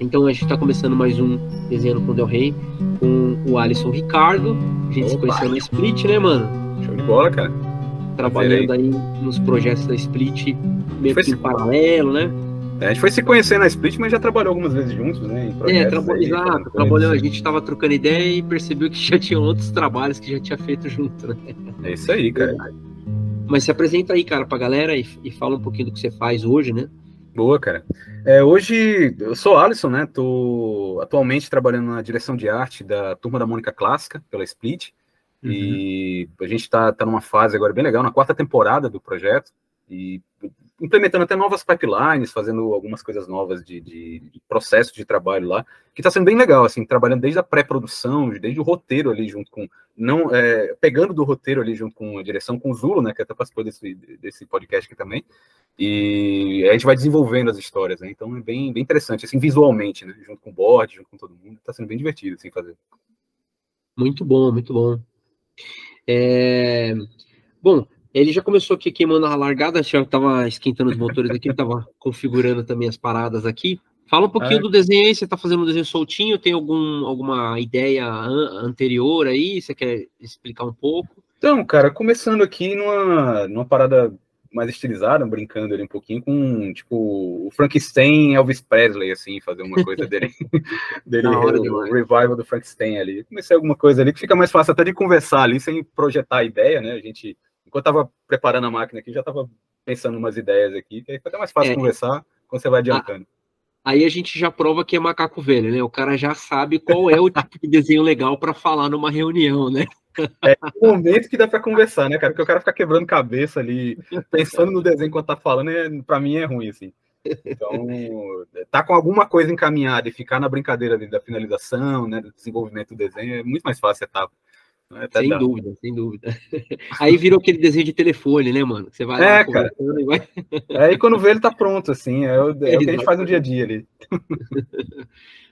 Então a gente está começando mais um Desenhando com o Del Rey com o Alisson Ricardo. A gente se Opa. conheceu na Split, né, mano? Show de bola, cara. Trabalhando aí nos projetos da Split, meio que em esse- paralelo, né? É, a gente foi se conhecer na Split, mas já trabalhou algumas vezes juntos, né? É, traba- aí, exato, trabalhou, a gente tava trocando ideia e percebeu que já tinha outros trabalhos que já tinha feito junto, né? É isso aí, cara. Mas se apresenta aí, cara, pra galera e, e fala um pouquinho do que você faz hoje, né? Boa, cara. É, hoje eu sou Alisson, né? Tô atualmente trabalhando na direção de arte da Turma da Mônica Clássica, pela Split. E a gente tá, tá numa fase agora bem legal, na quarta temporada do projeto. E implementando até novas pipelines, fazendo algumas coisas novas de, de, de processo de trabalho lá, que está sendo bem legal, assim, trabalhando desde a pré-produção, desde o roteiro ali junto com, não, é, pegando do roteiro ali junto com a direção, com o Zulo, né, que até participou desse, desse podcast aqui também, e a gente vai desenvolvendo as histórias, né, então é bem, bem interessante, assim, visualmente, né, junto com o board, junto com todo mundo, está sendo bem divertido, assim, fazer. Muito bom, muito bom. É, Bom, ele já começou aqui queimando a largada, já estava esquentando os motores aqui, estava configurando também as paradas aqui. Fala um pouquinho Ah. do desenho aí, você está fazendo um desenho soltinho, tem algum, alguma ideia an- anterior aí? Você quer explicar um pouco? Então, cara, começando aqui numa, numa parada mais estilizada, brincando ali um pouquinho com, tipo, o Frankenstein Elvis Presley, assim, fazer uma coisa dele, dele hora o revival do Frankenstein ali. Comecei alguma coisa ali que fica mais fácil até de conversar ali, sem projetar a ideia, né? A gente, enquanto tava preparando a máquina aqui, já tava pensando umas ideias aqui, que aí fica até mais fácil É. conversar quando você vai adiantando. Aí a gente já prova que é macaco velho, né? O cara já sabe qual é o tipo de desenho legal para falar numa reunião, né? O momento que dá pra conversar, né, cara? Porque o cara fica quebrando cabeça ali, pensando no desenho enquanto tá falando, é, pra mim é ruim, assim. Então, tá com alguma coisa encaminhada e ficar na brincadeira ali da finalização, né, do desenvolvimento do desenho, é muito mais fácil, etapa. Até sem dúvida, sem dúvida. Aí virou aquele desenho de telefone, né, mano? Você vai lá É, cara. conversando e vai. Aí quando vê ele tá pronto, assim, é o, é o que a gente faz no dia a dia ali.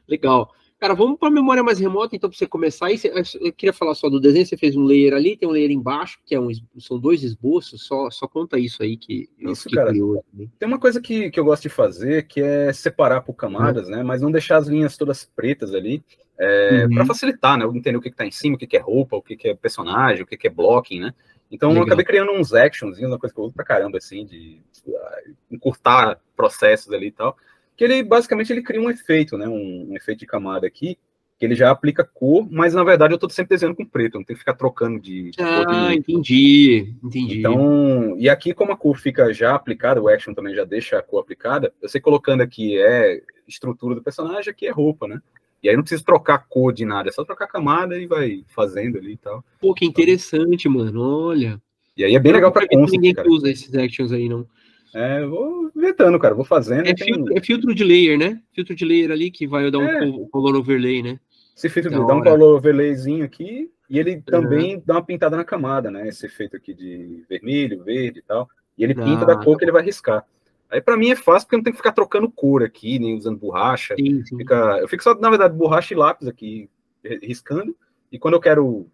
Legal. Cara, vamos para a memória mais remota, então, para você começar. Aí, eu queria falar só do desenho. Você fez um layer ali, tem um layer embaixo, que é um, são dois esboços. Só, só conta isso aí que Isso, cara. curioso. Tem uma coisa que, que eu gosto de fazer, que é separar por camadas, né, mas não deixar as linhas todas pretas ali, é, Uhum. para facilitar, né, eu entender o que, que tá em cima, o que, que é roupa, o que, que é personagem, o que, que é blocking, né. Então Legal. eu acabei criando uns actions, uma coisa que eu uso pra caramba, assim, de ah, encurtar processos ali e tal, que ele, basicamente, ele cria um efeito, né, um, um efeito de camada aqui, que ele já aplica cor, mas, na verdade, eu tô sempre desenhando com preto, não tenho que ficar trocando de, de cor de Ah, linha. entendi, entendi. Então, e aqui, como a cor fica já aplicada, o action também já deixa a cor aplicada, eu sei colocando aqui é estrutura do personagem, aqui é roupa, né? E aí não preciso trocar cor de nada, é só trocar camada e vai fazendo ali e tal. Pô, que interessante, mano. Olha. E aí é bem legal para concept, ninguém cara. usa esses actions aí, não. É, eu vou vetando, cara, vou fazendo. É tem- filtro, é filtro de layer, né? Filtro de layer ali que vai dar um É. col- color overlay, né? Esse Da de dá um color overlayzinho aqui, e ele também dá uma pintada na camada, né? Esse efeito aqui de vermelho, verde e tal. E ele pinta Ah. da cor que ele vai riscar. Aí para mim é fácil porque eu não tenho que ficar trocando cor aqui, nem usando borracha. Sim, sim. Fica, eu fico só, na verdade, borracha e lápis aqui ri- riscando. E quando eu quero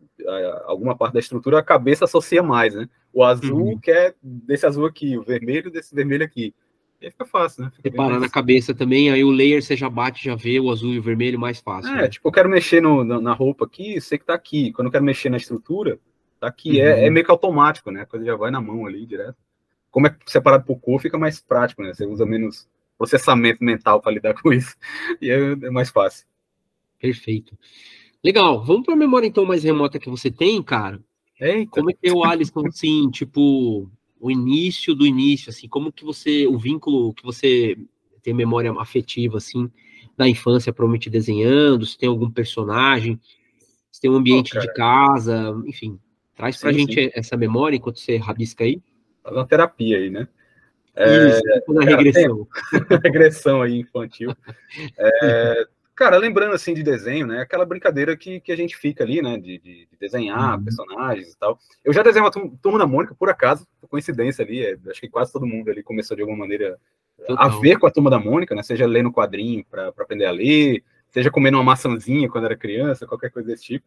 alguma parte da estrutura, a cabeça associa mais, né? O azul Uhum. que é desse azul aqui, o vermelho desse vermelho aqui. E aí fica fácil, né? Fica Separar na cabeça também, aí o layer você já bate, já vê o azul e o vermelho mais fácil. É, né? tipo, eu quero mexer no- na, roupa aqui, sei que tá aqui. Quando eu quero mexer na estrutura, tá aqui. É, Uhum. é meio que automático, né? A coisa já vai na mão ali direto. Como é separado por cor, fica mais prático, né? Você usa menos processamento mental para lidar com isso. E é, é mais fácil. Perfeito. Legal, vamos para a memória então mais remota que você tem, cara. Eita. Como é que é o Alisson, assim, tipo, o início do início, assim, como que você, o vínculo que você tem memória afetiva, assim, da infância, provavelmente desenhando, se tem algum personagem, se tem um ambiente cara. de casa, enfim, traz pra Sim, gente essa memória enquanto você rabisca aí. Faz uma terapia aí, né? É, Isso, na cara, regressão. regressão aí infantil. É, cara, lembrando assim de desenho, né? Aquela brincadeira que, que a gente fica ali, né? De, de- de desenhar Uhum. personagens e tal. Eu já desenhei uma tur- turma da Mônica, por acaso, por coincidência ali. é, acho que quase todo mundo ali começou de alguma maneira a Total. ver com a turma da Mônica, né? Seja lendo quadrinho para aprender a ler, seja comendo uma maçãzinha quando era criança, qualquer coisa desse tipo.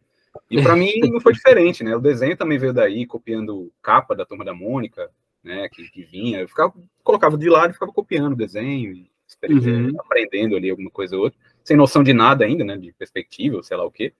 E para mim não foi diferente, né? O desenho também veio daí, copiando capa da turma da Mônica, né? Que, que vinha. Eu ficava, colocava de lado e ficava copiando o desenho. E uhum. aprendendo ali alguma coisa ou outra, sem noção de nada ainda, né, de perspectiva, sei lá o quê,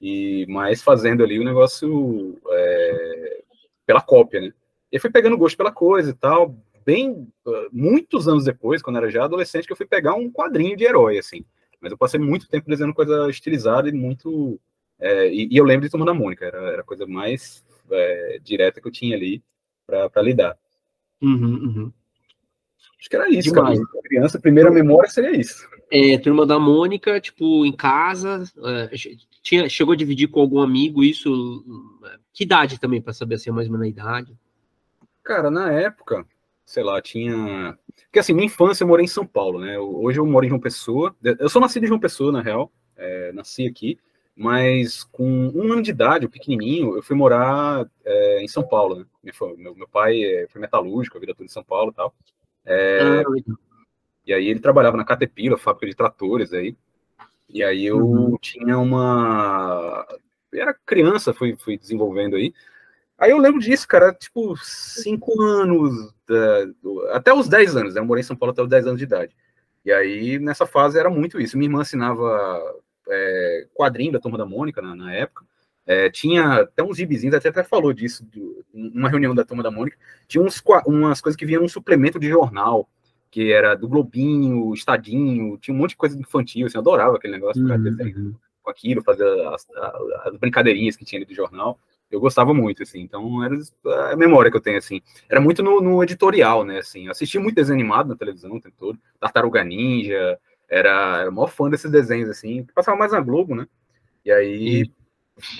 e mais fazendo ali o negócio é, pela cópia, né. E fui pegando gosto pela coisa e tal, bem, muitos anos depois, quando era já adolescente, que eu fui pegar um quadrinho de herói, assim, mas eu passei muito tempo desenhando coisa estilizada e muito, é, e, e, eu lembro de Turma da Mônica, era, era a coisa mais é, direta que eu tinha ali para lidar. Uhum, uhum. Acho que era isso, Demais. cara. Criança, primeira memória seria isso. É, turma da Mônica, tipo, em casa, é, tinha, chegou a dividir com algum amigo isso? Que idade também, para saber assim, mais ou menos a idade? Cara, na época, sei lá, tinha. Porque assim, minha infância eu morei em São Paulo, né? Hoje eu moro em João Pessoa. Eu sou nascido em João Pessoa, na real. É, nasci aqui. Mas com um ano de idade, pequenininho, eu fui morar é, em São Paulo. Né? Meu, meu, pai é, foi metalúrgico, a vida toda em São Paulo e tal. É, ah, e aí ele trabalhava na Caterpillar, fábrica de tratores aí. E aí eu uhum. tinha uma. Eu era criança, fui, fui desenvolvendo aí. Aí eu lembro disso, cara, tipo, cinco anos, até os 10 anos, né? Eu morei em São Paulo até os 10 anos de idade. E aí, nessa fase, era muito isso. Minha irmã assinava é, quadrinho da Turma da Mônica na, na época. É, tinha até uns gibizinhos, até, até falou disso, numa reunião da Turma da Mônica, tinha uns, umas coisas que vinham num suplemento de jornal, que era do Globinho, Estadinho, tinha um monte de coisa infantil, assim, eu adorava aquele negócio, uhum, uhum. com aquilo, fazer as, as, brincadeirinhas que tinha ali do jornal, eu gostava muito, assim, então era a memória que eu tenho, assim, era muito no, no editorial, né, assim, assisti muito desenho animado na televisão o tempo todo, Tartaruga Ninja, era, era o maior fã desses desenhos, assim, passava mais na Globo, né, e aí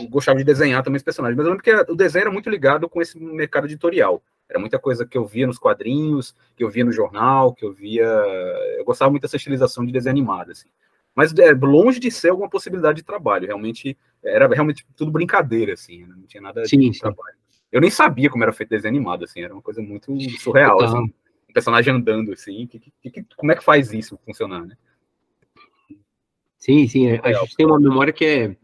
gostava de desenhar também os personagens, mas eu lembro que o desenho era muito ligado com esse mercado editorial, era muita coisa que eu via nos quadrinhos, que eu via no jornal, que eu via. Eu gostava muito dessa estilização de desenho animado, assim. Mas é, longe de ser alguma possibilidade de trabalho. Realmente, era realmente tudo brincadeira, assim. Né? Não tinha nada sim, de sim. trabalho. Eu nem sabia como era feito desenho animado, assim. Era uma coisa muito surreal, assim. Um personagem andando, assim. Que, que, que, como é que faz isso funcionar, né? Sim, sim. A gente tem uma memória que é,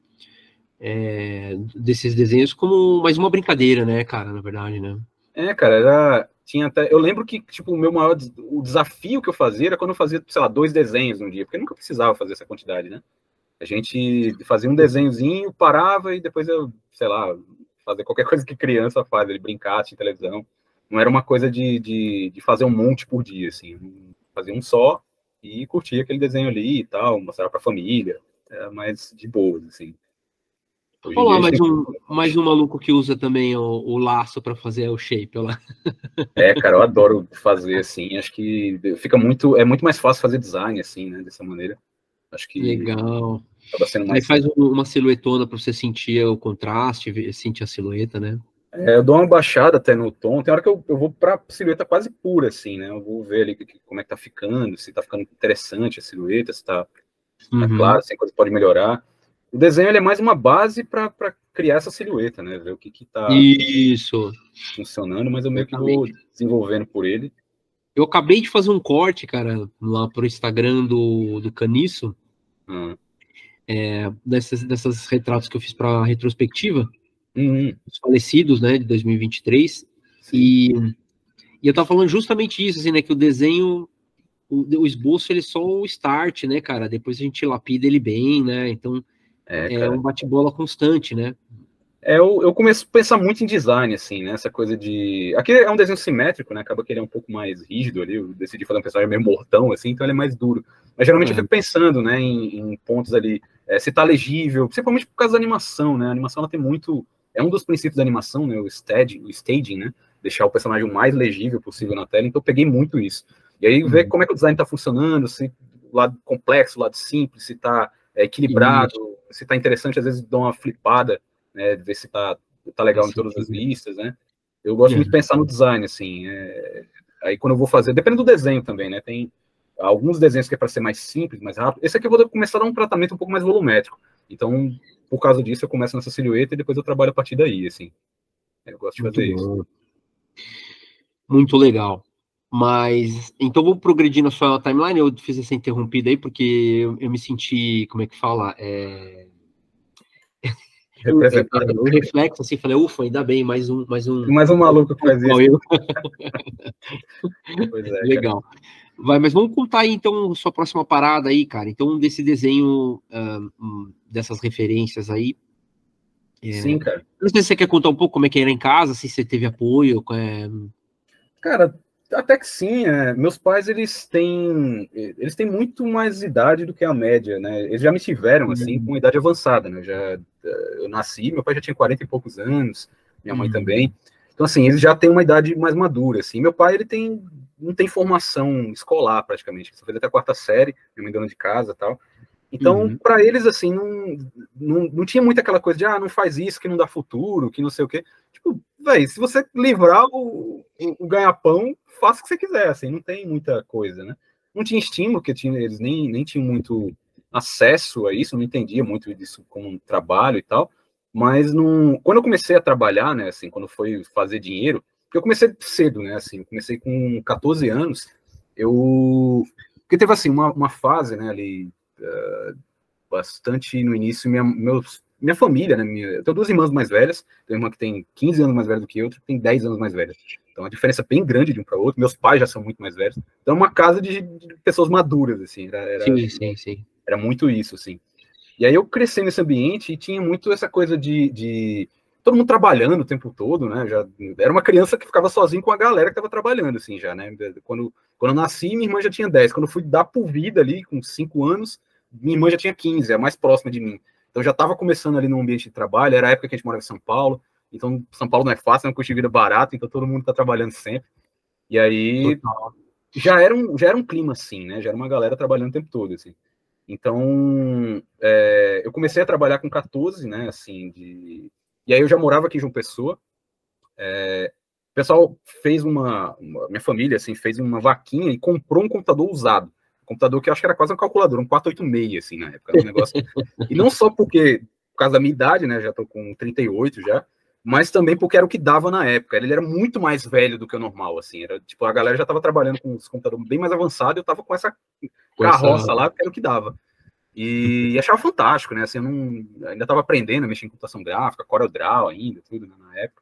é, desses desenhos como mais uma brincadeira, né, cara, na verdade, né? É, cara, era. Tinha até. Eu lembro que, tipo, o meu maior. O desafio que eu fazia era quando eu fazia, sei lá, dois desenhos num dia, porque eu nunca precisava fazer essa quantidade, né? A gente fazia um desenhozinho, parava e depois eu, sei lá, fazer qualquer coisa que criança faz, ele brincar, assistir televisão. Não era uma coisa de, de, de fazer um monte por dia, assim. Fazia um só e curtia aquele desenho ali e tal, mostrar pra família. Era mais de boas, assim. Hoje olha lá, mais um, mais um maluco que usa também o, o laço para fazer o shape, lá. É, cara, eu adoro fazer assim. Acho que fica muito. É muito mais fácil fazer design assim, né? Dessa maneira. Acho que. Legal. Sendo mais... Aí faz uma silhuetona para você sentir o contraste, sentir a silhueta, né? É, eu dou uma baixada até no tom. Tem hora que eu, eu vou para silhueta quase pura, assim, né? Eu vou ver ali como é que tá ficando, se tá ficando interessante a silhueta, se tá, tá uhum. claro, se a coisa pode melhorar. O desenho é mais uma base para criar essa silhueta, né? Ver o que está funcionando, mas eu meio que vou desenvolvendo por ele. Eu acabei de fazer um corte, cara, lá pro Instagram do, do Caniço, hum. é, dessas, dessas retratos que eu fiz para retrospectiva, uhum. os falecidos, né, de 2023, e, e eu tava falando justamente isso, assim, né, que o desenho, o, o esboço, ele é só o start, né, cara, depois a gente lapida ele bem, né, então é, é um bate-bola constante, né? É, eu, eu começo a pensar muito em design, assim, né? Essa coisa de. Aqui é um desenho simétrico, né? Acaba que ele é um pouco mais rígido ali. Eu decidi fazer um personagem meio mortão, assim, então ele é mais duro. Mas geralmente eu fico pensando, né, em, em pontos ali, é, se tá legível, principalmente por causa da animação, né? A animação ela tem muito. É um dos princípios da animação, né? O staging, o staging, né? Deixar o personagem o mais legível possível na tela. Então eu peguei muito isso. E aí ver uhum. como é que o design tá funcionando, se o lado complexo, o lado simples, se tá é, equilibrado, se tá interessante, às vezes dou uma flipada, né, ver se tá, tá legal sim, em todas as listas, né. Eu gosto muito de pensar no design, assim, é, aí quando eu vou fazer, depende do desenho também, né, tem alguns desenhos que é para ser mais simples, mais rápido, esse aqui eu vou começar a dar um tratamento um pouco mais volumétrico, então, por causa disso, eu começo nessa silhueta e depois eu trabalho a partir daí, assim, eu gosto de fazer muito isso. Muito legal. Mas, então vou progredir na sua timeline, eu fiz essa interrompida aí, porque eu, eu me senti, como é que fala? É... representado. O, reflexo, assim, falei, ufa, ainda bem, mais um. Mais um, mais um maluco que faz isso. pois é, Legal. Cara. Vai, mas vamos contar aí, então, sua próxima parada aí, cara. Então, desse desenho, um, dessas referências aí. É... Sim, cara. Não sei se você quer contar um pouco como é que era em casa, se você teve apoio. É... Cara, até que sim. É. Meus pais, eles têm, eles têm muito mais idade do que a média, né? Eles já me tiveram, assim, uhum. com idade avançada, né? Já, eu nasci, meu pai já tinha 40 e poucos anos, minha mãe uhum. também. Então, assim, eles já têm uma idade mais madura, assim. Meu pai, ele tem não tem formação escolar praticamente, só fez até a quarta série, minha mãe dona de casa tal. Então, uhum. para eles, assim, não, não, não tinha muito aquela coisa de, ah, não faz isso que não dá futuro, que não sei o quê. Tipo, velho, se você livrar o, o ganha-pão, faça o que você quiser, assim, não tem muita coisa, né? Não tinha estímulo, porque tinha, eles nem, nem tinham muito acesso a isso, não entendia muito disso como um trabalho e tal. Mas não, quando eu comecei a trabalhar, né, assim, quando foi fazer dinheiro, porque eu comecei cedo, né? Assim, comecei com 14 anos. Eu. Porque teve assim, uma, uma fase, né, ali, uh, bastante no início, minha, meus, minha família, né? Minha, eu tenho duas irmãs mais velhas, tenho uma que tem 15 anos mais velha do que outra, que tem 10 anos mais velha. Então a diferença é bem grande de um para outro. Meus pais já são muito mais velhos. Então é uma casa de, de pessoas maduras, assim. Era, era, sim, sim, sim. Era muito isso, assim. E aí eu cresci nesse ambiente e tinha muito essa coisa de, de todo mundo trabalhando o tempo todo, né? Já era uma criança que ficava sozinho com a galera que estava trabalhando, assim, já, né? Quando, quando eu nasci, minha irmã já tinha 10. Quando eu fui dar por vida ali, com 5 anos, minha irmã já tinha 15, a mais próxima de mim. Então já estava começando ali no ambiente de trabalho, era a época que a gente morava em São Paulo, então São Paulo não é fácil, é um custo de vida barato, então todo mundo está trabalhando sempre. E aí já era, um, já era um clima assim, né? Já era uma galera trabalhando o tempo todo, assim. Então, é, eu comecei a trabalhar com 14, né, assim, de e aí eu já morava aqui em João Pessoa. É, o pessoal fez uma, uma, Minha família, assim, fez uma vaquinha e comprou um computador usado. Computador que eu acho que era quase um calculador, um 486, assim, na época. Um negócio... e não só porque, por causa da minha idade, né? Já tô com 38 já, mas também porque era o que dava na época. Ele era muito mais velho do que o normal, assim. Era, tipo, a galera já estava trabalhando com os computadores bem mais avançados e eu estava com essa carroça lá, que era o que dava. E, e, achava fantástico, né? Assim, eu não, ainda estava aprendendo a mexer em computação gráfica, CorelDRAW ainda, tudo né, na época.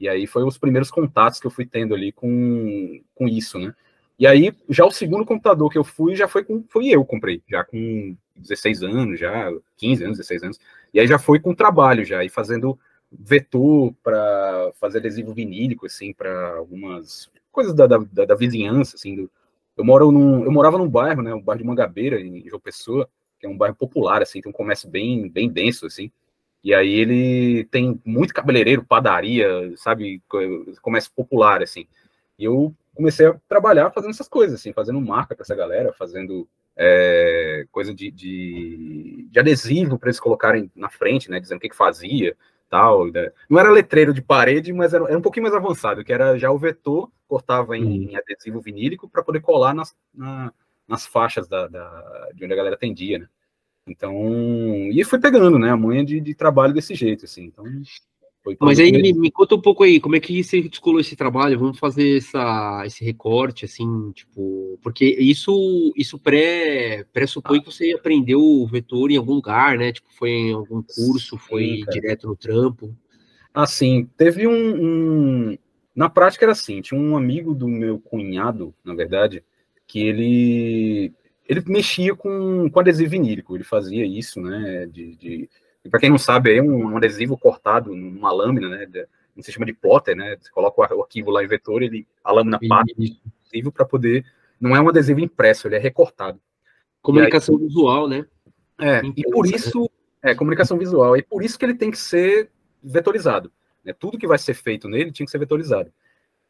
E aí foi os primeiros contatos que eu fui tendo ali com, com isso, né? E aí, já o segundo computador que eu fui, já foi com, foi eu comprei, já com 16 anos, já 15 anos, 16 anos. E aí já foi com trabalho já, e fazendo vetor para fazer adesivo vinílico, assim, para algumas coisas da, da, da, vizinhança, assim. Do, eu, moro num, eu morava num bairro, né, um bairro de Mangabeira, em João Pessoa, que é um bairro popular, assim, tem um comércio bem, bem denso, assim. E aí ele tem muito cabeleireiro, padaria, sabe, comércio popular, assim. E eu comecei a trabalhar fazendo essas coisas, assim, fazendo marca para essa galera, fazendo é, coisa de, de, de adesivo para eles colocarem na frente, né, dizendo o que, que fazia, tal. Né? Não era letreiro de parede, mas era, era, um pouquinho mais avançado, que era já o vetor, cortava em, uhum. em adesivo vinílico para poder colar nas, na, nas faixas da, da, de onde a galera atendia, né? Então, e fui pegando, né, a manha de, de trabalho desse jeito, assim, então... Mas aí me, me, conta um pouco aí, como é que você descolou esse trabalho? Vamos fazer essa, esse recorte, assim, tipo, porque isso isso pré, pressupõe ah. que você aprendeu o vetor em algum lugar, né? Tipo, foi em algum curso, foi direto no trampo. Assim, teve um, um, Na prática era assim, tinha um amigo do meu cunhado, na verdade, que ele ele mexia com, com adesivo vinílico, ele fazia isso, né, de, de para quem não sabe, é um, um, adesivo cortado numa lâmina, né, de, se chama de plotter, né, você coloca o arquivo lá em vetor, ele, a lâmina parte adesivo para poder, não é um adesivo impresso, ele é recortado. Comunicação aí, visual, né? É, e por isso, é, comunicação visual, e por isso que ele tem que ser vetorizado, né, tudo que vai ser feito nele tinha que ser vetorizado.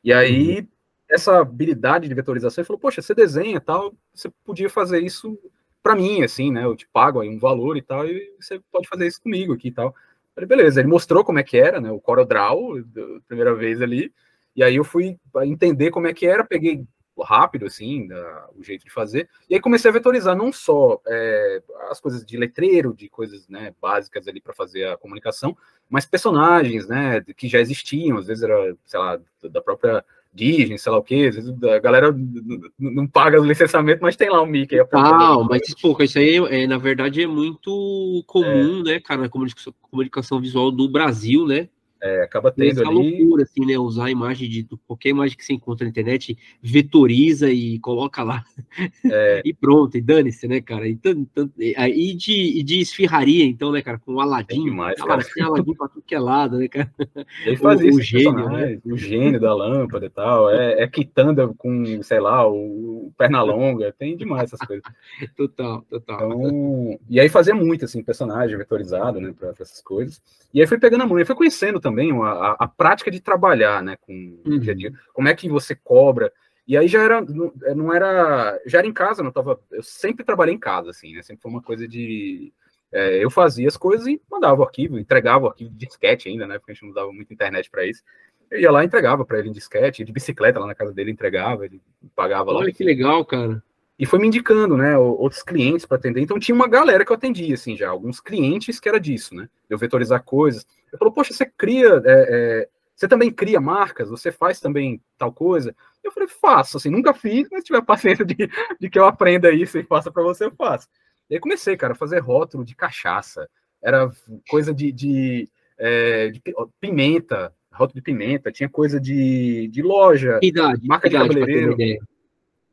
E aí, uhum essa habilidade de vetorização e falou: Poxa, você desenha tal, você podia fazer isso para mim, assim, né? Eu te pago aí um valor e tal, e você pode fazer isso comigo aqui e tal. Falei, beleza, ele mostrou como é que era, né? O CorelDRAW, primeira vez ali, e aí eu fui entender como é que era, peguei rápido, assim, da, o jeito de fazer, e aí comecei a vetorizar não só é, as coisas de letreiro, de coisas né, básicas ali para fazer a comunicação, mas personagens, né, que já existiam, às vezes era, sei lá, da própria Disney, sei lá o quê. A galera não paga o licenciamento, mas tem lá o Mickey. Ah, mas pô, isso aí, é, na verdade, é muito comum, é. né, cara, na comunicação, comunicação visual do Brasil, né? É, acaba tendo Essa ali... loucura, assim, né? Usar a imagem de qualquer imagem que você encontra na internet, vetoriza e coloca lá. É. e pronto, e dane-se, né, cara? E, tanto, tanto, e, de, e de esfirraria, então, né, cara? Com o Aladim. Demais, cara. Tem Aladim pra tudo que é lado, né, cara? Ele faz o, isso, o gênio, né? O gênio da lâmpada e tal. É, é quitanda com, sei lá, o Pernalonga. Tem demais essas coisas. total, total. Então, e aí fazia muito, assim, personagem vetorizado, né, pra, pra essas coisas. E aí fui pegando a mão, e fui conhecendo também também a, a, prática de trabalhar, né, com uhum. dia a dia. Como é que você cobra? E aí já era, não, não era, já era em casa, não tava, eu sempre trabalhei em casa, assim, né, sempre foi uma coisa de, é, eu fazia as coisas e mandava o arquivo, entregava o arquivo de disquete ainda, né, porque a gente não usava muita internet para isso. Eu ia lá e entregava para ele em disquete, de bicicleta lá na casa dele entregava, ele pagava Olha lá. Olha que legal, cara. E foi me indicando, né, outros clientes para atender. Então tinha uma galera que eu atendia, assim, já, alguns clientes que era disso, né, eu vetorizar coisas. Eu falou, poxa, você cria, é, é, você também cria marcas, você faz também tal coisa? Eu falei, faço, assim, nunca fiz, mas se tiver paciência de, de que eu aprenda isso e faça para você, eu faço. E aí comecei, cara, a fazer rótulo de cachaça, era coisa de, de, é, de pimenta, rótulo de pimenta, tinha coisa de, de loja, idade, marca idade, de cabeleireiro.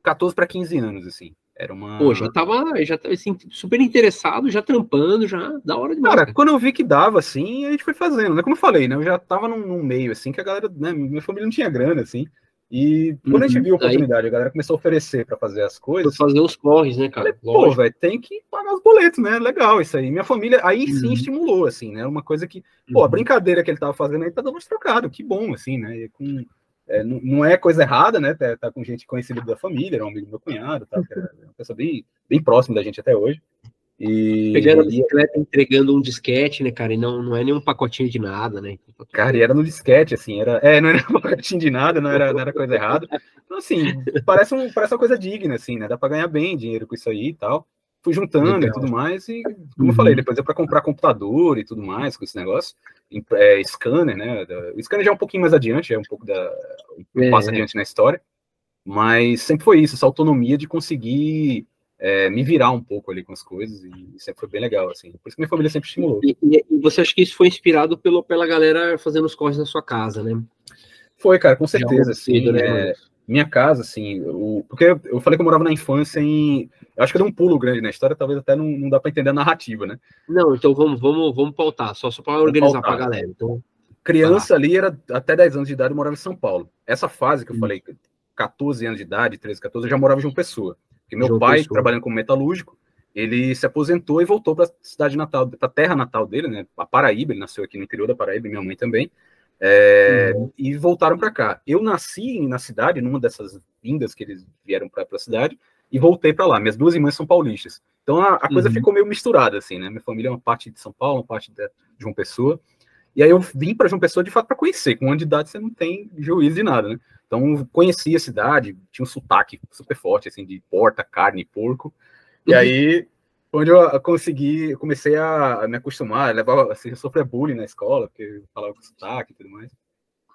14 para 15 anos, assim. Era uma. Pô, já tava, já tava assim, super interessado, já trampando, já da hora de Cara, quando eu vi que dava, assim, a gente foi fazendo, né? Como eu falei, né? Eu já tava num, num meio, assim, que a galera, né? Minha família não tinha grana, assim. E quando uhum, a gente uhum. viu a oportunidade, aí, a galera começou a oferecer para fazer as coisas. Pra fazer os corres, né, cara? Falei, Pô, velho, tem que pagar os boletos, né? Legal isso aí. Minha família aí uhum. sim estimulou, assim, né? Uma coisa que, pô, a uhum. brincadeira que ele tava fazendo aí tá dando trocado, que bom, assim, né? E com é, não, não, é coisa errada, né? Tá, tá, com gente conhecida da família, era um amigo do meu cunhado, tá, que uma pessoa bem, bem próxima da gente até hoje. E... Pegando a bicicleta, entregando um disquete, né, cara? E não, não é nenhum pacotinho de nada, né? Cara, e era no disquete, assim, era, é, não era um pacotinho de nada, não era, não era coisa errada. Então, assim, parece, um, parece uma coisa digna, assim, né? Dá pra ganhar bem dinheiro com isso aí e tal. Fui juntando Legal. e tudo mais, e como uhum. eu falei, depois é para comprar computador e tudo mais com esse negócio é, scanner, né? O scanner já é um pouquinho mais adiante, é um pouco da. Um passo é. adiante na história. Mas sempre foi isso, essa autonomia de conseguir é, me virar um pouco ali com as coisas, e sempre foi bem legal, assim. Por isso que minha família sempre estimulou. E, e você acha que isso foi inspirado pelo, pela galera fazendo os corres na sua casa, né? Foi, cara, com certeza, sim. Né? É, minha casa, assim, o, porque eu falei que eu morava na infância em. Eu acho que deu um pulo grande na história, talvez até não, não dá para entender a narrativa, né? Não, então vamos, vamos, vamos pautar, só, só para organizar para a galera. Então, Criança ali era até 10 anos de idade, eu morava em São Paulo. Essa fase que eu hum. falei, 14 anos de idade, 13, 14, eu já morava em João Pessoa. Porque meu João pai, Pessoa. trabalhando como metalúrgico, ele se aposentou e voltou para a cidade natal, para a terra natal dele, né? A Paraíba, ele nasceu aqui no interior da Paraíba, minha mãe também. É, uhum. E voltaram para cá. Eu nasci na cidade, numa dessas vindas que eles vieram para a cidade, e voltei para lá. Minhas duas irmãs são paulistas. Então a, a coisa uhum. ficou meio misturada, assim, né? Minha família é uma parte de São Paulo, uma parte de João Pessoa. E aí eu vim para João Pessoa de fato para conhecer. Com um ano de idade você não tem juízo de nada, né? Então conheci a cidade, tinha um sotaque super forte, assim, de porta, carne, porco. E uhum. aí onde eu consegui, comecei a, me acostumar, levar, assim, sofrer bullying na escola, porque falava com sotaque e tudo mais.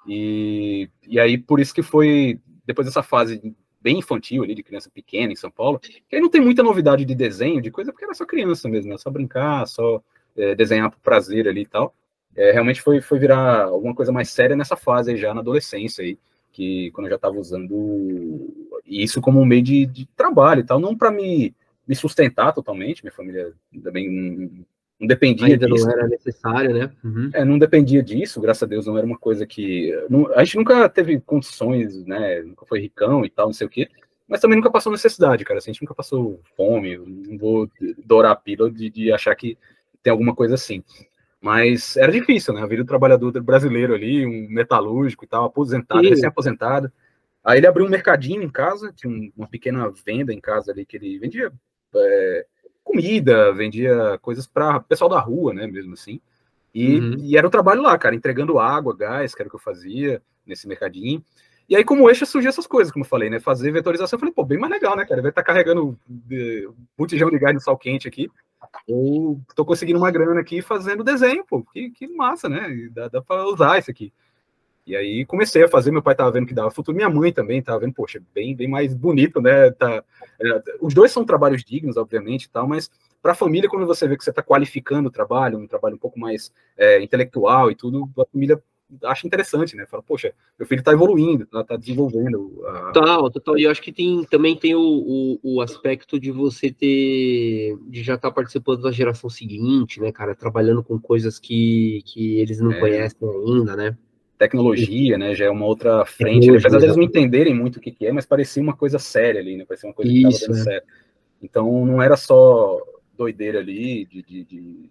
E, e aí, por isso que foi, depois dessa fase bem infantil ali, de criança pequena em São Paulo, que aí não tem muita novidade de desenho, de coisa, porque era só criança mesmo, era só brincar, só é, desenhar por prazer ali e tal. É, realmente foi, foi virar alguma coisa mais séria nessa fase aí, já na adolescência aí, que quando eu já estava usando isso como um meio de, de trabalho e tal, não para me me sustentar totalmente, minha família também não, não dependia Ainda disso. não era necessário, né? Uhum. É, não dependia disso, graças a Deus não era uma coisa que... Não, a gente nunca teve condições, né, nunca foi ricão e tal, não sei o quê, mas também nunca passou necessidade, cara, assim, a gente nunca passou fome, não vou dourar a pílula de, de achar que tem alguma coisa assim. Mas era difícil, né? A vida do trabalhador brasileiro ali, um metalúrgico e tal, aposentado, recém-aposentado. Aí ele abriu um mercadinho em casa, tinha uma pequena venda em casa ali que ele vendia é, comida, vendia coisas para pessoal da rua, né, mesmo assim. E, uhum. e, era o trabalho lá, cara, entregando água, gás, que era o que eu fazia nesse mercadinho. E aí, como eixo, surgiu essas coisas, como eu falei, né? Fazer vetorização, eu falei, pô, bem mais legal, né, cara? Vai estar tá carregando de, botijão de gás no sal quente aqui. Ou tô conseguindo uma grana aqui fazendo desenho, pô, que, que massa, né? Dá, dá para usar isso aqui. E aí comecei a fazer, meu pai tava vendo que dava futuro, minha mãe também tava vendo, poxa, bem, bem mais bonito, né? Tá, é, os dois são trabalhos dignos, obviamente, tal, mas para a família, quando você vê que você está qualificando o trabalho, um trabalho um pouco mais é, intelectual e tudo, a família acha interessante, né? Fala, poxa, meu filho está evoluindo, está tá desenvolvendo. A... Total, total. E eu acho que tem, também tem o, o, o aspecto de você ter, de já estar tá participando da geração seguinte, né, cara? Trabalhando com coisas que, que eles não é. conhecem ainda, né? Tecnologia, né, já é uma outra frente, né? apesar deles não entenderem muito o que, que, é, mas parecia uma coisa séria ali, né, parecia uma coisa que estava dando né? certo. Então, não era só doideira ali, de, de, de,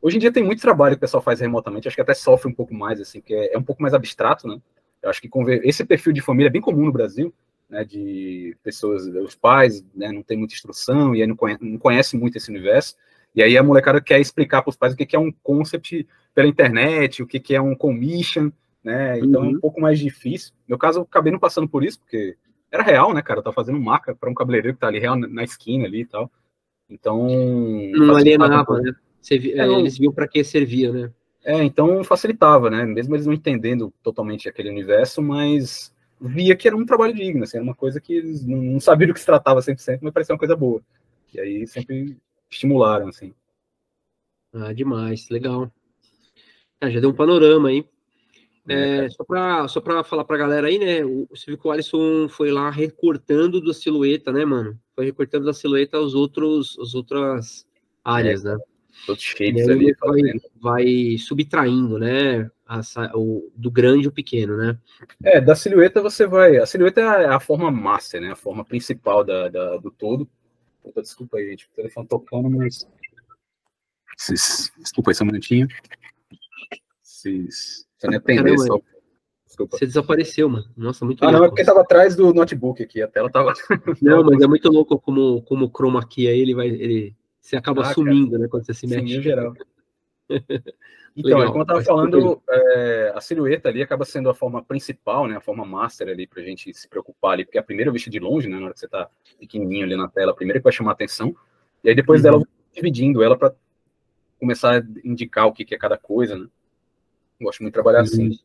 Hoje em dia tem muito trabalho que o pessoal faz remotamente, acho que até sofre um pouco mais, assim, que é, é um pouco mais abstrato, né, eu acho que esse perfil de família é bem comum no Brasil, né, de pessoas, os pais, né, não tem muita instrução e aí não conhece, não conhece muito esse universo, e aí a molecada quer explicar para os pais o que, que é um concept pela internet, o que, que é um commission, né? Então uhum. é um uhum. pouco mais difícil. No meu caso, eu acabei não passando por isso, porque era real, né, cara? Eu tava fazendo marca para um cabeleireiro que tá ali real na esquina ali e tal. Então. Não alienava, né? é, não, eles viam para que servia, né? É, então facilitava, né? Mesmo eles não entendendo totalmente aquele universo, mas via que era um trabalho digno, assim, era uma coisa que eles não, não sabiam do que se tratava 100%, mas parecia uma coisa boa. E aí sempre estimularam, assim. Ah, demais, legal. Ah, já deu um panorama aí. É, é, só para só pra falar pra galera aí, né? O, você viu que o Alisson foi lá recortando da silhueta, né, mano? Foi recortando da silhueta os outros, as outras áreas, é, né? Todos shapes ali. Vai, vai, subtraindo, né? A, o, do grande o pequeno, né? É, da silhueta você vai. A silhueta é a, forma master, né? A forma principal da, da do todo. Opa, desculpa aí, gente. O telefone tocando, mas. Desculpa aí só um minutinho. Vocês você atender só. Desculpa. Você desapareceu, mano. Nossa, muito Ah, louco. não, é porque tava atrás do notebook aqui, a tela tava. Não, mas é muito louco como, como o chroma key aí, ele vai. Ele, você acaba ah, sumindo, cara. né? Quando você se mexe. Sim, em geral. Então, Legal, como eu estava falando, é, a silhueta ali acaba sendo a forma principal, né, a forma master ali para a gente se preocupar ali, porque a primeira vista de longe, né, na hora que você está pequenininho ali na tela, a primeira que vai chamar a atenção, e aí depois uhum. dela dividindo ela para começar a indicar o que, que é cada coisa, né. Gosto muito de trabalhar assim.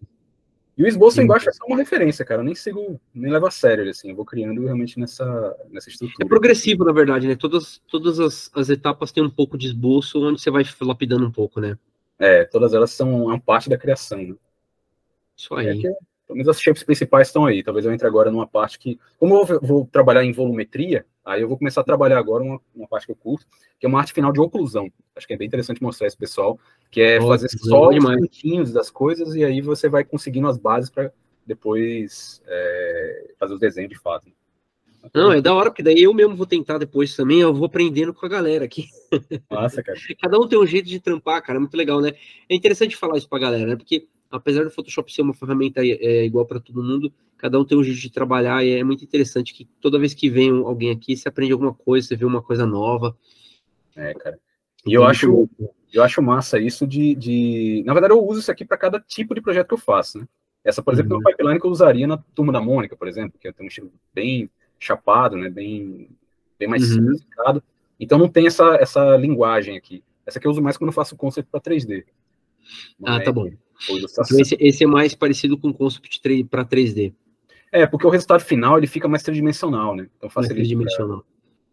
E o esboço Sim. embaixo é só uma referência, cara. Eu nem sigo, nem levo a sério, assim. Eu vou criando realmente nessa, nessa estrutura. É progressivo, na verdade, né? Todas, todas as, as etapas têm um pouco de esboço, onde você vai lapidando um pouco, né? É, todas elas são uma parte da criação. Né? Isso aí. É que, pelo menos as shapes principais estão aí. Talvez eu entre agora numa parte que. Como eu vou, trabalhar em volumetria, aí eu vou começar a trabalhar agora uma, uma parte que eu curto, que é uma arte final de oclusão. Acho que é bem interessante mostrar isso, pessoal, que é oh, fazer só os pontinhos das coisas e aí você vai conseguindo as bases para depois é, fazer os desenhos de fato. Não, é da hora, porque daí eu mesmo vou tentar depois também, eu vou aprendendo com a galera aqui. Nossa, cara. Cada um tem um jeito de trampar, cara, é muito legal, né? É interessante falar isso pra galera, né? Porque apesar do Photoshop ser uma ferramenta é, igual para todo mundo, cada um tem um jeito de trabalhar e é muito interessante que toda vez que vem alguém aqui, você aprende alguma coisa, você vê uma coisa nova. É, cara. E eu acho, eu acho massa isso de, de. Na verdade, eu uso isso aqui para cada tipo de projeto que eu faço, né? Essa, por exemplo, uhum. é uma pipeline que eu usaria na turma da Mônica, por exemplo, que tem um estilo bem chapado, né? Bem, bem mais uhum. simplificado. Então não tem essa, essa linguagem aqui. Essa aqui eu uso mais quando eu faço concept para 3D. Mas, ah, tá bom. Então, esse, esse, é mais parecido com o concept para 3D. É, porque o resultado final ele fica mais tridimensional, né? Então facilita. tridimensional.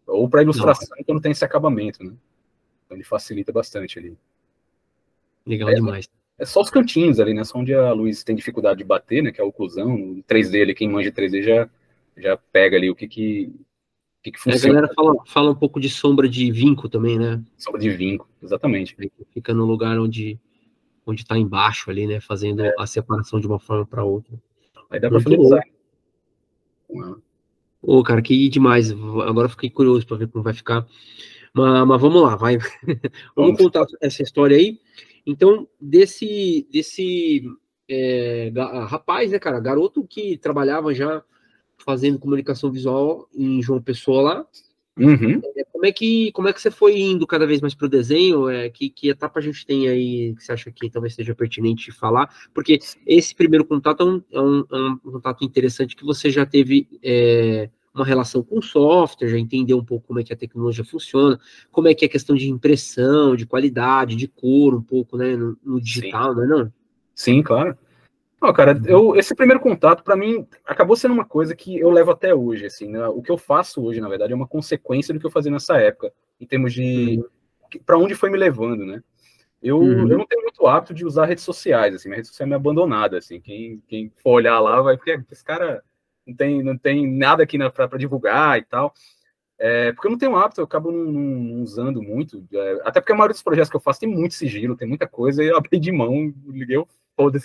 Pra, ou para ilustração, Nossa. então não tem esse acabamento, né? Então ele facilita bastante ali. Legal é, demais. É só os cantinhos ali, né? Só onde a luz tem dificuldade de bater, né? Que é a oclusão. No 3D ali, quem manja 3D já, já pega ali o que que, o que, que funciona. A galera fala, fala um pouco de sombra de vinco também, né? Sombra de vinco, exatamente. Fica no lugar onde onde está embaixo ali, né? Fazendo é. a separação de uma forma para outra. Aí dá para fazer design. Ô, oh, cara, que demais. Agora fiquei curioso para ver como vai ficar. Mas, mas vamos lá, vai. vamos contar essa história aí. Então, desse, desse é, rapaz, né, cara, garoto que trabalhava já fazendo comunicação visual em João Pessoa lá, Uhum. Como, é que, como é que você foi indo cada vez mais para o desenho? É, que, que etapa a gente tem aí que você acha que talvez seja pertinente falar? Porque esse primeiro contato é um, é um, é um contato interessante que você já teve é, uma relação com o software, já entendeu um pouco como é que a tecnologia funciona, como é que é a questão de impressão, de qualidade, de cor, um pouco, né, no, no digital, Sim. não é não? Sim, claro. Não, cara, eu, esse primeiro contato, para mim, acabou sendo uma coisa que eu levo até hoje, assim, né? O que eu faço hoje, na verdade, é uma consequência do que eu fazia nessa época, em termos de uhum. para onde foi me levando, né? Eu, uhum. eu não tenho muito hábito de usar redes sociais, assim, minha rede social é meio abandonada, assim, quem, quem for olhar lá vai ver, esse cara não tem, não tem nada aqui para divulgar e tal, é, porque eu não tenho hábito, eu acabo não, não usando muito, é, até porque a maioria dos projetos que eu faço tem muito sigilo, tem muita coisa, e eu abri de mão, liguei o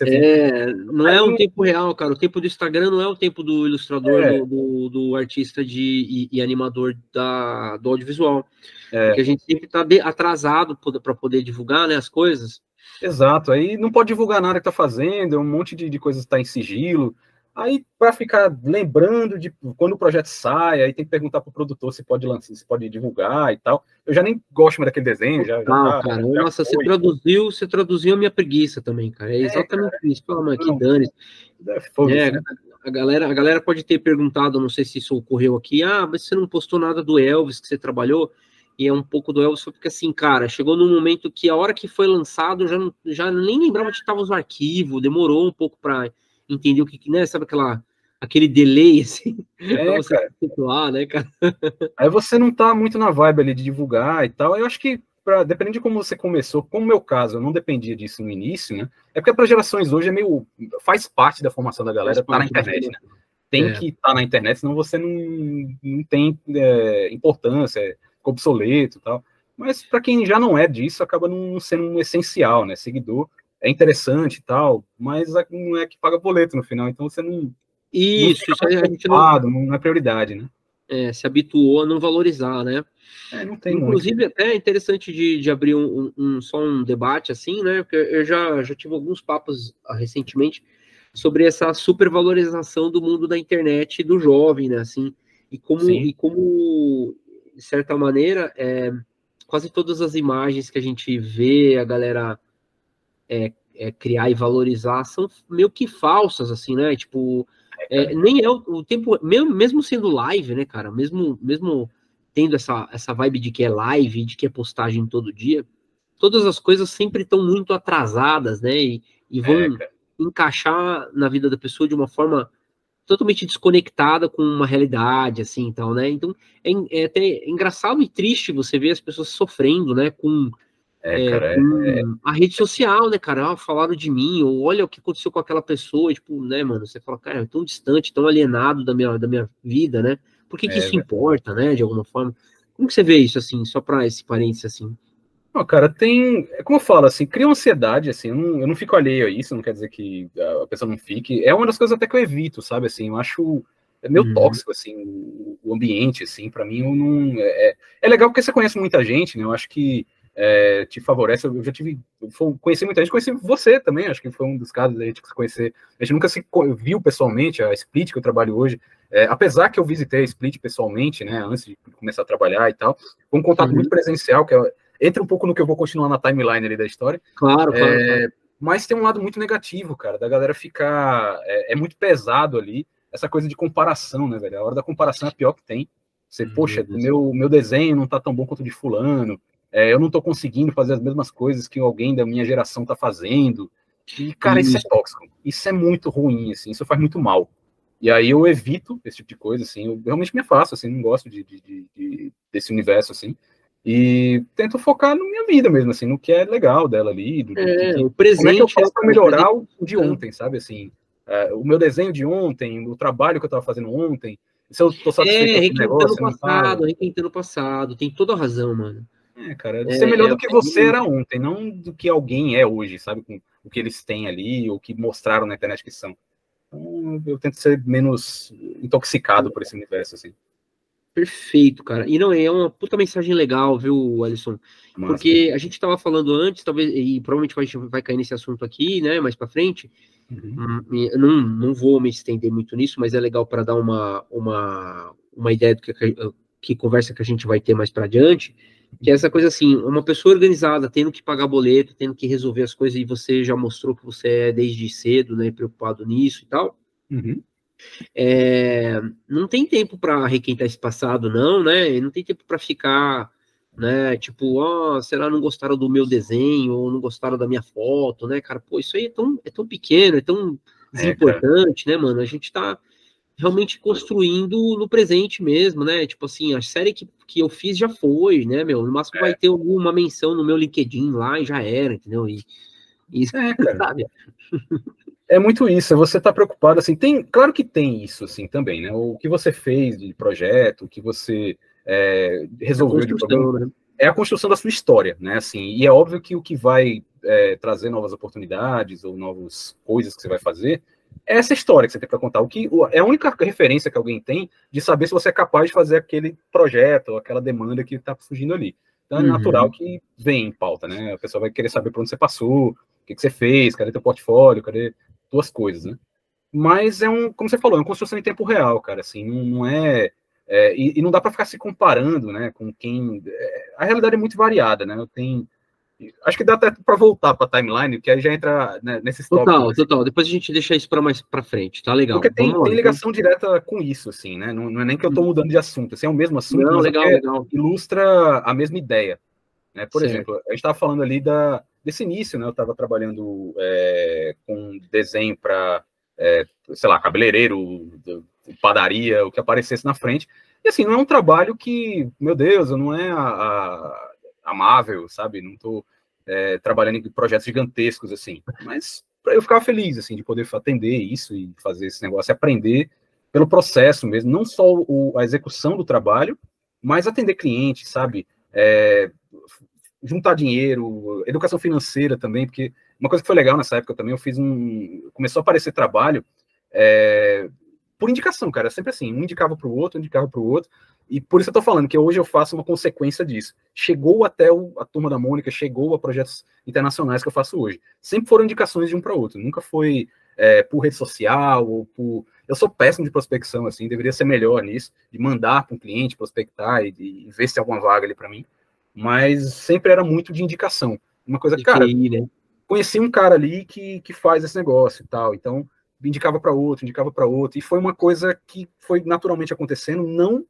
É, não é um tempo real, cara. O tempo do Instagram não é o tempo do ilustrador, é. do, do, do, artista de, e, e, animador da, do audiovisual. É. Porque a gente sempre está atrasado para poder divulgar né, as coisas. Exato, aí não pode divulgar nada que está fazendo, um monte de, de coisas está em sigilo. Aí, para ficar lembrando de quando o projeto sai, aí tem que perguntar para o produtor se pode lançar, se pode divulgar e tal. Eu já nem gosto mais daquele desenho. Já, não, já, cara. Já nossa, foi. você traduziu, você traduziu a minha preguiça também, cara. É, é exatamente é, isso. Fala, mano, que dane. É, é, a, galera, a galera pode ter perguntado, não sei se isso ocorreu aqui, ah, mas você não postou nada do Elvis que você trabalhou? E é um pouco do Elvis, porque assim, cara, chegou num momento que a hora que foi lançado, já, já nem lembrava onde estavam os arquivos, demorou um pouco para entender o que, né? Sabe aquela aquele delay assim, é, você cara. situar, né, cara? Aí você não tá muito na vibe ali de divulgar e tal. Eu acho que pra, dependendo de como você começou, como no meu caso, eu não dependia disso no início, né? É porque para gerações hoje é meio faz parte da formação da galera tá na internet, né? Tem é. que estar tá na internet, senão você não, não tem é, importância, é obsoleto e tal. Mas para quem já não é disso, acaba não sendo um essencial, né? Seguidor é interessante e tal, mas não é que paga boleto no final, então você não. Isso, não isso a gente não... não é prioridade, né? É, se habituou a não valorizar, né? É, não tem Inclusive, muito. até é interessante de, de abrir um, um, só um debate assim, né? Porque eu já, já tive alguns papos ah, recentemente sobre essa supervalorização do mundo da internet do jovem, né? Assim, e como, e como de certa maneira, é, quase todas as imagens que a gente vê a galera é, é, criar e valorizar são meio que falsas, assim, né? Tipo, é, nem é o, o, tempo, mesmo, mesmo sendo live, né, cara? Mesmo, mesmo tendo essa, essa vibe de que é live, de que é postagem todo dia, todas as coisas sempre estão muito atrasadas, né? E, e vão é, encaixar na vida da pessoa de uma forma totalmente desconectada com uma realidade, assim, tal, né? Então, é, é até engraçado e triste você ver as pessoas sofrendo, né, com é, é, cara, é, a rede social, né, cara? Ah, falaram de mim, ou olha o que aconteceu com aquela pessoa, tipo, né, mano? Você fala, cara, é tão distante, tão alienado da minha, da minha vida, né? Por que, que é, isso importa, né, de alguma forma? Como que você vê isso, assim, só para esse parênteses, assim? Não, cara, tem. É como eu falo, assim, cria ansiedade, assim, eu não, eu não fico alheio a isso, não quer dizer que a pessoa não fique. É uma das coisas até que eu evito, sabe, assim, eu acho. É meio uhum. tóxico, assim, o, o ambiente, assim, para mim, eu não. É, é legal porque você conhece muita gente, né? Eu acho que é, te favorece. Eu já tive, conheci muita gente, conheci você também, acho que foi um dos casos da gente se conhecer. A gente nunca se viu pessoalmente, a Split que eu trabalho hoje, é, apesar que eu visitei a Split pessoalmente, né, antes de começar a trabalhar e tal, foi um contato uhum. muito presencial, que é, entra um pouco no que eu vou continuar na timeline ali da história. Claro, claro, é, claro. Mas tem um lado muito negativo, cara, da galera ficar. É, é, muito pesado ali, essa coisa de comparação, né, velho? A hora da comparação é a pior que tem. Você, poxa, meu, meu desenho não tá tão bom quanto o de fulano, é, eu não estou conseguindo fazer as mesmas coisas que alguém da minha geração está fazendo. E, cara, isso. isso é tóxico. Isso é muito ruim, assim, isso faz muito mal. E aí eu evito esse tipo de coisa, assim, eu realmente me afasto, assim, não gosto de, de, de, desse universo, assim, e tento focar na minha vida mesmo, assim, no que é legal dela ali, do, é, do, o presente, como é que eu faço para melhorar o, o de ontem, sabe, assim, é, o meu desenho de ontem, o trabalho que eu estava fazendo ontem, se eu tô satisfeito é, com o negócio... passado, requentando o passado, tem toda a razão, mano. É, cara, é, ser melhor é, do que você era ontem, não do que alguém é hoje, sabe? Com o que eles têm ali, ou que mostraram na internet que são. Então, eu tento ser menos intoxicado por esse universo, assim. Perfeito, cara. E não, é uma puta mensagem legal, viu, Alisson? Massa. Porque a gente estava falando antes, talvez, e provavelmente a gente vai cair nesse assunto aqui, né, mais para frente. Uhum. Hum, não, não vou me estender muito nisso, mas é legal para dar uma, uma, uma ideia do que, que conversa que a gente vai ter mais para adiante que é essa coisa assim, uma pessoa organizada, tendo que pagar boleto, tendo que resolver as coisas, e você já mostrou que você é desde cedo, né, preocupado nisso e tal. Uhum. É, não tem tempo para requentar esse passado, não, né? Não tem tempo para ficar, né? Tipo, ó, oh, será não gostaram do meu desenho ou não gostaram da minha foto, né, cara? Pô, isso aí é tão, é tão pequeno, é tão desimportante, é, né, mano? A gente tá realmente construindo no presente mesmo, né? Tipo assim, a série que, que eu fiz já foi, né, meu? No máximo é. vai ter alguma menção no meu LinkedIn lá e já era, entendeu? E, e é, sabe? É muito isso, você tá preocupado, assim, tem, claro que tem isso, assim, também, né, o que você fez de projeto, o que você é, resolveu de problema, né? é a construção da sua história, né, assim, e é óbvio que o que vai é, trazer novas oportunidades ou novas coisas que você vai fazer é essa história que você tem para contar, o que é a única referência que alguém tem de saber se você é capaz de fazer aquele projeto ou aquela demanda que está surgindo ali. Então é uhum. natural que vem em pauta, né? A pessoa vai querer saber por onde você passou, o que, que você fez, cadê teu portfólio, cadê duas coisas, né? Mas é um, como você falou, é uma construção em tempo real, cara, assim, não, não é, é e, e, não dá para ficar se comparando, né, com quem, é, a realidade é muito variada, né, tem, acho que dá até para voltar para a timeline, que aí já entra né, nesses Total, tópicos, total, depois a gente deixa isso para mais para frente, tá legal. Porque tem, tem ligação então. direta com isso, assim, né, não, não, é nem que eu estou hum. mudando de assunto, assim, é o mesmo assunto, não, legal, é, legal. ilustra a mesma ideia, né, por exemplo, a gente estava falando ali da desse início, né? Eu estava trabalhando é, com desenho para, é, sei lá, cabeleireiro, padaria, o que aparecesse na frente. E assim, não é um trabalho que, meu Deus, não é a, a, amável, sabe? Não estou é, trabalhando em projetos gigantescos assim, mas eu ficava feliz assim de poder atender isso e fazer esse negócio, aprender pelo processo mesmo, não só o, a execução do trabalho, mas atender clientes, sabe? É, juntar dinheiro, educação financeira também, porque uma coisa que foi legal nessa época também, eu fiz um. Começou a aparecer trabalho é, por indicação, cara. Sempre assim, um indicava para o outro, um indicava para o outro. E por isso eu tô falando que hoje eu faço uma consequência disso. Chegou até o, a turma da Mônica, chegou a projetos internacionais que eu faço hoje. Sempre foram indicações de um para outro. Nunca foi é, por rede social ou por. Eu sou péssimo de prospecção, assim, deveria ser melhor nisso, de mandar para um cliente prospectar e, e ver se tem alguma vaga ali para mim mas sempre era muito de indicação. Uma coisa, de cara, QI, né? conheci um cara ali que, que faz esse negócio e tal, então indicava para outro, indicava para outro, e foi uma coisa que foi naturalmente acontecendo, não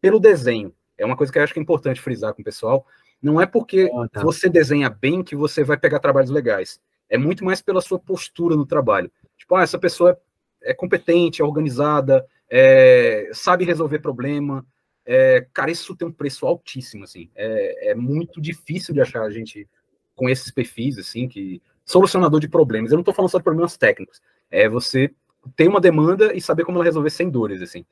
pelo desenho. É uma coisa que eu acho que é importante frisar com o pessoal. Não é porque oh, tá. você desenha bem que você vai pegar trabalhos legais. É muito mais pela sua postura no trabalho. Tipo, ah, essa pessoa é, é competente, é organizada, é, sabe resolver problema, é, cara, isso tem um preço altíssimo, assim. É, é muito difícil de achar a gente com esses perfis, assim, que solucionador de problemas. Eu não estou falando só de problemas técnicos. É você ter uma demanda e saber como ela resolver sem dores, assim.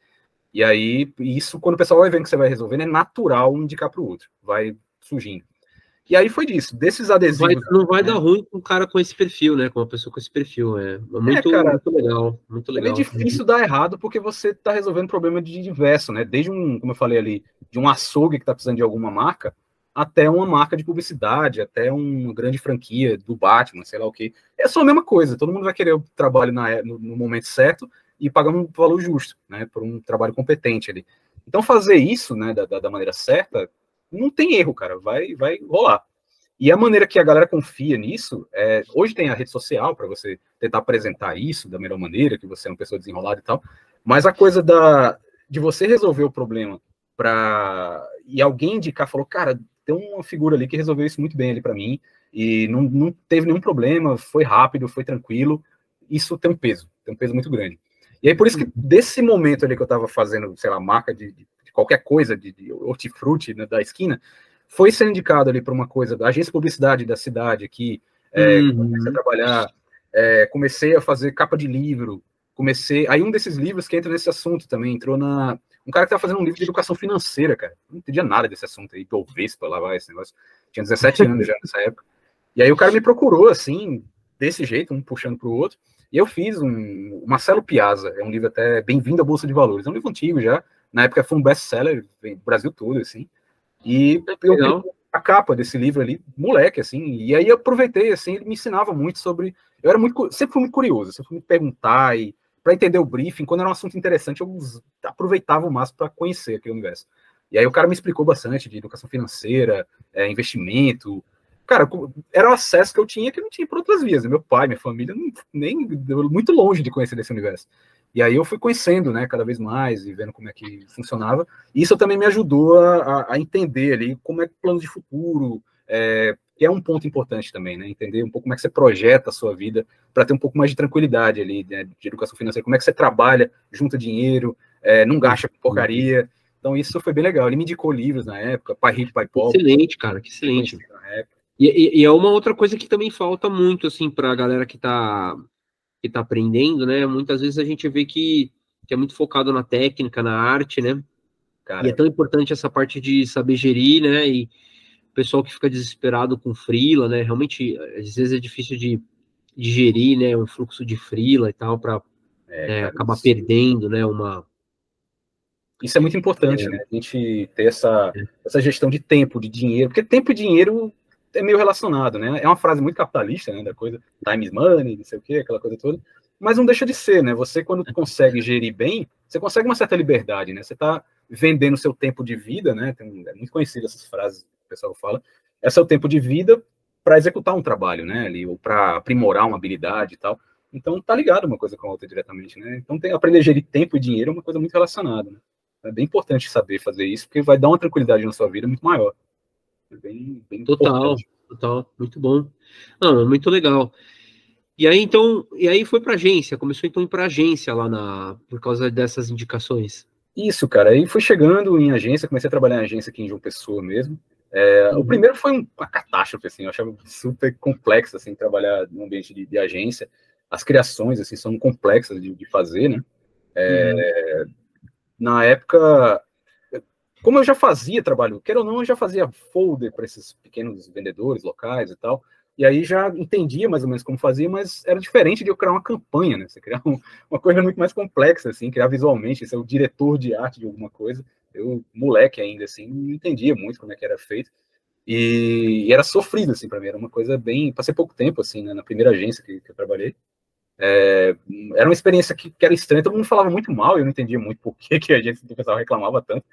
E aí, isso, quando o pessoal vai vendo que você vai resolvendo, é natural um indicar para o outro. Vai surgindo. E aí foi disso, desses adesivos. Vai, não vai né? dar ruim com um cara com esse perfil, né? Com uma pessoa com esse perfil. É, é muito, é, cara, muito legal. Muito é legal. É difícil dar errado porque você está resolvendo problema de diverso, né? Desde um, como eu falei ali, de um açougue que está precisando de alguma marca, até uma marca de publicidade, até uma grande franquia do Batman, sei lá o que. É só a mesma coisa. Todo mundo vai querer o trabalho na, no, no momento certo e pagar um valor justo, né? Por um trabalho competente ali. Então, fazer isso, né, da, da maneira certa, não tem erro, cara, vai, vai rolar. E a maneira que a galera confia nisso, é, hoje tem a rede social para você tentar apresentar isso da melhor maneira, que você é uma pessoa desenrolada e tal, mas a coisa da, de você resolver o problema para e alguém indicar, falou, cara, tem uma figura ali que resolveu isso muito bem ali para mim, e não, não teve nenhum problema, foi rápido, foi tranquilo, isso tem um peso, tem um peso muito grande. E aí, por isso que desse momento ali que eu estava fazendo, sei lá, marca de, de qualquer coisa, de, de hortifruti né, da esquina, foi ser indicado ali para uma coisa da agência de publicidade da cidade aqui, é, uhum. comecei a trabalhar, é, comecei a fazer capa de livro, comecei, aí um desses livros que entra nesse assunto também, entrou na, um cara que estava fazendo um livro de educação financeira, cara, não entendia nada desse assunto aí, do Vespa, lá vai esse negócio, tinha 17 anos já nessa época, e aí o cara me procurou, assim, desse jeito, um puxando para o outro, e eu fiz um, Marcelo Piazza, é um livro até bem-vindo à Bolsa de Valores, é um livro antigo já, na época foi um best-seller, no Brasil todo, assim. E eu, eu a capa desse livro ali, moleque, assim. E aí eu aproveitei, assim, ele me ensinava muito sobre. Eu era muito, sempre fui muito curioso, sempre fui me perguntar e para entender o briefing, quando era um assunto interessante, eu aproveitava o máximo para conhecer aquele universo. E aí o cara me explicou bastante de educação financeira, é, investimento. Cara, era o acesso que eu tinha que não tinha por outras vias. Meu pai, minha família, nem muito longe de conhecer desse universo. E aí eu fui conhecendo, né, cada vez mais e vendo como é que funcionava. E isso também me ajudou a, a entender ali como é que plano de futuro, é, que é um ponto importante também, né? Entender um pouco como é que você projeta a sua vida para ter um pouco mais de tranquilidade ali, né? de educação financeira, como é que você trabalha, junta dinheiro, é, não gasta com porcaria. Então isso foi bem legal. Ele me indicou livros na época, Pai Rico, Pai Pobre. Excelente, cara, que excelente. E, e, e, é uma outra coisa que também falta muito, assim, para a galera que está que tá aprendendo, né? Muitas vezes a gente vê que, que é muito focado na técnica, na arte, né? Cara, e é tão importante essa parte de saber gerir, né? E pessoal que fica desesperado com frila, né? Realmente, às vezes é difícil de, de gerir, né? Um fluxo de frila e tal, para é, é, acabar isso. perdendo, né? Uma, isso é muito importante, é. né? A gente ter essa, é. essa gestão de tempo, de dinheiro, porque tempo e dinheiro é meio relacionado, né? É uma frase muito capitalista, né? Da coisa time is money, não sei o quê, aquela coisa toda. Mas não deixa de ser, né? Você, quando consegue gerir bem, você consegue uma certa liberdade, né? Você está vendendo seu tempo de vida, né? Tem, é muito conhecido essas frases pessoal fala. É seu tempo de vida para executar um trabalho, né? Ali, ou para aprimorar uma habilidade e tal. Então, tá ligado uma coisa com a outra diretamente, né? Então, tem, aprender a gerir tempo e dinheiro é uma coisa muito relacionada, né? É bem importante saber fazer isso, porque vai dar uma tranquilidade na sua vida muito maior. É bem, bem total, importante. total, muito bom. Não, muito legal. E aí, então, e aí foi para agência, começou então a ir para agência lá na, por causa dessas indicações. Isso, cara, aí fui chegando em agência, comecei a trabalhar em agência aqui em João Pessoa mesmo. É, uhum. O primeiro foi uma catástrofe, assim, eu achava super complexo, assim, trabalhar no ambiente de, de agência. As criações, assim, são complexas de, de fazer, né? É, uhum. Na época, como eu já fazia trabalho, quer ou não, eu já fazia folder para esses pequenos vendedores locais e tal, e aí já entendia mais ou menos como fazia, mas era diferente de eu criar uma campanha, né? Você criar um, uma coisa muito mais complexa, assim, criar visualmente, ser o diretor de arte de alguma coisa. Eu, moleque ainda, assim, não entendia muito como é que era feito. E, e era sofrido, assim, para mim. Era uma coisa bem. Passei pouco tempo, assim, né, na primeira agência que, que eu trabalhei. É, era uma experiência que, que, era estranha, todo mundo falava muito mal, eu não entendia muito por que, que a gente do pessoal reclamava tanto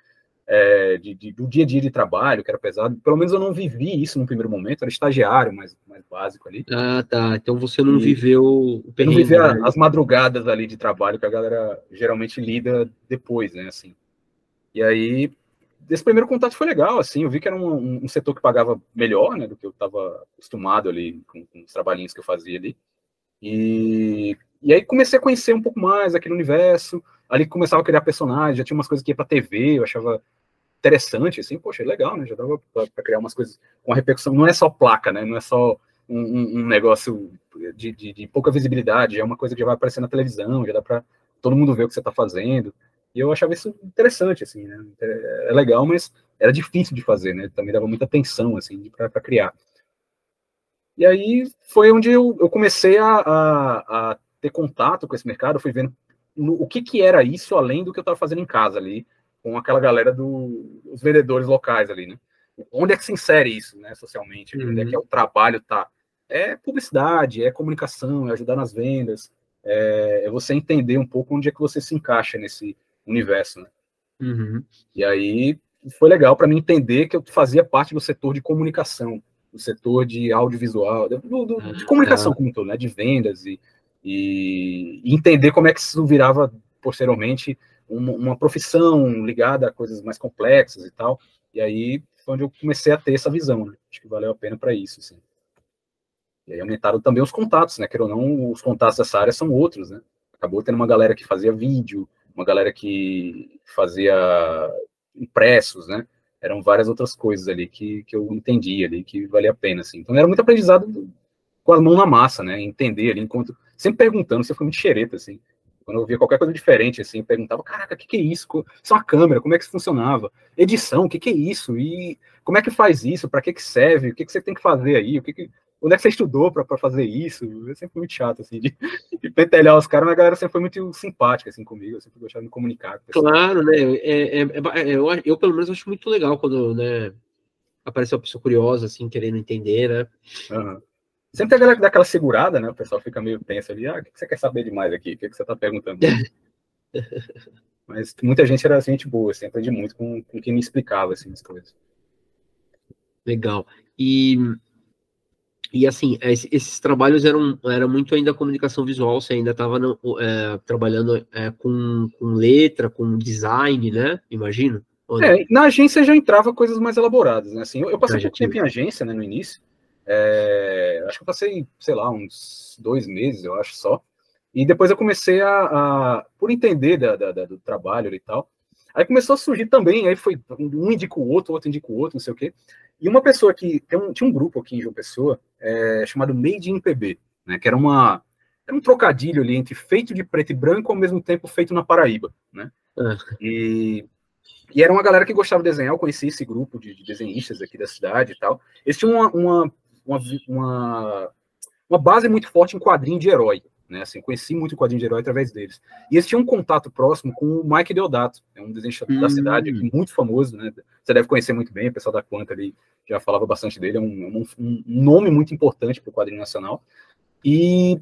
é, de, de, do dia a dia de trabalho, que era pesado. Pelo menos eu não vivi isso no primeiro momento, era estagiário mais, mais básico ali. Ah, tá. Então você não e viveu o perrengue, não vivia né? as madrugadas ali de trabalho que a galera geralmente lida depois, né, assim. E aí, esse primeiro contato foi legal, assim, eu vi que era um, um setor que pagava melhor, né, do que eu estava acostumado ali com, com os trabalhinhos que eu fazia ali. E, e aí comecei a conhecer um pouco mais aquele universo. Ali começava a criar personagens, já tinha umas coisas que ia para TV, eu achava interessante, assim, poxa, legal, né? Já dava para criar umas coisas com a repercussão. Não é só placa, né? Não é só um, um negócio de, de, de, pouca visibilidade, é uma coisa que já vai aparecer na televisão, já dá para todo mundo ver o que você está fazendo. E eu achava isso interessante, assim, né? É, legal, mas era difícil de fazer, né? Também dava muita atenção, assim, para criar. E aí foi onde eu, eu comecei a, a, a, ter contato com esse mercado, fui vendo no, o que, que era isso além do que eu estava fazendo em casa ali, com aquela galera dos vendedores locais ali, né? Onde é que se insere isso, né, socialmente? Uhum. Onde é que é uhum. o trabalho tá? É publicidade, é comunicação, é ajudar nas vendas, é, é você entender um pouco onde é que você se encaixa nesse universo, né? Uhum. E aí foi legal para mim entender que eu fazia parte do setor de comunicação, do setor de audiovisual, do, do, ah, de comunicação tá. como um todo, né, de vendas e, e, entender como é que isso virava posteriormente uma, uma, profissão ligada a coisas mais complexas e tal. E aí foi onde eu comecei a ter essa visão, né? Acho que valeu a pena para isso, assim. E aí aumentaram também os contatos, né? Quer ou não, os contatos dessa área são outros, né? Acabou tendo uma galera que fazia vídeo, uma galera que fazia impressos, né? eram várias outras coisas ali que, que eu entendi ali, que valia a pena, assim. Então era muito aprendizado com a mão na massa, né, entender ali, enquanto, sempre perguntando, você foi muito xereta, assim. Quando eu via qualquer coisa diferente, assim, perguntava, caraca, o que, que é isso? Isso é uma câmera, como é que isso funcionava? Edição, o que, que é isso? E como é que faz isso? Para que, que serve? O que, que você tem que fazer aí? O que, que onde é que você estudou para fazer isso? Eu sempre fui muito chato, assim, de, de pentelhar os caras, mas a galera sempre foi muito simpática, assim, comigo, eu sempre gostava de me comunicar. Claro, né, é, é, é, eu, eu, pelo menos acho muito legal quando, né, aparece uma pessoa curiosa, assim, querendo entender, né. Uhum. Sempre tem a galera que dá aquela segurada, né, o pessoal fica meio tenso ali, ah, o que você quer saber demais aqui? O que você tá perguntando? mas muita gente era gente boa, assim, aprendi muito com, com quem me explicava, assim, as coisas. Legal. E e assim, esses trabalhos eram, era muito ainda comunicação visual, você ainda estava é, trabalhando é, com, com, letra, com design, né? Imagino. É, na agência já entrava coisas mais elaboradas, né? Assim, eu, eu passei pouco tempo em agência, né, no início. É, acho que eu passei, sei lá, uns dois meses, eu acho só. E depois eu comecei a, a por entender da, da, da, do trabalho e tal. Aí começou a surgir também, aí foi um indica o outro, outro indica o outro, não sei o quê. E uma pessoa que tem um, tinha um grupo aqui em João Pessoa é, chamado Made in PB, né? Que era uma era um trocadilho ali entre feito de preto e branco ao mesmo tempo feito na Paraíba, né? É. E, e era uma galera que gostava de desenhar, eu conheci esse grupo de, de desenhistas aqui da cidade e tal. Eles tinham uma, uma, uma, uma, uma base muito forte em quadrinho de herói, né? Assim, conheci muito o quadrinho de herói através deles. E eles tinham um contato próximo com o Mike Deodato, é um desenhista hum. da cidade, muito famoso, né? Você deve conhecer muito bem, o pessoal da Quanta ali já falava bastante dele, é um, um, um nome muito importante para o quadrinho nacional. E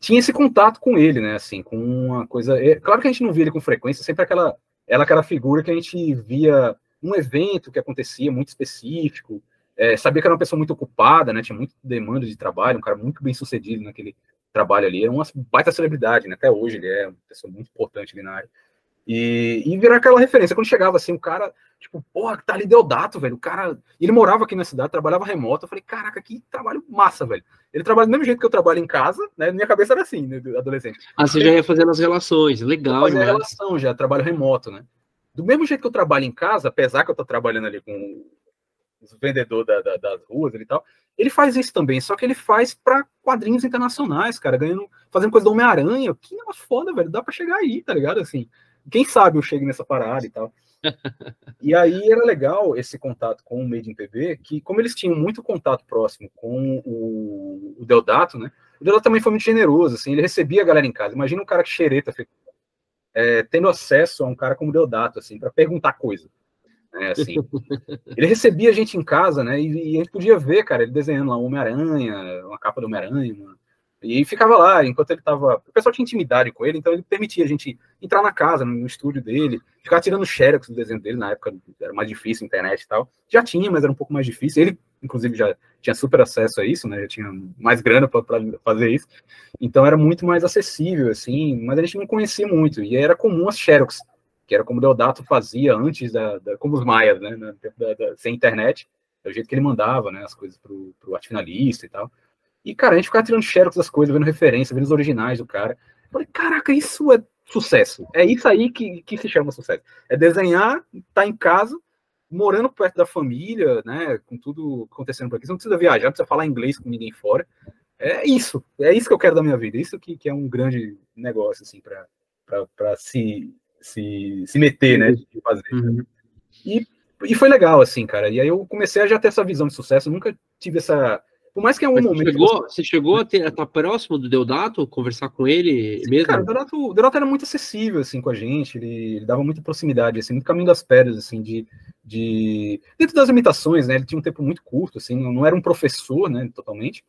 tinha esse contato com ele, né? Assim, com uma coisa. É, claro que a gente não via ele com frequência, sempre aquela. Ela aquela figura que a gente via um evento que acontecia muito específico, é, sabia que era uma pessoa muito ocupada, né? Tinha muito demanda de trabalho, um cara muito bem sucedido naquele trabalho ali. Era uma baita celebridade, né? Até hoje ele é uma pessoa muito importante ali na área. E, e virar aquela referência. Quando chegava assim, o cara, tipo, porra, tá ali Deodato, velho. O cara. Ele morava aqui na cidade, trabalhava remoto. Eu falei, caraca, que trabalho massa, velho. Ele trabalha do mesmo jeito que eu trabalho em casa, né? Minha cabeça era assim, né, adolescente. Ah, você já ia fazendo as relações, legal, né? relação já, trabalho remoto, né? Do mesmo jeito que eu trabalho em casa, apesar que eu tô trabalhando ali com os vendedores da, da, das ruas e tal, ele faz isso também, só que ele faz para quadrinhos internacionais, cara, ganhando, fazendo coisa do Homem-Aranha. Que negócio foda, velho. Dá para chegar aí, tá ligado? Assim, quem sabe eu chego nessa parada e tal. e aí era legal esse contato com o Made in PB, que como eles tinham muito contato próximo com o, o Deodato, né? O Deodato também foi muito generoso, assim, ele recebia a galera em casa. Imagina um cara que xereta, é, tendo acesso a um cara como o Deodato, assim, para perguntar coisa. Né, assim. ele recebia a gente em casa, né? E, e, a gente podia ver, cara, ele desenhando lá Homem-Aranha, uma capa do Homem-Aranha, e ficava lá, enquanto ele tava. O pessoal tinha intimidade com ele, então ele permitia a gente entrar na casa, no, estúdio dele, ficar tirando xerox do desenho dele, na época era mais difícil, internet e tal. Já tinha, mas era um pouco mais difícil. Ele, inclusive, já tinha super acesso a isso, né? Já tinha mais grana para fazer isso. Então era muito mais acessível, assim, mas a gente não conhecia muito. E era comum as xerox, que era como Deodato fazia antes da. da como os maias, né? Da, da, sem internet. É o jeito que ele mandava, né? As coisas pro, pro arte finalista e tal. E, cara, a gente ficava tirando xerox das coisas, vendo referência, vendo os originais do cara. Eu falei, caraca, isso é sucesso. É isso aí que, que se chama sucesso. É desenhar, tá em casa, morando perto da família, né? Com tudo acontecendo por aqui. Você não precisa viajar, não precisa falar inglês com ninguém fora. É isso. É isso que eu quero da minha vida. Isso que, que é um grande negócio, assim, para se, se, se meter, né? De fazer. Uhum. E, e foi legal, assim, cara. E aí eu comecei a já ter essa visão de sucesso. Eu nunca tive essa por mais que em algum Mas momento. Chegou, você... chegou a, estar próximo do Deodato, conversar com ele Sim, mesmo? Cara, o Deodato, o Deodato era muito acessível assim, com a gente, ele, ele, dava muita proximidade, assim, muito caminho das pedras, assim, de, de. Dentro das limitações, né? Ele tinha um tempo muito curto, assim, não, não era um professor, né, totalmente.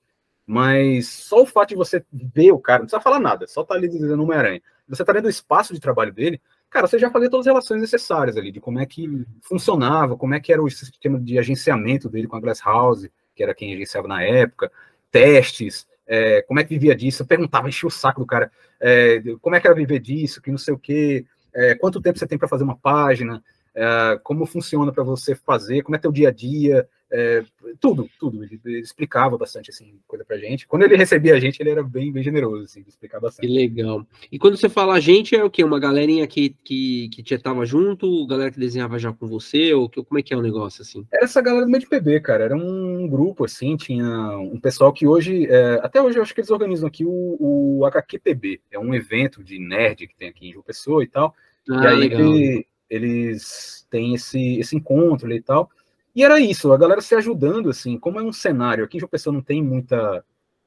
Mas só o fato de você ver o cara, não precisa falar nada, só tá ali dizendo Homem-Aranha. Você tá dentro do espaço de trabalho dele, cara, você já fazia todas as relações necessárias ali, de como é que funcionava, como é que era o sistema de agenciamento dele com a Glass House, que era quem agenciava na época, testes, é, como é que vivia disso? Eu perguntava, enchia o saco do cara, é, como é que era viver disso, que não sei o quê, é, quanto tempo você tem para fazer uma página, é, como funciona para você fazer, como é teu dia a dia, é, tudo, tudo. Ele, ele, explicava bastante assim, coisa pra gente. Quando ele recebia a gente, ele era bem, bem generoso, assim, de explicar bastante. Que legal. E quando você fala a gente, é o quê? Uma galerinha que, que, que já tava junto, galera que desenhava já com você, ou que, como é que é o negócio, assim? Era essa galera do MedPB, cara. Era um grupo, assim, tinha um pessoal que hoje, é, até hoje eu acho que eles organizam aqui o, o HQPB. É um evento de nerd que tem aqui em João Pessoa e tal. Ah, e aí ele, eles têm esse, esse encontro e tal. E era isso, a galera se ajudando, assim, como é um cenário, aqui em João Pessoa não tem muita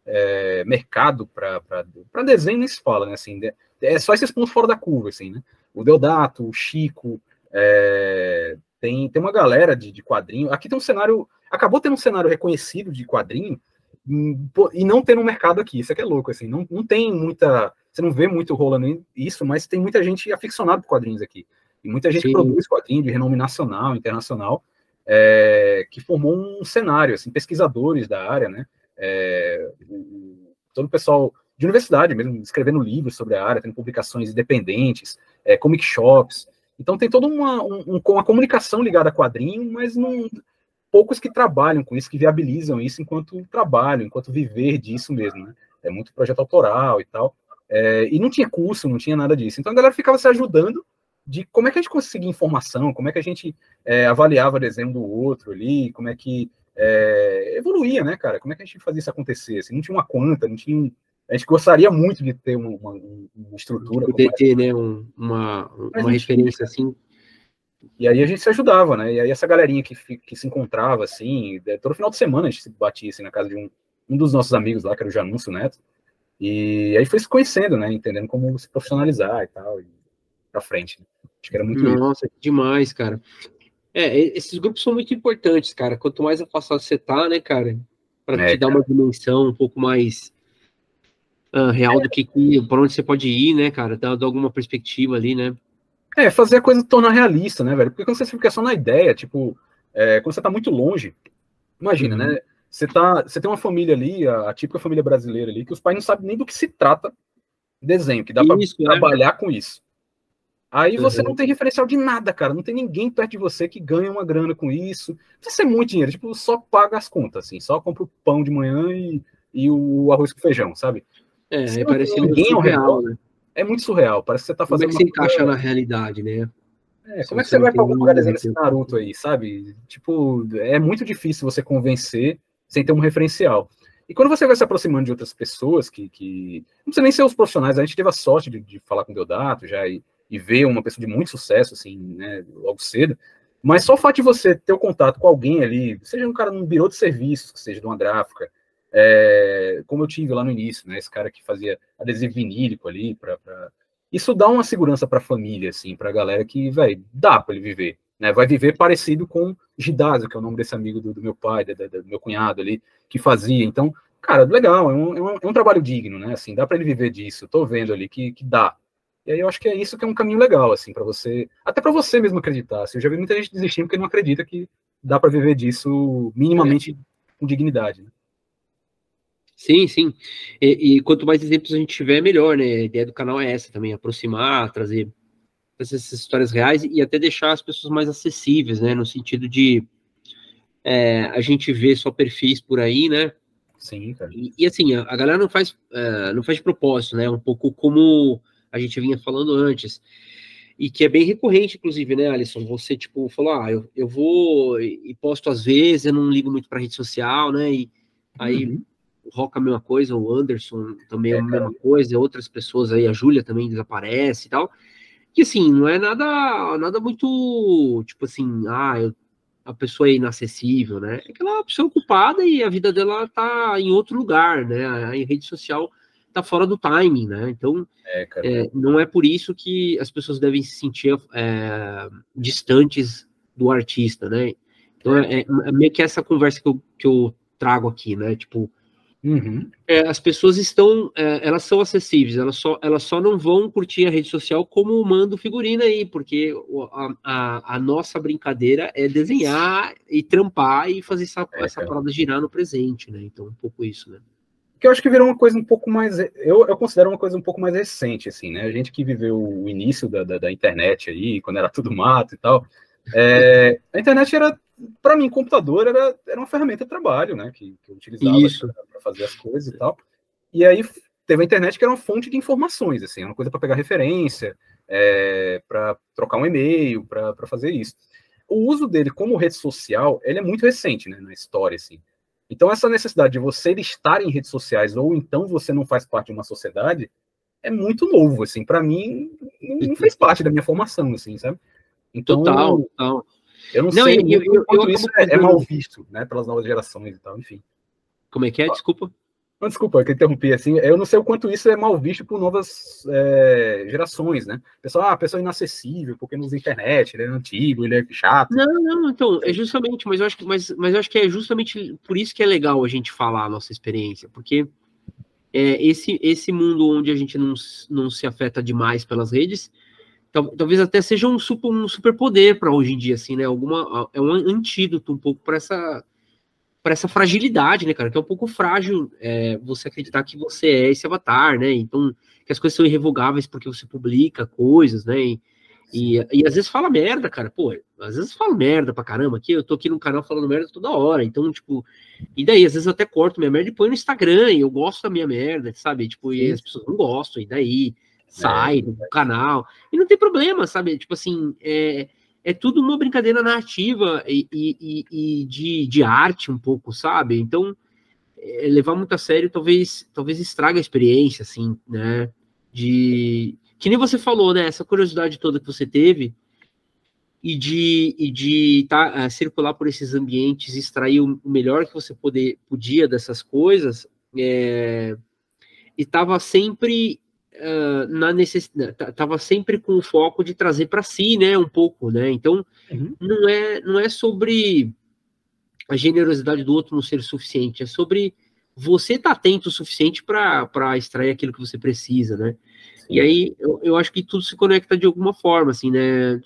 é, mercado para desenho, nem se fala, né, assim, é só esses pontos fora da curva, assim, né, o Deodato, o Chico, é, tem, tem uma galera de, de quadrinho, aqui tem um cenário, acabou tendo um cenário reconhecido de quadrinho, hum, e não tem no mercado aqui, isso aqui é louco, assim, não, não tem muita, você não vê muito rolando isso, mas tem muita gente aficionada por quadrinhos aqui, e muita gente Sim. produz quadrinho de renome nacional, internacional, é, que formou um cenário, assim, pesquisadores da área, né? É, todo o pessoal de universidade mesmo, escrevendo livros sobre a área, tendo publicações independentes, é, comic shops. Então tem toda uma, um, uma comunicação ligada a quadrinho, mas não, poucos que trabalham com isso, que viabilizam isso enquanto trabalho, enquanto viver disso mesmo, né? É muito projeto autoral e tal. É, e não tinha curso, não tinha nada disso. Então a galera ficava se ajudando de como é que a gente conseguia informação, como é que a gente é, avaliava o desenho do outro ali, como é que é, evoluía, né, cara? Como é que a gente fazia isso acontecer? Assim, não tinha uma conta, não tinha. A gente gostaria muito de ter uma, uma, estrutura. Poder ter, né, um, uma, uma referência assim. E aí a gente se ajudava, né? E aí essa galerinha que, que se encontrava, assim, todo final de semana a gente se batia assim, na casa de um, um dos nossos amigos lá, que era o Janúncio Neto. E aí foi se conhecendo, né? Entendendo como se profissionalizar e tal, e pra frente. Né? Acho que era muito Nossa, isso. demais, cara. É, esses grupos são muito importantes, cara. Quanto mais afastado você tá, né, cara? Para é, te dar uma dimensão um pouco mais uh, real é. do que, que para onde você pode ir, né, cara? Dar, dar alguma perspectiva ali, né? É, fazer a coisa tornar realista, né, velho? Porque quando você fica só na ideia, tipo, é, quando você tá muito longe, imagina, né? uhum. né? Você, tá, você tem uma família ali, a, a, típica família brasileira ali, que os pais não sabem nem do que se trata desenho, que dá para né? trabalhar com isso. Aí você uhum. não tem referencial de nada, cara. Não tem ninguém perto de você que ganha uma grana com isso. Não precisa ser muito dinheiro, tipo, só paga as contas, assim, só compra o pão de manhã e, e o arroz com feijão, sabe? É, é parece ninguém surreal, né? É muito surreal, parece que você tá fazendo. Como é que você encaixa na realidade, né? É, como é que você, vai pra algum lugar desenhando esse Naruto aí, sabe? Tipo, é muito difícil você convencer sem ter um referencial. E quando você vai se aproximando de outras pessoas que. que... Não precisa nem ser os profissionais, a gente teve a sorte de, de falar com o Deodato já e e ver uma pessoa de muito sucesso, assim, né, logo cedo. Mas só o fato de você ter o contato com alguém ali, seja um cara num birô de serviços, seja de uma gráfica, é, como eu tive lá no início, né, esse cara que fazia adesivo vinílico ali, pra, pra... isso dá uma segurança para a família, assim, para a galera que, velho, dá para ele viver, né, vai viver parecido com Gidásio, que é o nome desse amigo do, do meu pai, do, do, meu cunhado ali, que fazia, então, cara, legal, é um, é um, é um trabalho digno, né, assim, dá para ele viver disso, tô vendo ali que, que dá, e aí eu acho que é isso que é um caminho legal, assim, para você, até para você mesmo acreditar. Assim, eu já vi muita gente desistindo porque não acredita que dá para viver disso minimamente com dignidade. Né? Sim, sim. E, e, quanto mais exemplos a gente tiver, melhor, né? A ideia do canal é essa também, aproximar, trazer essas histórias reais e até deixar as pessoas mais acessíveis, né? No sentido de é, a gente vê só perfis por aí, né? Sim, cara. E, e assim, a, a, galera não faz, uh, não faz de propósito, né? Um pouco como a gente vinha falando antes. E que é bem recorrente, inclusive, né, Alisson? Você, tipo, falou, ah, eu, eu vou e posto às vezes, eu não ligo muito para rede social, né? E aí uhum. o Roca a mesma coisa, o Anderson também é, é a mesma coisa, outras pessoas aí, a Júlia também desaparece e tal. Que assim, não é nada, nada muito, tipo assim, ah, eu, a pessoa é inacessível, né? É que ela é uma pessoa ocupada e a vida dela tá em outro lugar, né? A rede social tá fora do timing, né? Então, é, é, não é por isso que as pessoas devem se sentir é, distantes do artista, né? Então, é, é, é, meio que essa conversa que eu, que eu trago aqui, né? Tipo, uhum. É, as pessoas estão, elas são acessíveis, elas só, elas só não vão curtir a rede social como manda o figurino aí, porque a, a, a, nossa brincadeira é desenhar e trampar e fazer essa, essa parada girar no presente, né? Então, um pouco isso, né? Que eu acho que virou uma coisa um pouco mais. Eu, eu considero uma coisa um pouco mais recente, assim, né? A gente que viveu o início da, da, da internet aí, quando era tudo mato e tal. É, a internet era, para mim, computador era, era uma ferramenta de trabalho, né? Que, que eu utilizava para fazer as coisas e tal. E aí teve a internet que era uma fonte de informações, assim, uma coisa para pegar referência, é, para trocar um e-mail, para fazer isso. O uso dele como rede social, ele é muito recente, né, na história, assim. Então, essa necessidade de você estar em redes sociais ou então você não faz parte de uma sociedade é muito novo, assim. Para mim, não fez parte da minha formação, assim, sabe? Então, total, total. Eu não, não sei eu, eu, eu, isso é, é, mal visto, né, pelas novas gerações e tal, enfim. Como é que é? Desculpa. Desculpa, que interrompi assim. Eu não sei o quanto isso é mal visto por novas é, gerações, né? Pessoal, ah, pessoa inacessível, porque não usa internet, ele é antigo, ele é chato. Não, não, então, é justamente, mas eu acho que, mas, mas eu acho que é justamente por isso que é legal a gente falar a nossa experiência, porque é, esse, esse mundo onde a gente não, não se afeta demais pelas redes, talvez até seja um super, um super poder para hoje em dia, assim, né? Alguma, é um antídoto um pouco para essa para essa fragilidade, né, cara? Que é um pouco frágil é, você acreditar que você é esse avatar, né? Então, que as coisas são irrevogáveis porque você publica coisas, né? E, E, e às vezes fala merda, cara. Pô, às vezes fala merda pra caramba aqui. Eu tô aqui no canal falando merda toda hora. Então, tipo, e daí, às vezes eu até corto minha merda e põe no Instagram. E eu gosto da minha merda, sabe? Tipo, e as pessoas não gostam. E daí sai é, do canal. E não tem problema, sabe? Tipo assim, é, é tudo uma brincadeira narrativa e, e, e de, de arte um pouco, sabe? Então, é, levar muito a sério talvez, talvez estraga a experiência, assim, né? De. Que nem você falou, né? Essa curiosidade toda que você teve e de, e de tá, uh, circular por esses ambientes, extrair o melhor que você poder, podia dessas coisas, é, e estava sempre uh, na necessidade, estava sempre com o foco de trazer para si, né, um pouco, né? Então, uhum. não é não é sobre a generosidade do outro não ser suficiente, é sobre você estar tá atento o suficiente para extrair aquilo que você precisa, né? Sim. E aí eu, eu acho que tudo se conecta de alguma forma, assim, né?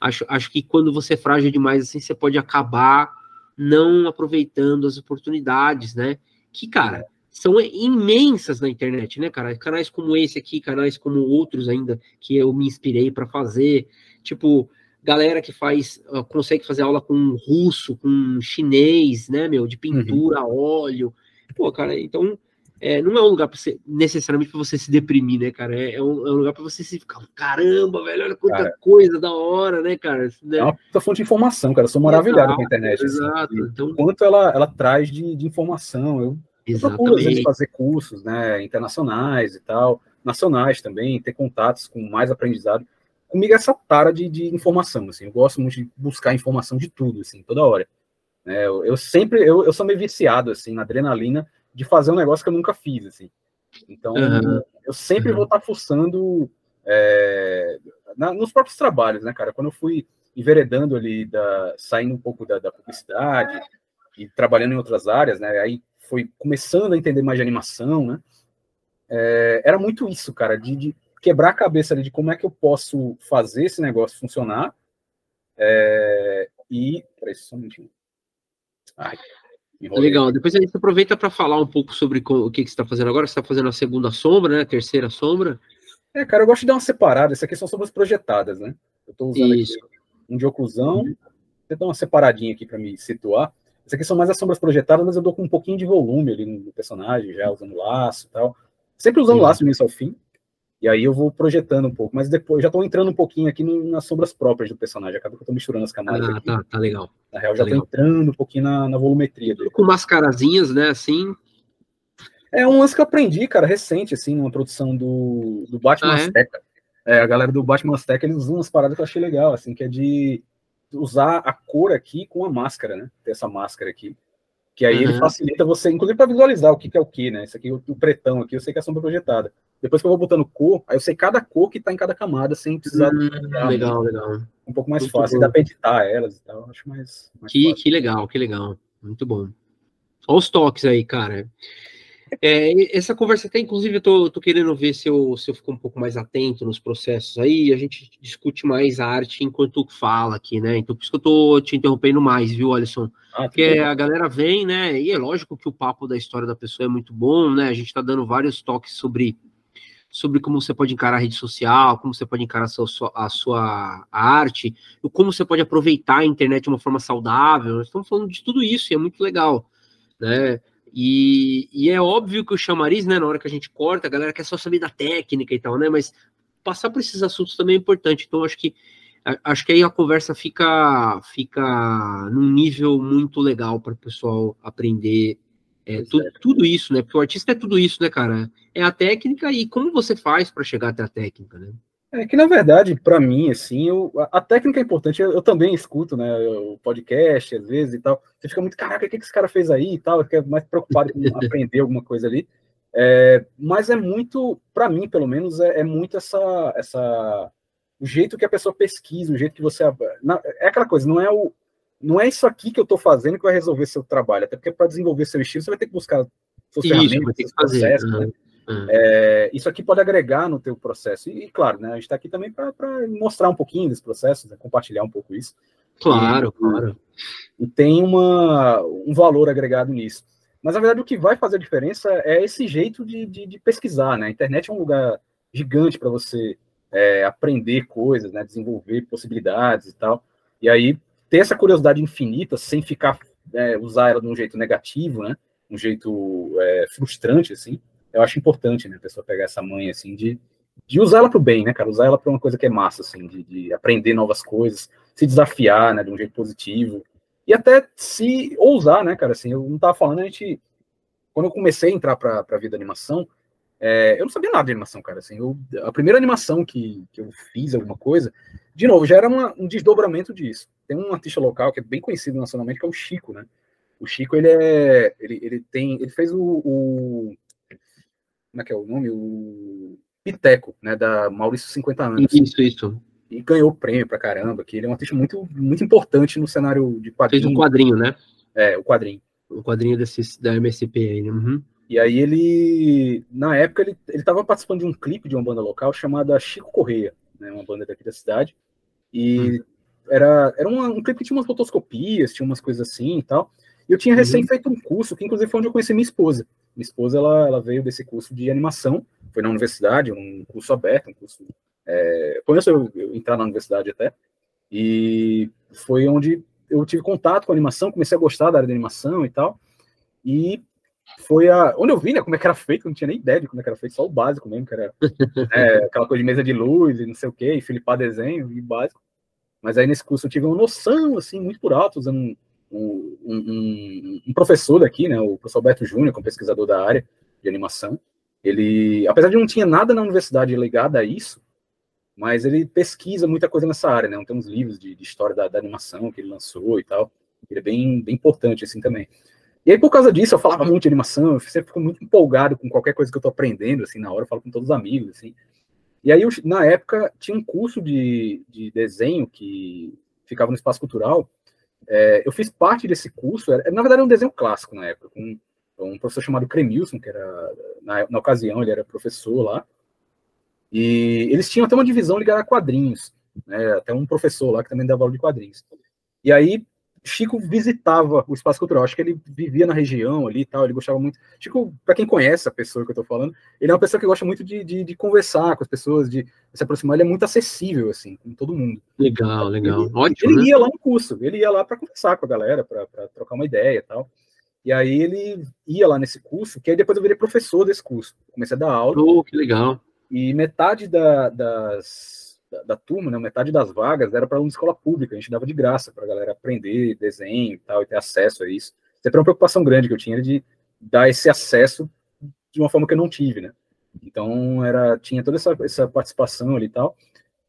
Acho, acho que quando você é frágil demais, assim, você pode acabar não aproveitando as oportunidades, né? Que, cara, são imensas na internet, né, cara? Canais como esse aqui, canais como outros ainda que eu me inspirei para fazer, tipo galera que faz uh, consegue fazer aula com russo, com chinês, né, meu, de uhum. pintura, uhum. óleo. Pô, cara, então é, não é um lugar você necessariamente para você se deprimir, né, cara? É, é, um, é um, lugar para você se ficar, caramba, velho, olha quanta cara, coisa da hora, né, cara? Né? É uma puta fonte de informação, cara. Eu sou maravilhado exato, com a internet. Assim. Exato. Assim, então, quanto ela, ela traz de, de informação. Eu Exatamente. Procuro, fazer cursos né, internacionais e tal, nacionais também, ter contatos com mais aprendizado. Comigo é essa tara de, de informação, assim, eu gosto muito de buscar informação de tudo, assim, toda hora. É, eu, eu, sempre, eu, eu sou meio viciado, assim, na adrenalina de fazer um negócio que eu nunca fiz, assim. Então, uhum. eu sempre uhum. vou estar fuçando é, na, nos próprios trabalhos, né, cara? Quando eu fui enveredando ali, da, saindo um pouco da, da publicidade e trabalhando em outras áreas, né? Aí foi começando a entender mais de animação, né? É, era muito isso, cara, de, de, quebrar a cabeça ali de como é que eu posso fazer esse negócio funcionar. É, e. Peraí, só um minutinho. Ai, Legal, depois a gente aproveita para falar um pouco sobre o que, que você está fazendo agora. Você está fazendo a segunda sombra, né? A terceira sombra. É, cara, eu gosto de dar uma separada. Essas aqui são sombras projetadas, né? Eu estou usando Isso. aqui um de oclusão. Uhum. Vou dar uma separadinha aqui para me situar. Essas aqui são mais as sombras projetadas, mas eu dou com um pouquinho de volume ali no personagem, já usando laço e tal. Sempre usando Sim. laço do início ao fim. E aí eu vou projetando um pouco. Mas depois já estou entrando um pouquinho aqui no, nas sombras próprias do personagem. Acaba que eu estou misturando as camadas. Ah, aqui. tá, tá legal. Na real, tá já estou entrando um pouquinho na, na volumetria dele. Com mascarazinhas, né? Assim. É um lance que eu aprendi, cara, recente, assim, numa produção do, do Batman ah, Azteca. É? é? a galera do Batman Azteca, eles usam umas paradas que eu achei legal, assim, que é de usar a cor aqui com a máscara, né? Ter essa máscara aqui. Que aí uhum. ele facilita você, inclusive para visualizar o que, que, é o que, né? Isso aqui, o, o, pretão aqui, eu sei que é sombra projetada. Depois que eu vou botando cor, aí eu sei cada cor que tá em cada camada, sem precisar. Hum, legal, legal. Um pouco mais Muito fácil, bom. dá para editar elas e tal. Acho mais. mais que, que legal, que legal. Muito bom. Olha os toques aí, cara. É, essa conversa até, inclusive, eu tô, tô, querendo ver se eu, se eu fico um pouco mais atento nos processos aí, a gente discute mais a arte enquanto fala aqui, né? Então, por isso que eu tô te interrompendo mais, viu, Alisson? Ah, Porque a galera vem, né? E é lógico que o papo da história da pessoa é muito bom, né? A gente tá dando vários toques sobre, sobre como você pode encarar a rede social, como você pode encarar a sua, a sua arte, como você pode aproveitar a internet de uma forma saudável. Nós estamos falando de tudo isso e é muito legal, né? E, e, é óbvio que o chamariz, né, na hora que a gente corta, a galera quer só saber da técnica e tal, né? Mas passar por esses assuntos também é importante. Então, acho que acho que aí a conversa fica fica num nível muito legal para o pessoal aprender é, tudo, tudo isso, né? Porque o artista é tudo isso, né, cara? É a técnica e como você faz para chegar até a técnica, né? É que, na verdade, para mim, assim, eu, a, a, técnica é importante. Eu, eu, também escuto, né, o podcast, às vezes, e tal. Você fica muito, caraca, o que, que esse cara fez aí e tal. Fica mais preocupado em aprender alguma coisa ali. É, mas é muito, para mim, pelo menos, é, é, muito essa, essa... O jeito que a pessoa pesquisa, o jeito que você... Na, é aquela coisa, não é o... Não é isso aqui que eu estou fazendo que vai resolver seu trabalho. Até porque para desenvolver seu estilo, você vai ter que buscar suas isso, ferramentas, que fazer. Processos, né? Uhum. É, isso aqui pode agregar no teu processo. E, claro, né, a gente está aqui também para mostrar um pouquinho desse processo, né, compartilhar um pouco isso. Claro, e, claro. E tem uma, um valor agregado nisso. Mas, na verdade, o que vai fazer a diferença é esse jeito de, de, de pesquisar. Né? A internet é um lugar gigante para você é, aprender coisas, né, desenvolver possibilidades e tal. E aí ter essa curiosidade infinita sem ficar é, usar ela de um jeito negativo, né, um jeito é, frustrante assim. Eu acho importante, né, a pessoa pegar essa mãe assim de de usar ela o bem, né, cara? Usar ela para uma coisa que é massa, assim, de, de, aprender novas coisas, se desafiar, né, de um jeito positivo. E até se ousar, né, cara? Assim, eu não tava falando, a gente. Quando eu comecei a entrar para a vida da animação, é, eu não sabia nada de animação, cara. Assim, eu, a primeira animação que, que eu fiz alguma coisa, de novo, já era uma, um desdobramento disso. Tem um artista local que é bem conhecido nacionalmente, que é o Chico, né? O Chico, ele é. Ele, ele tem. Ele fez o, o. Como é que é o nome? O Piteco, né? Da Maurício 50 anos. Isso, isso. E ganhou prêmio pra caramba, que ele é um artista muito, muito importante no cenário de quadrinhos. Fez um quadrinho, né? É, o quadrinho. O quadrinho desse, da MSP aí, né? Uhum. E aí ele, na época, ele, ele tava participando de um clipe de uma banda local chamada Chico Correia, né, uma banda daqui da cidade. E uhum. era, era uma, um clipe que tinha umas fotoscopias, tinha umas coisas assim e tal. E eu tinha uhum. recém feito um curso, que inclusive foi onde eu conheci minha esposa. Minha esposa, ela, ela veio desse curso de animação, foi na universidade, um curso aberto, um curso... É, eu, eu entrar na universidade até. E foi onde eu tive contato com a animação, comecei a gostar da área de animação e tal. E foi a. Onde eu vi, né, como é que era feito, eu não tinha nem ideia de como é que era feito, só o básico mesmo, que era é, aquela coisa de mesa de luz e não sei o quê, e filipar desenho e básico. Mas aí nesse curso eu tive uma noção, assim, muito por alto, usando um, um, professor daqui, né, o professor Alberto Júnior, que é um pesquisador da área de animação. Ele, apesar de não tinha nada na universidade ligado a isso, mas ele pesquisa muita coisa nessa área, né? Tem uns livros de, de história da, da, animação que ele lançou e tal. Ele é bem, bem importante, assim, também. E aí, por causa disso, eu falava muito de animação, eu sempre fico muito empolgado com qualquer coisa que eu tô aprendendo, assim, na hora, eu falo com todos os amigos, assim. E aí, eu, na época, tinha um curso de, de desenho que ficava no Espaço Cultural. É, eu fiz parte desse curso, era, na verdade, era um desenho clássico na época, com um professor chamado Cremilson, que era, na, na ocasião, ele era professor lá. E eles tinham até uma divisão ligada a quadrinhos, né, até um professor lá que também dava aula de quadrinhos. E aí, Chico visitava o espaço cultural, acho que ele vivia na região ali e tal, ele gostava muito. Chico, para quem conhece a pessoa que eu tô falando, ele é uma pessoa que gosta muito de, de, de conversar com as pessoas, de se aproximar, ele é muito acessível, assim, com todo mundo. Legal, legal. Ele, Ótimo. Ele né? ia lá no curso, ele ia lá para conversar com a galera, para trocar uma ideia e tal. E aí ele ia lá nesse curso, que aí depois eu virei professor desse curso. Comecei a dar aula. Oh, que legal. E metade da, das da, da, turma, né, metade das vagas era para uma escola pública, a gente dava de graça para a galera aprender desenho e tal, e ter acesso a isso. Sempre uma preocupação grande que eu tinha de dar esse acesso de uma forma que eu não tive, né? Então, era, tinha toda essa, essa participação ali e tal.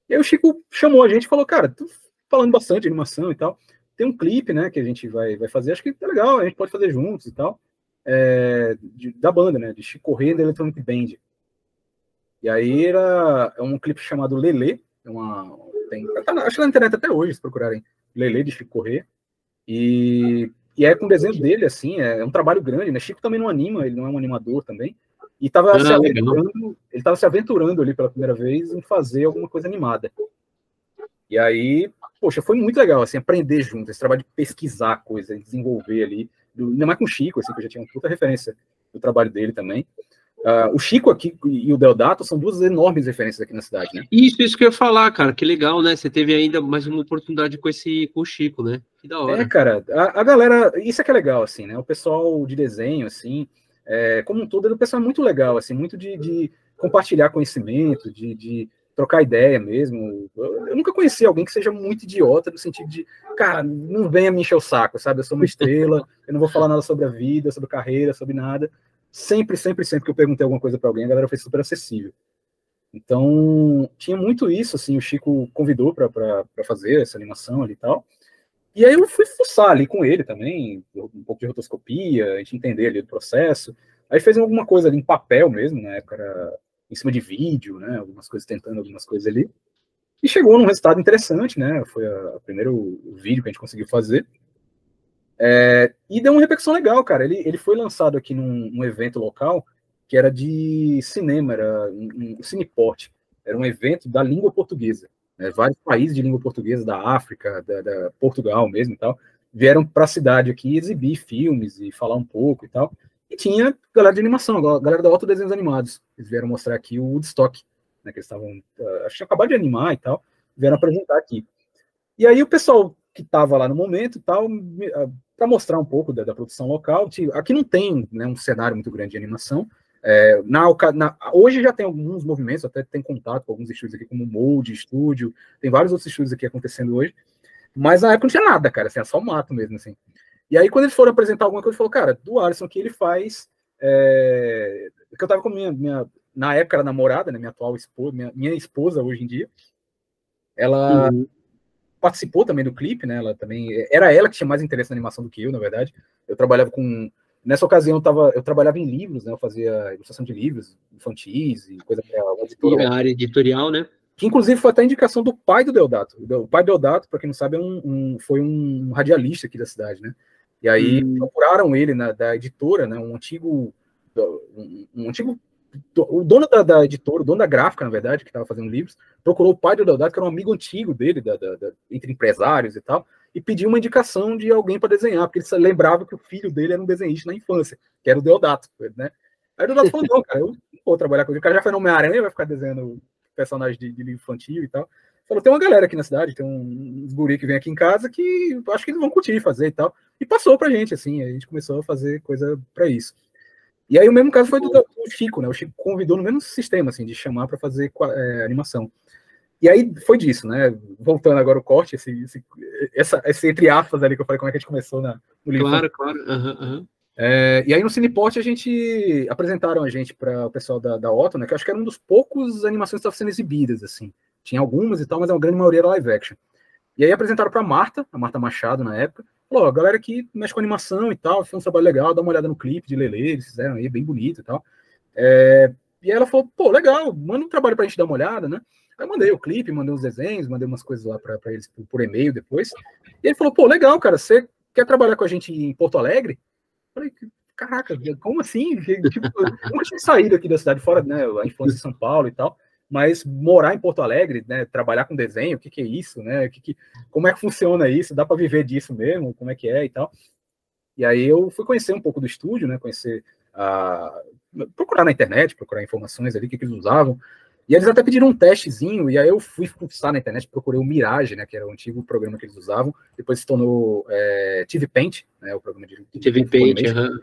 E aí o Chico chamou a gente e falou, cara, tô falando bastante de animação e tal, tem um clipe, né, que a gente vai, vai fazer, acho que é legal, a gente pode fazer juntos e tal, é, de, da banda, né, de Chico Corrêa Electronic Band. E aí era é um clipe chamado Lele, uma, tem, tá, acho que na internet até hoje, se procurarem, Lele de Chico Corrêa. E, e é com o desenho dele, assim, é, é, um trabalho grande, né? Chico também não anima, ele não é um animador também. E estava ah, se aventurando, ele estava se aventurando ali pela primeira vez em fazer alguma coisa animada. E aí, poxa, foi muito legal, assim, aprender junto, esse trabalho de pesquisar coisas, desenvolver ali, ainda mais com o Chico, assim, que eu já tinha uma puta referência do trabalho dele também. Uh, o Chico aqui e o Deodato são duas enormes referências aqui na cidade, né? Isso, isso que eu ia falar, cara. Que legal, né? Você teve ainda mais uma oportunidade com esse com o Chico, né? Que da hora. É, cara, a, a galera, isso é que é legal, assim, né? O pessoal de desenho, assim, é, como um todo, é um pessoal muito legal, assim, muito de, de compartilhar conhecimento, de, de, trocar ideia mesmo. Eu, eu, nunca conheci alguém que seja muito idiota no sentido de, cara, não venha me encher o saco, sabe? Eu sou uma estrela, eu não vou falar nada sobre a vida, sobre carreira, sobre nada sempre, sempre, sempre que eu perguntei alguma coisa para alguém, a galera foi super acessível. Então, tinha muito isso, assim, o Chico convidou para fazer essa animação ali e tal. E aí eu fui fuçar ali com ele também, um pouco de rotoscopia, a gente entender ali o processo. Aí fez alguma coisa ali em papel mesmo, na época era em cima de vídeo, né, algumas coisas, tentando algumas coisas ali. E chegou num resultado interessante, né, foi o primeiro vídeo que a gente conseguiu fazer. É, e deu uma repercussão legal, cara. Ele, ele foi lançado aqui num, num evento local que era de cinema, era um, um Cineport. Era um evento da língua portuguesa. Né? Vários países de língua portuguesa, da África, da, da Portugal mesmo e tal, vieram para a cidade aqui exibir filmes e falar um pouco e tal. E tinha galera de animação, galera da Auto Desenhos Animados. Eles vieram mostrar aqui o Woodstock, né, que eles estavam, uh, acho que acabado de animar e tal, vieram apresentar aqui. E aí o pessoal que estava lá no momento tal, uh, para mostrar um pouco da, da produção local, aqui não tem né, um cenário muito grande de animação, é, na, na, hoje já tem alguns movimentos, até tem contato com alguns estúdios aqui, como Mode, Estúdio, tem vários outros estúdios aqui acontecendo hoje, mas na época não tinha nada, cara, assim, é só mato mesmo, assim. E aí, quando eles foram apresentar alguma coisa, ele falou, cara, do Alisson aqui ele faz. É... Que eu tava com minha, minha. Na época era namorada, né? Minha atual esposa, minha, minha esposa hoje em dia. Ela uhum. Participou também do clipe, né? Ela também. Era ela que tinha mais interesse na animação do que eu, na verdade. Eu trabalhava com. Nessa ocasião eu, tava, eu trabalhava em livros, né? Eu fazia ilustração de livros infantis e coisa para editora. E a área editorial, né? que inclusive foi até a indicação do pai do Deodato. O pai do Deodato, para quem não sabe, é um, um, foi um radialista aqui da cidade, né? E aí hum. procuraram ele na, da editora, né? Um antigo, um, um antigo, o dono da, da, editora, o dono da gráfica, na verdade, que estava fazendo livros, procurou o pai do Deodato, que era um amigo antigo dele, da, da, entre empresários e tal, e pediu uma indicação de alguém para desenhar, porque ele lembrava que o filho dele era um desenhista na infância, que era o Deodato, né? Aí o Deodato falou, não, cara, eu não vou trabalhar com ele, o cara já foi no Homem-Aranha, vai ficar desenhando personagens de, de livro infantil e tal. Falou, tem uma galera aqui na cidade, tem uns guri que vem aqui em casa que acho que eles vão curtir fazer e tal. E passou pra gente, assim, a gente começou a fazer coisa para isso. E aí o mesmo caso foi do, do, Chico, né? O Chico convidou no mesmo sistema, assim, de chamar para fazer é, animação. E aí foi disso, né? Voltando agora o corte, esse, esse, essa, esse entre aspas ali que eu falei, como é que a gente começou na, no livro. Claro, claro. Uhum, uhum. É, e aí no Cineport a gente apresentaram a gente para o pessoal da, da Otto, né? Que eu acho que era um dos poucos animações que estavam sendo exibidas, assim. Tinha algumas e tal, mas a grande maioria era live action. E aí apresentaram para Marta, a Marta Machado na época. Falou, a galera aqui mexe com animação e tal, foi um trabalho legal, dá uma olhada no clipe de Lele, eles fizeram aí, bem bonito e tal. É, e ela falou, pô, legal, manda um trabalho pra gente dar uma olhada, né? Aí mandei o clipe, mandei os desenhos, mandei umas coisas lá para eles por, por e-mail depois. E ele falou, pô, legal, cara, você quer trabalhar com a gente em Porto Alegre? Eu falei, caraca, como assim? Tipo, eu nunca tinha saído aqui da cidade, fora, né, a infância em São Paulo e tal mas morar em Porto Alegre, né, trabalhar com desenho, o que, que é isso, né, que, que, como é que funciona isso, dá para viver disso mesmo, como é que é e tal. E aí eu fui conhecer um pouco do estúdio, né, conhecer, a, procurar na internet, procurar informações ali, o que, que eles usavam, e eles até pediram um testezinho, e aí eu fui fuçar na internet, procurei o Mirage, né, que era o antigo programa que eles usavam, depois se tornou é, TV Paint, né, o programa de... TV Paint, aham.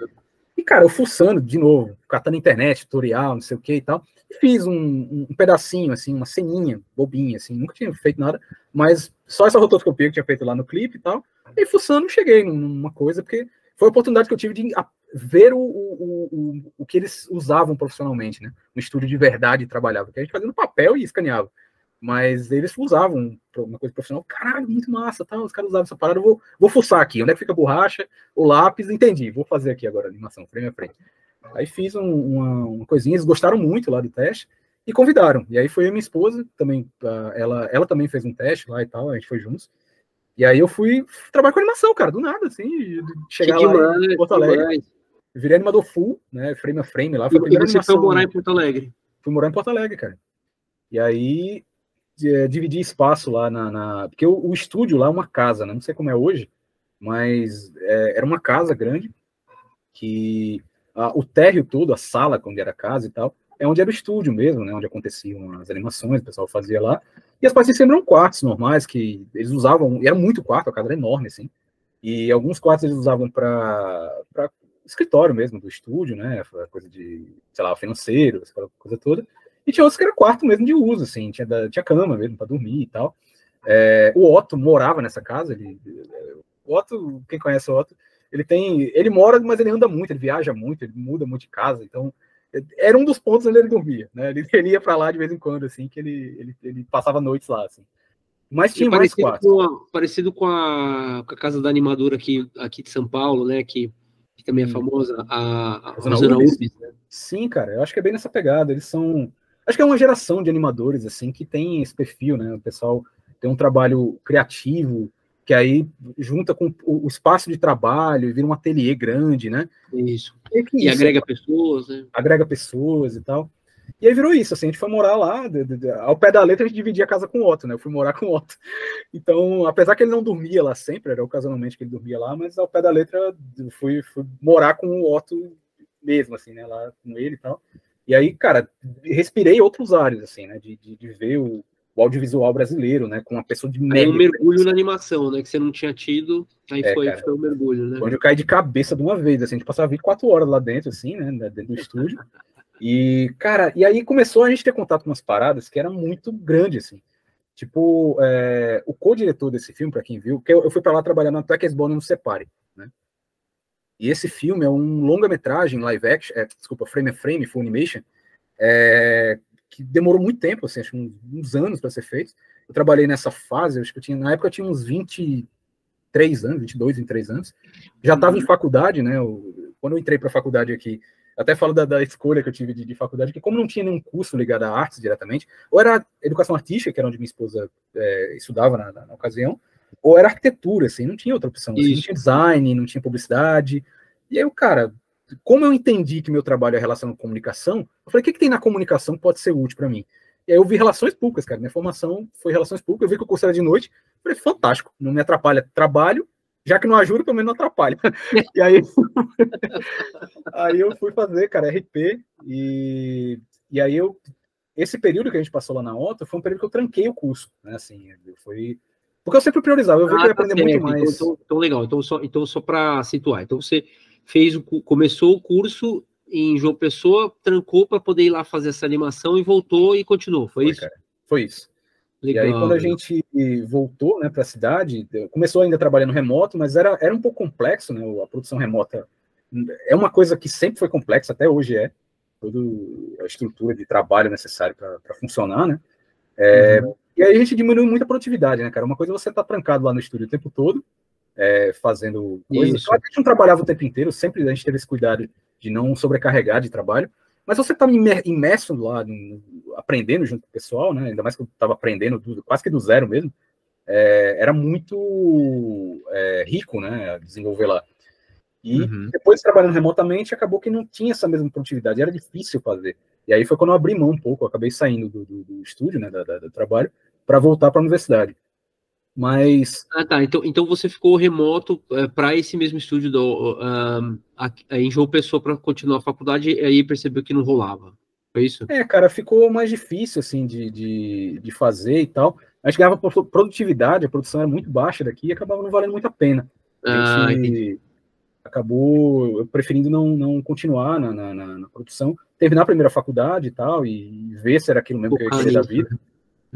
E, cara, eu fuçando de novo, catando internet, tutorial, não sei o que e tal, fiz um, um, pedacinho, assim, uma ceninha bobinha, assim, nunca tinha feito nada, mas só essa rotoscopia que tinha feito lá no clipe e tal, e fuçando cheguei numa coisa, porque foi a oportunidade que eu tive de ver o, o, o, o que eles usavam profissionalmente, né, no estúdio de verdade trabalhava, que a gente fazia no papel e escaneava. Mas eles usavam uma coisa profissional, caralho, muito massa, tá? Os caras usavam essa parada, eu vou, vou fuçar aqui, onde é que fica a borracha, o lápis, entendi, vou fazer aqui agora a animação, frame a frente. Aí fiz um, uma, uma, coisinha, eles gostaram muito lá do teste e convidaram. E aí foi a minha esposa, também, ela, ela também fez um teste lá e tal, a gente foi juntos. E aí eu fui trabalhar com animação, cara, do nada, assim, chegar que lá em Porto Alegre. Virei animador full, né, frame a frame lá. Foi e, a e você foi morar em Porto Alegre? Fui morar em Porto Alegre, cara. E aí é, dividir espaço lá na, na porque o, o, estúdio lá é uma casa, né? não sei como é hoje, mas é, era uma casa grande que a, o térreo todo, a sala onde era casa e tal, é onde era o estúdio mesmo, né? Onde aconteciam as animações, o pessoal fazia lá. E as partes sempre eram quartos normais que eles usavam, e era muito quarto, a casa era enorme assim. E alguns quartos eles usavam para escritório mesmo do estúdio, né? Coisa de, sei lá, financeiro, coisa toda. E tinha outros que era quarto mesmo de uso, assim, tinha, tinha cama mesmo para dormir e tal. É, o Otto morava nessa casa, ele, o Otto, quem conhece o Otto, ele tem, ele mora, mas ele anda muito, ele viaja muito, ele muda muito de casa, então era um dos pontos onde ele dormia, né? Ele, ele ia para lá de vez em quando, assim, que ele, ele, ele passava noites lá, assim. Mas tinha mais quartos. Com a, parecido com a, com a, casa da animadora aqui, aqui de São Paulo, né? Que, que também é famosa, a, a Rosana Urbis. Né? Sim, cara, eu acho que é bem nessa pegada. Eles são Acho que é uma geração de animadores, assim, que tem esse perfil, né? O pessoal tem um trabalho criativo, que aí junta com o espaço de trabalho e vira um ateliê grande, né? Isso. E, e isso, agrega pessoas, né? Agrega pessoas e tal. E aí virou isso, assim, a gente foi morar lá, de, de, de, ao pé da letra a gente dividia a casa com o Otto, né? Eu fui morar com o Otto. Então, apesar que ele não dormia lá sempre, era ocasionalmente que ele dormia lá, mas ao pé da letra fui, fui morar com o Otto mesmo, assim, né? Lá com ele e tal. E aí, cara, respirei outros ares, assim, né? De, de, de ver o, o, audiovisual brasileiro, né? Com uma pessoa de média. um mergulho na animação, né? Que você não tinha tido, aí é, foi, cara, foi um mergulho, né? Onde eu caí de cabeça de uma vez, assim, a gente passava 24 horas lá dentro, assim, né? Dentro do estúdio. E, cara, e aí começou a gente ter contato com umas paradas que era muito grande, assim. Tipo, é, o co-diretor desse filme, para quem viu, que eu, eu fui para lá trabalhar na Tech Bond no Separe, né? E esse filme é um longa-metragem, live action, é, desculpa, frame a frame, full animation, é, que demorou muito tempo, assim, acho uns, uns anos para ser feito. Eu trabalhei nessa fase, acho que eu tinha, na época eu tinha uns 23 anos, 22, 23 anos. Já estava em uhum. faculdade, né? Eu, quando eu entrei para a faculdade aqui, até falo da, da, escolha que eu tive de, de, faculdade, que como não tinha nenhum curso ligado à artes diretamente, ou era educação artística, que era onde minha esposa é, estudava na, na, na ocasião, ou era arquitetura, assim, não tinha outra opção. Assim, não tinha design, não tinha publicidade. E aí o cara, como eu entendi que meu trabalho é relação com comunicação, eu falei, o que, que tem na comunicação que pode ser útil para mim? E aí eu vi relações públicas, cara. Minha formação foi relações públicas, eu vi que o curso era de noite, eu falei, fantástico, não me atrapalha trabalho, já que não ajuda, pelo menos não atrapalha. e aí, aí eu fui fazer, cara, RP, e, e aí eu, esse período que a gente passou lá na OTA foi um período que eu tranquei o curso, né, assim, foi porque eu sempre priorizava, eu vi ah, que eu ia tá aprender muito então, mais. Então, então, legal, então só, então só para situar, então você fez o, começou o curso em João Pessoa, trancou para poder ir lá fazer essa animação e voltou e continuou, foi, foi isso? Cara, foi isso. Legal. E aí, quando a gente voltou né, para a cidade, começou ainda trabalhando remoto, mas era, era um pouco complexo, né? A produção remota é uma coisa que sempre foi complexa, até hoje é, toda a estrutura de trabalho necessária para funcionar, né? É, uhum. E aí a gente diminuiu muito a produtividade, né, cara? Uma coisa é você estar tá trancado lá no estúdio o tempo todo, é, fazendo coisas. Claro a gente não trabalhava o tempo inteiro, sempre a gente teve esse cuidado de não sobrecarregar de trabalho, mas você está imerso lá, aprendendo junto com o pessoal, né? Ainda mais que eu estava aprendendo do, quase que do zero mesmo. É, era muito é, rico, né? Desenvolver lá. E uhum. depois trabalhando remotamente, acabou que não tinha essa mesma produtividade, era difícil fazer. E aí foi quando eu abri mão um pouco, acabei saindo do, do, do estúdio, né, da, da, do trabalho, para voltar para a universidade. Mas. Ah, tá. Então, então você ficou remoto é, para esse mesmo estúdio do, um, em João Pessoa para continuar a faculdade e aí percebeu que não rolava. Foi isso? É, cara, ficou mais difícil assim de, de, de fazer e tal. A gente ganhava produtividade, a produção era muito baixa daqui e acabava não valendo muito a pena. A gente ah, acabou preferindo não, não continuar na, na, na, na, produção, terminar a primeira faculdade e tal, e ver se era aquilo mesmo que eu queria da vida.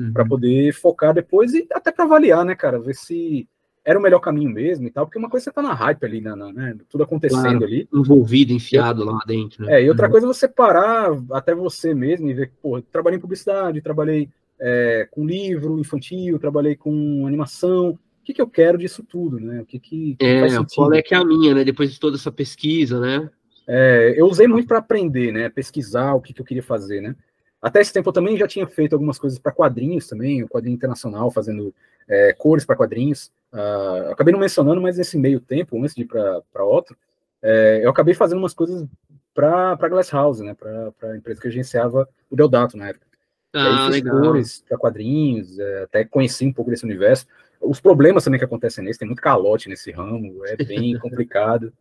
Né? uhum. para poder focar depois e até para avaliar, né, cara, ver se era o melhor caminho mesmo e tal, porque uma coisa você tá na hype ali, na, na né, tudo acontecendo claro, ali. Envolvido, enfiado lá dentro. Né? É, e outra uhum. coisa é você parar até você mesmo e ver, pô, trabalhei em publicidade, trabalhei é, com livro infantil, trabalhei com animação, o que, que eu quero disso tudo, né? O que, que, é, qual é que é a minha, né? Depois de toda essa pesquisa, né? É, eu usei muito para aprender, né? Pesquisar o que, que eu queria fazer, né? Até esse tempo eu também já tinha feito algumas coisas para quadrinhos também, o quadrinho internacional, fazendo é, cores para quadrinhos. Uh, acabei não mencionando, mas nesse meio tempo, antes de ir para outro, é, eu acabei fazendo umas coisas para Glass House, né, para a empresa que agenciava o Deodato na época. Ah, aí legal. cores para quadrinhos, é, até conheci um pouco desse universo. Os problemas também que acontecem nesse, tem muito calote nesse ramo, é bem complicado.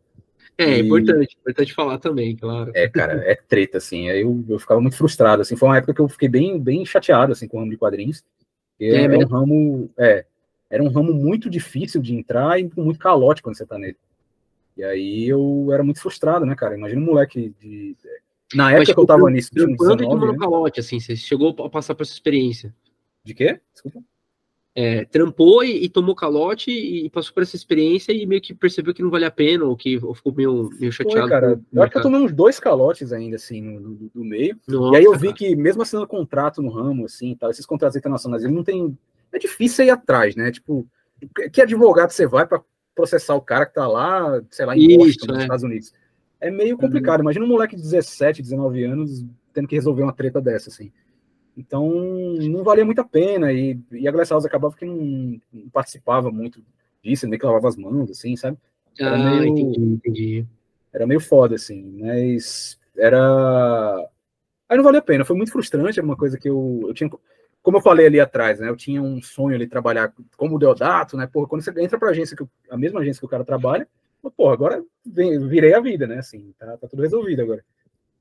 É, é, importante, importante falar também, claro. É, cara, é treta, assim. Eu, eu ficava muito frustrado, assim. Foi uma época que eu fiquei bem, bem chateado, assim, com o ramo de quadrinhos. É, era um ramo, é, era um ramo muito difícil de entrar e muito calote quando você tá nele. E aí eu era muito frustrado, né, cara? Imagina um moleque de... Na época Mas, que eu tava nisso, tinha 19, né? calote, assim, você chegou a passar por essa experiência. De quê? Desculpa é, trampou e, e, tomou calote e passou por essa experiência e meio que percebeu que não vale a pena, ou que ou ficou meio, meio chateado. Foi, cara, eu acho que eu tomei uns dois calotes ainda, assim, no, meio. Nossa, e aí eu vi cara. que, mesmo assinando contrato no ramo, assim, tal, esses contratos internacionais, ele não tem. É difícil ir atrás, né? Tipo, que advogado você vai para processar o cara que tá lá, sei lá, em Boston, nos é. Estados Unidos? É meio complicado. Uhum. Imagina um moleque de 17, 19 anos tendo que resolver uma treta dessa, assim. Então, não valia muito a pena. E, e a Glass House acabava que não, não participava muito disso, meio que lavava as mãos, assim, sabe? Era ah, meio, entendi, entendi. Era meio foda, assim, mas era. Aí não valia a pena, foi muito frustrante, era uma coisa que eu, eu tinha. Como eu falei ali atrás, né? Eu tinha um sonho ali trabalhar como Deodato, né? Porra, quando você entra pra agência, que a mesma agência que o cara trabalha, porra, agora virei a vida, né? Assim, tá, tá tudo resolvido agora.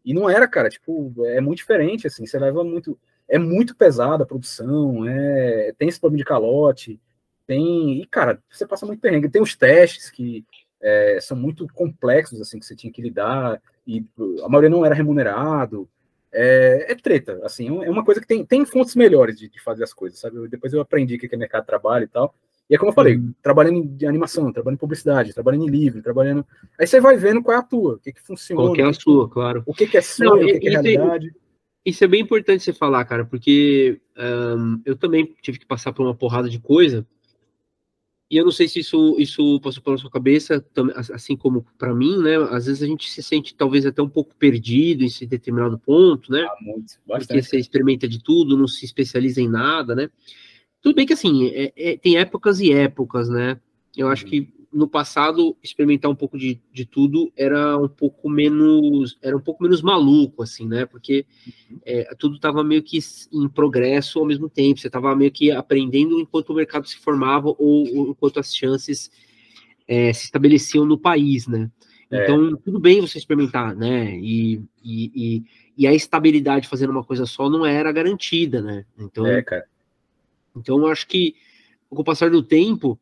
E não era, cara, tipo, é muito diferente, assim, você leva muito, é muito pesada a produção, é, tem esse problema de calote, tem, e, cara, você passa muito perrengue, tem os testes que é, são muito complexos, assim, que você tinha que lidar, e a maioria não era remunerado, é, é treta, assim, é uma coisa que tem, tem fontes melhores de, de fazer as coisas, sabe? Eu, depois eu aprendi o que é mercado de trabalho e tal, e é como eu falei, uhum. trabalhando em animação, trabalhando em publicidade, trabalhando em livro, trabalhando. Aí você vai vendo qual é a tua, o que, que funciona. Qual que é a sua, claro. O que, que é Não, o que, que é realidade. Isso é bem importante você falar, cara, porque um, eu também tive que passar por uma porrada de coisa. E eu não sei se isso, isso passou pela sua cabeça, assim como para mim, né? Às vezes a gente se sente talvez até um pouco perdido em determinado ponto, né? Ah, muito, bastante. Porque você experimenta de tudo, não se especializa em nada, né? Tudo bem que assim, é, é, tem épocas e épocas, né? Eu acho uhum. que no passado experimentar um pouco de, de tudo era um pouco menos era um pouco menos maluco assim né? Porque uhum. é, tudo estava meio que em progresso ao mesmo tempo. Você estava meio que aprendendo enquanto o mercado se formava ou, ou enquanto as chances é, se estabeleciam no país né? É. então tudo bem você experimentar né? E, e, e, e, a estabilidade fazendo uma coisa só não era garantida né? Então é, então, eu acho que com o passar do tempo,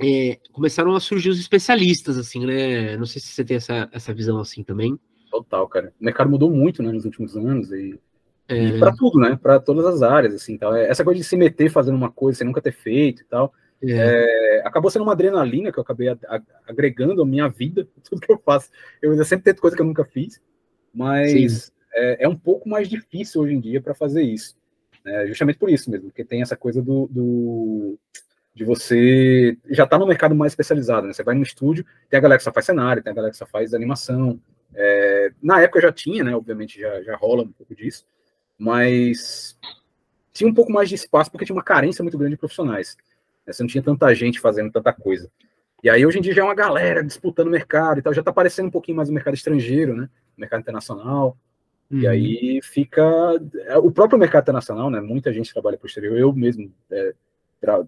é, começaram a surgir os especialistas, assim, né? Não sei se você tem essa, essa visão assim também. Total, cara. O mercado mudou muito, né, nos últimos anos e, é. e para tudo, né? Para todas as áreas, assim, tal. É, essa coisa de se meter fazendo uma coisa sem nunca ter feito e tal. É. é. acabou sendo uma adrenalina que eu acabei agregando à minha vida, tudo que eu faço. Eu ainda sempre tento coisa que eu nunca fiz, mas é, é, um pouco mais difícil hoje em dia para fazer isso. Né? Justamente por isso mesmo, porque tem essa coisa do, do de você já tá no mercado mais especializado, né? Você vai no estúdio, tem a galera que só faz cenário, tem a galera que só faz animação. É, na época já tinha, né? Obviamente já, já rola um pouco disso, mas tinha um pouco mais de espaço porque tinha uma carência muito grande de profissionais. Né? Você não tinha tanta gente fazendo tanta coisa. E aí hoje em dia já é uma galera disputando o mercado e tal, já tá aparecendo um pouquinho mais o mercado estrangeiro, né? O mercado internacional. Uhum. E aí fica. É, o próprio mercado internacional, né? Muita gente trabalha para o exterior, eu mesmo é,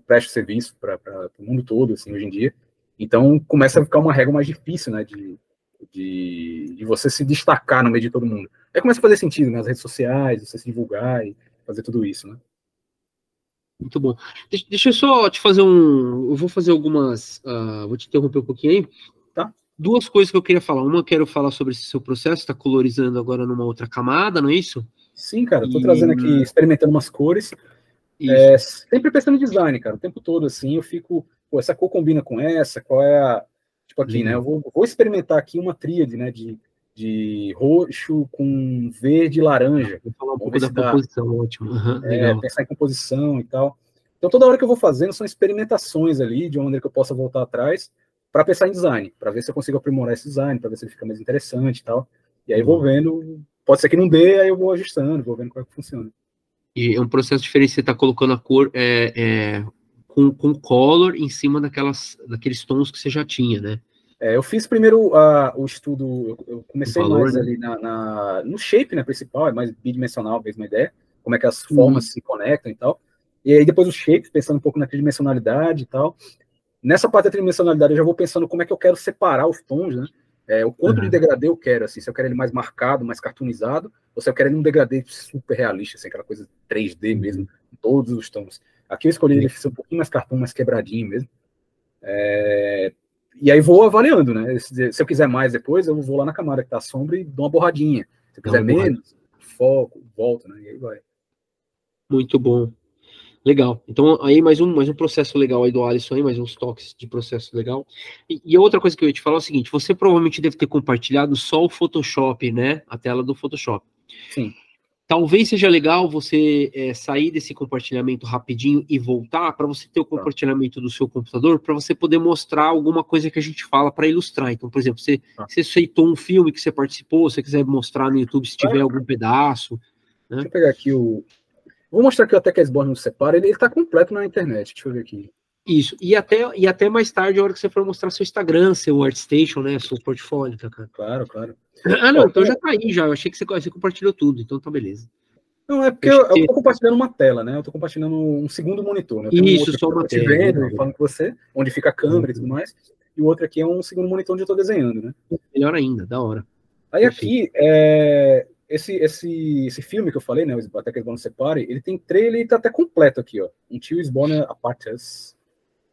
presto serviço para o mundo todo, assim, hoje em dia. Então começa a ficar uma regra mais difícil, né? De, de, de, você se destacar no meio de todo mundo. Aí começa a fazer sentido nas né, redes sociais, você se divulgar e fazer tudo isso, né? Muito bom. Deixa, deixa eu só te fazer um. Eu vou fazer algumas. Uh, vou te interromper um pouquinho aí. Tá? duas coisas que eu queria falar. Uma, quero falar sobre esse seu processo, está colorizando agora numa outra camada, não é isso? Sim, cara, estou e... trazendo aqui, experimentando umas cores. É, sempre pensando em design, cara, o tempo todo, assim, eu fico, pô, essa cor combina com essa, qual é a. Tipo aqui, né? Eu vou, vou, experimentar aqui uma tríade, né? De, de roxo com verde e laranja. Vou falar um pouco da composição, ótimo. Uhum, é, pensar em composição e tal. Então, toda hora que eu vou fazendo são experimentações ali, de uma maneira que eu possa voltar atrás para pensar em design, para ver se eu consigo aprimorar esse design, para ver se ele fica mais interessante e tal. E aí vou uhum. vendo, pode ser que não dê, aí eu vou ajustando, vou vendo como é que funciona. E é um processo diferente, você está colocando a cor é, é, com, com color em cima daquelas, daqueles tons que você já tinha, né? É, eu fiz primeiro uh, o estudo, eu, comecei valor, mais né? ali na, na, no shape, né, principal, é mais bidimensional, mesma ideia, como é que as formas uhum. se conectam e tal. E aí depois o shape, pensando um pouco na tridimensionalidade e tal. Nessa parte da tridimensionalidade, eu já vou pensando como é que eu quero separar os tons, né? É, o quanto uhum. de degradê eu quero, assim, se eu quero ele mais marcado, mais cartoonizado, ou se eu quero ele um degradê super realista, assim, aquela coisa 3D mesmo, em todos os tons. Aqui eu escolhi ele ser um pouquinho mais cartoon, mais quebradinho mesmo. É, e aí vou avaliando, né? Se, eu quiser mais depois, eu vou lá na camada que tá sombra e dou uma borradinha. Se eu quiser menos, foco, volto, né? E aí vai. Muito bom. Legal. Então, aí mais um, mais um processo legal aí do Alisson, aí, mais uns toques de processo legal. E, e, outra coisa que eu ia te falar é o seguinte: você provavelmente deve ter compartilhado só o Photoshop, né? A tela do Photoshop. Sim. Talvez seja legal você é, sair desse compartilhamento rapidinho e voltar para você ter o tá. compartilhamento do seu computador, para você poder mostrar alguma coisa que a gente fala para ilustrar. Então, por exemplo, você, tá. você aceitou um filme que você participou, você quiser mostrar no YouTube se tiver algum pedaço. Né? Deixa eu pegar aqui o, Vou mostrar aqui até que a Xbox não separa. Ele está completo na internet. Deixa eu ver aqui. Isso. E até, e até mais tarde, a hora que você for mostrar seu Instagram, seu ArtStation, né? Seu portfólio, tá, cara? Claro, claro. Ah, não, então já tá aí já. Eu achei que você, você compartilhou tudo, então tá beleza. Não, é porque eu, eu, eu tô compartilhando uma tela, né? Eu tô compartilhando um segundo monitor, né? Isso, só uma tela. Vendo, falando com você, onde fica a câmera uhum. e tudo mais. E o outro aqui é um segundo monitor onde eu tô desenhando, né? Melhor ainda, da hora. Aí aqui, é, esse, esse, esse filme que eu falei, né, Até que Eles Não Separe, ele tem trailer e tá até completo aqui, ó. Until Is Born Apart Us.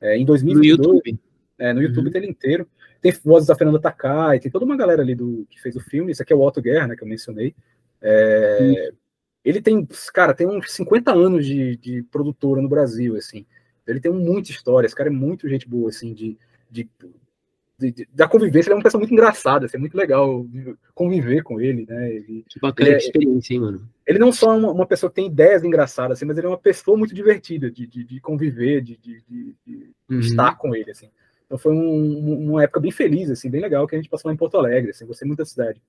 É, em 2022. No YouTube. É, no YouTube uhum. tem ele inteiro. Tem vozes da Fernanda Takai, tem toda uma galera ali do, que fez o filme. Esse aqui é o Otto Guerra, né, que eu mencionei. É, ele tem, cara, tem uns 50 anos de, de produtora no Brasil, assim. Ele tem muita história, esse cara é muito gente boa, assim, de, de, de da convivência. Ele é uma pessoa muito engraçada, assim, é muito legal conviver com ele, né? Ele, que bacana ele é, experiência, hein, mano? Ele não só é uma, uma, pessoa que tem ideias engraçadas, assim, mas ele é uma pessoa muito divertida de, de, de conviver, de, de uhum. estar com ele, assim. Então foi um, uma época bem feliz, assim, bem legal, que a gente passou lá em Porto Alegre, assim, gostei muito da cidade.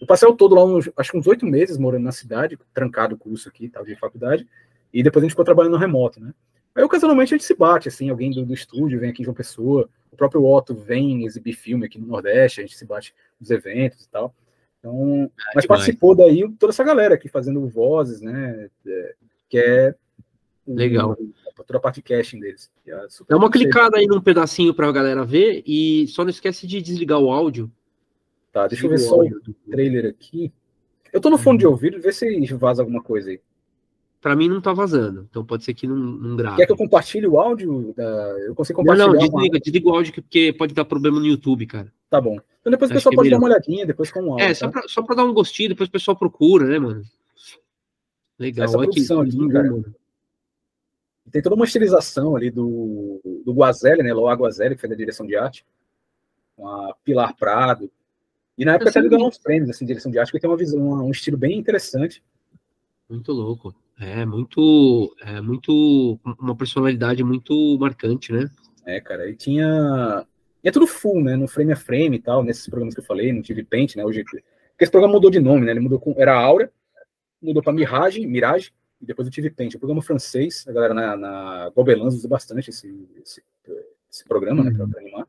Eu passei o todo lá, uns, acho que uns oito meses morando na cidade, trancado o curso aqui, tal, de faculdade, e depois a gente ficou trabalhando remoto, né? Aí, ocasionalmente, a gente se bate, assim, alguém do, do estúdio vem aqui em João Pessoa, o próprio Otto vem exibir filme aqui no Nordeste, a gente se bate nos eventos e tal. Então, ah, mas participou daí toda essa galera aqui fazendo vozes, né? É, que é Legal. toda a parte casting deles. É Dá uma clicada aí num pedacinho para a galera ver e só não esquece de desligar o áudio Tá, deixa eu ver só o trailer aqui. Eu tô no fone de uhum. ouvido, vê se vaza alguma coisa aí. Pra mim não tá vazando, então pode ser que não, não grave. Quer que eu compartilhe o áudio? Da... Eu consigo compartilhar? Não, não, desliga, uma... desliga o áudio porque pode dar problema no YouTube, cara. Tá bom. Então depois o pessoal é pode é dar uma olhadinha, depois com o áudio. É, só, tá? pra, só pra dar um gostinho, depois o pessoal procura, né, mano? Legal, Essa olha produção aqui cara. Mano. Tem toda uma estilização ali do, do Guazelli, né? Loa Guazelli, que fez a direção de arte. Com a Pilar Prado, e na época até ele ganhou uns prêmios, assim, direção de arte, porque tem uma visão, um estilo bem interessante. Muito louco. É muito, é muito, uma personalidade muito marcante, né? É, cara, e tinha, e é tudo full, né, no frame a frame e tal, nesses programas que eu falei, no TV Paint, né, hoje, porque esse programa mudou de nome, né, ele mudou com, era Aura, mudou para Mirage, Mirage, e depois o TV Paint, o programa francês, a galera na, na Gobelins usa bastante esse, esse, esse programa, né, uhum. né, para animar.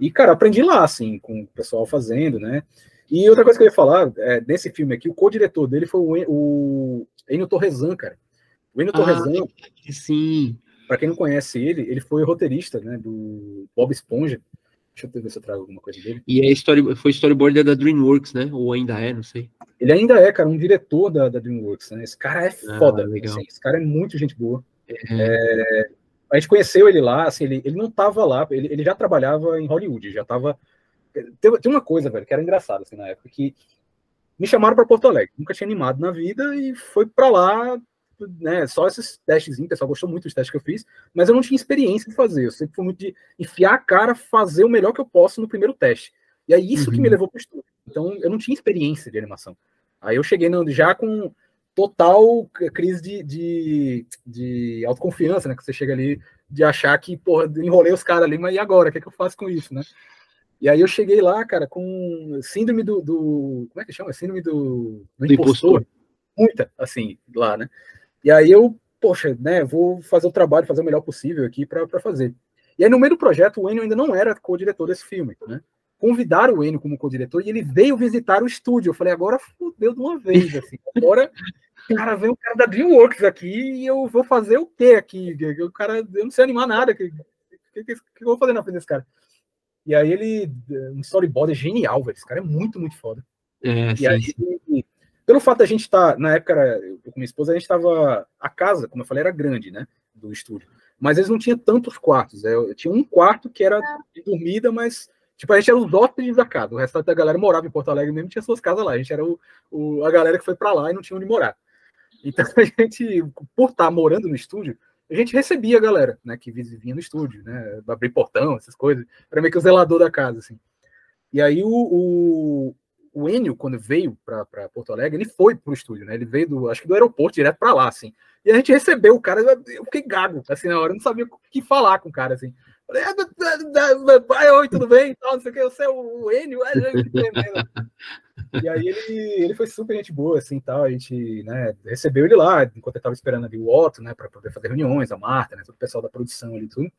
E, cara, aprendi lá, assim, com o pessoal fazendo, né? E outra coisa que eu ia falar, é, nesse filme aqui, o co-diretor dele foi o, o Enio Torresan, cara. O Enio ah, Torresan, sim. para quem não conhece ele, ele foi roteirista, né, do Bob Esponja. Deixa eu ver se eu trago alguma coisa dele. E é story, foi storyboarder da DreamWorks, né? Ou ainda é, não sei. Ele ainda é, cara, um diretor da, da DreamWorks, né? Esse cara é ah, foda. Assim, esse cara é muito gente boa. É. É, a gente conheceu ele lá, assim, ele, ele não tava lá, ele, ele já trabalhava em Hollywood, já tava. Tem, uma coisa, velho, que era engraçada, assim, na época, que me chamaram para Porto Alegre, nunca tinha animado na vida e foi para lá, né, só esses testes, o pessoal gostou muito dos testes que eu fiz, mas eu não tinha experiência de fazer, eu sempre fui muito de enfiar a cara, fazer o melhor que eu posso no primeiro teste. E é isso uhum. que me uhum. levou para o estúdio. Então, eu não tinha experiência de animação. Aí eu cheguei já com total crise de, de, de autoconfiança, né? Que você chega ali de achar que, porra, enrolei os caras ali, mas e agora? O que, é que eu faço com isso, né? E aí eu cheguei lá, cara, com síndrome do. do como é que chama? Síndrome do, do, do impostor. impostor. Muita, assim, lá, né? E aí eu, poxa, né, vou fazer o trabalho, fazer o melhor possível aqui para fazer. E aí, no meio do projeto, o Enio ainda não era co-diretor desse filme, né? Convidaram o Enio como co-diretor e ele veio visitar o estúdio. Eu falei, agora fudeu de uma vez, assim. Agora cara, vem o cara da DreamWorks aqui e eu vou fazer o quê aqui? O cara, eu não sei animar nada. O que, que, que, que, eu vou fazer na frente desse cara? E aí ele, um storyboard é genial, velho. Esse cara é muito, muito foda. É, e sim, aí, sim. pelo fato da gente estar, tá, na época, era, eu com minha esposa, a gente estava, a casa, como eu falei, era grande, né, do estúdio. Mas eles não tinham tantos quartos. Né? Eu, tinha um quarto que era de dormida, mas Tipo, a gente era os hóspedes da casa. O resto da galera morava em Porto Alegre mesmo, tinha suas casas lá. A gente era o, o, a galera que foi para lá e não tinha onde morar. Então a gente, por estar morando no estúdio, a gente recebia a galera, né, que vinha no estúdio, né, abrir portão, essas coisas, era meio que o zelador da casa, assim. E aí o, o, o Enio, quando veio para Porto Alegre, ele foi pro estúdio, né, ele veio do, acho que do aeroporto direto para lá, assim. E a gente recebeu o cara, eu fiquei gago, assim, na hora, eu não sabia o que falar com o cara, assim. Falei, ah, oi, tudo bem? Não sei o que, você é o Enio? E aí ele, ele foi super gente boa, assim, tal, a gente, né, recebeu ele lá, enquanto eu tava esperando ali o Otto, né, para poder fazer reuniões, a Marta, né, todo o pessoal da produção ali, tudo.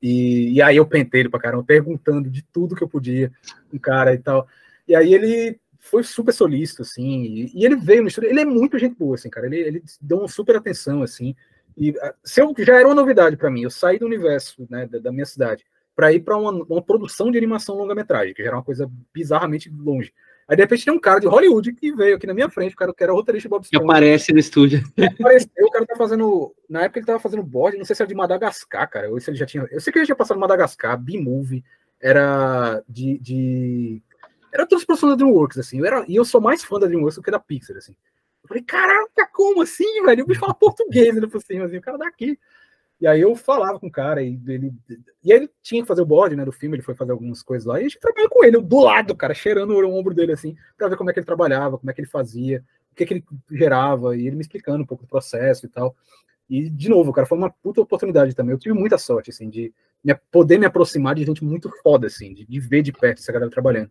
E, e aí eu pentei ele pra caramba, perguntando de tudo que eu podia, um cara e tal. E aí ele foi super solícito, assim, e, e, ele veio no estúdio, ele é muito gente boa, assim, cara, ele, ele deu uma super atenção, assim, e se eu, já era uma novidade para mim, eu saí do universo, né, da, da minha cidade, para ir para uma, uma, produção de animação longa-metragem, que já era uma coisa bizarramente longe. Aí de repente tem um cara de Hollywood que veio aqui na minha frente, o cara que era roteirista Bob Stone. Aparece no estúdio. Apareceu, o cara tá fazendo. Na época ele tava fazendo board, não sei se era de Madagascar, cara. Ou se ele já tinha. Eu sei que ele já passado Madagascar, B-Movie, era de. de... Era produções da Dreamworks, assim. Eu era, e eu sou mais fã da Dreamworks do que da Pixar, assim. Eu falei, caraca, como assim, velho? O bicho fala português ainda por cima, assim, o cara daqui. E aí eu falava com o cara, e ele, e ele tinha que fazer o board, né, do filme, ele foi fazer algumas coisas lá, e a gente trabalhou com ele, do lado, cara, cheirando o ombro dele, assim, pra ver como é que ele trabalhava, como é que ele fazia, o que, que ele gerava, e ele me explicando um pouco do processo e tal. E, de novo, cara, foi uma puta oportunidade também. Eu tive muita sorte, assim, de me, poder me aproximar de gente muito foda, assim, de, de ver de perto essa galera trabalhando.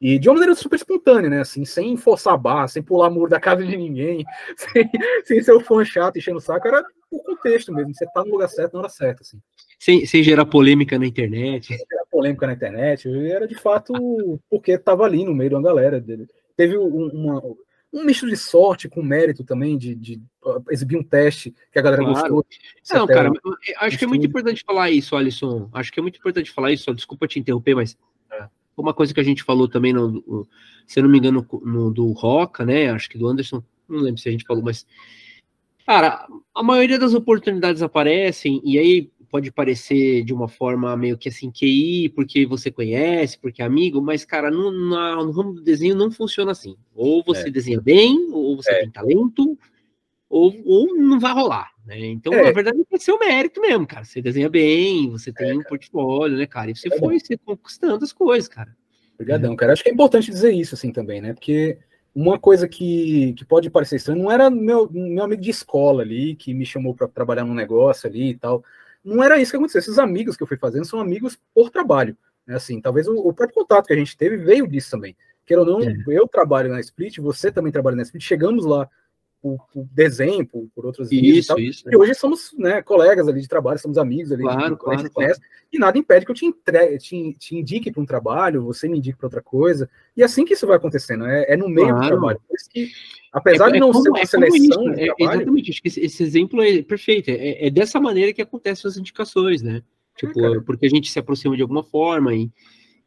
E de uma maneira super espontânea, né? Assim, sem forçar a barra, sem pular muro da casa de ninguém, sem, sem ser o fã chato enchendo o saco, era o contexto mesmo. Você tá no lugar certo na hora certa, assim. Sem, sem gerar polêmica na internet. Sem gerar polêmica na internet. Era de fato porque tava ali no meio uma galera dele. Teve um, uma, um misto de sorte com mérito também, de, de exibir um teste que a galera claro. gostou. Não, cara, acho que é muito importante falar isso, Alisson. Acho que é muito importante falar isso. Desculpa te interromper, mas uma coisa que a gente falou também, no, se eu não me engano, no, do Roca, né? Acho que do Anderson, não lembro se a gente falou, mas. Cara, a maioria das oportunidades aparecem, e aí pode parecer de uma forma meio que assim, QI, porque você conhece, porque é amigo, mas, cara, no, no ramo do desenho não funciona assim. Ou você é. desenha bem, ou você é. tem talento, ou, ou não vai rolar, né? Então, é. na verdade, é seu mérito mesmo, cara. Você desenha bem, você tem é, um portfólio, né, cara? E você é foi você conquistando as coisas, cara. Obrigadão, cara. Acho que é importante dizer isso, assim, também, né? Porque uma coisa que, que pode parecer estranho, não era meu, meu amigo de escola ali, que me chamou para trabalhar num negócio ali e tal. Não era isso que aconteceu. Esses amigos que eu fui fazendo são amigos por trabalho. Né? Assim, talvez o, o próprio contato que a gente teve veio disso também. Quer ou não, é. eu trabalho na Split, você também trabalha na Split, chegamos lá por, por desenho, por, por outras isso, e tal. Isso, e hoje somos né, colegas ali de trabalho, somos amigos ali. Claro, de, claro, claro. E nada impede que eu te, entre, te, te indique para um trabalho, você me indique para outra coisa. E assim que isso vai acontecendo, é, é no meio claro. do trabalho. Por isso que, apesar é, de não como, ser uma seleção. É, exatamente, acho que esse, esse, exemplo é perfeito. É, é, dessa maneira que acontecem as indicações, né? Tipo, porque a gente se aproxima de alguma forma e,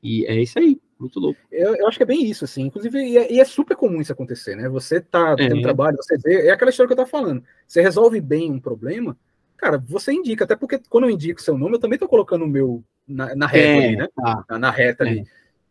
e é isso aí. Muito louco. Eu, eu, acho que é bem isso, assim. Inclusive, e é, e é super comum isso acontecer, né? Você tá é. tendo trabalho, você vê. É aquela história que eu tava falando. Você resolve bem um problema, cara, você indica. Até porque quando eu indico seu nome, eu também tô colocando o meu na, na reta é, ali, né? Tá. Na, na, reta ali. É.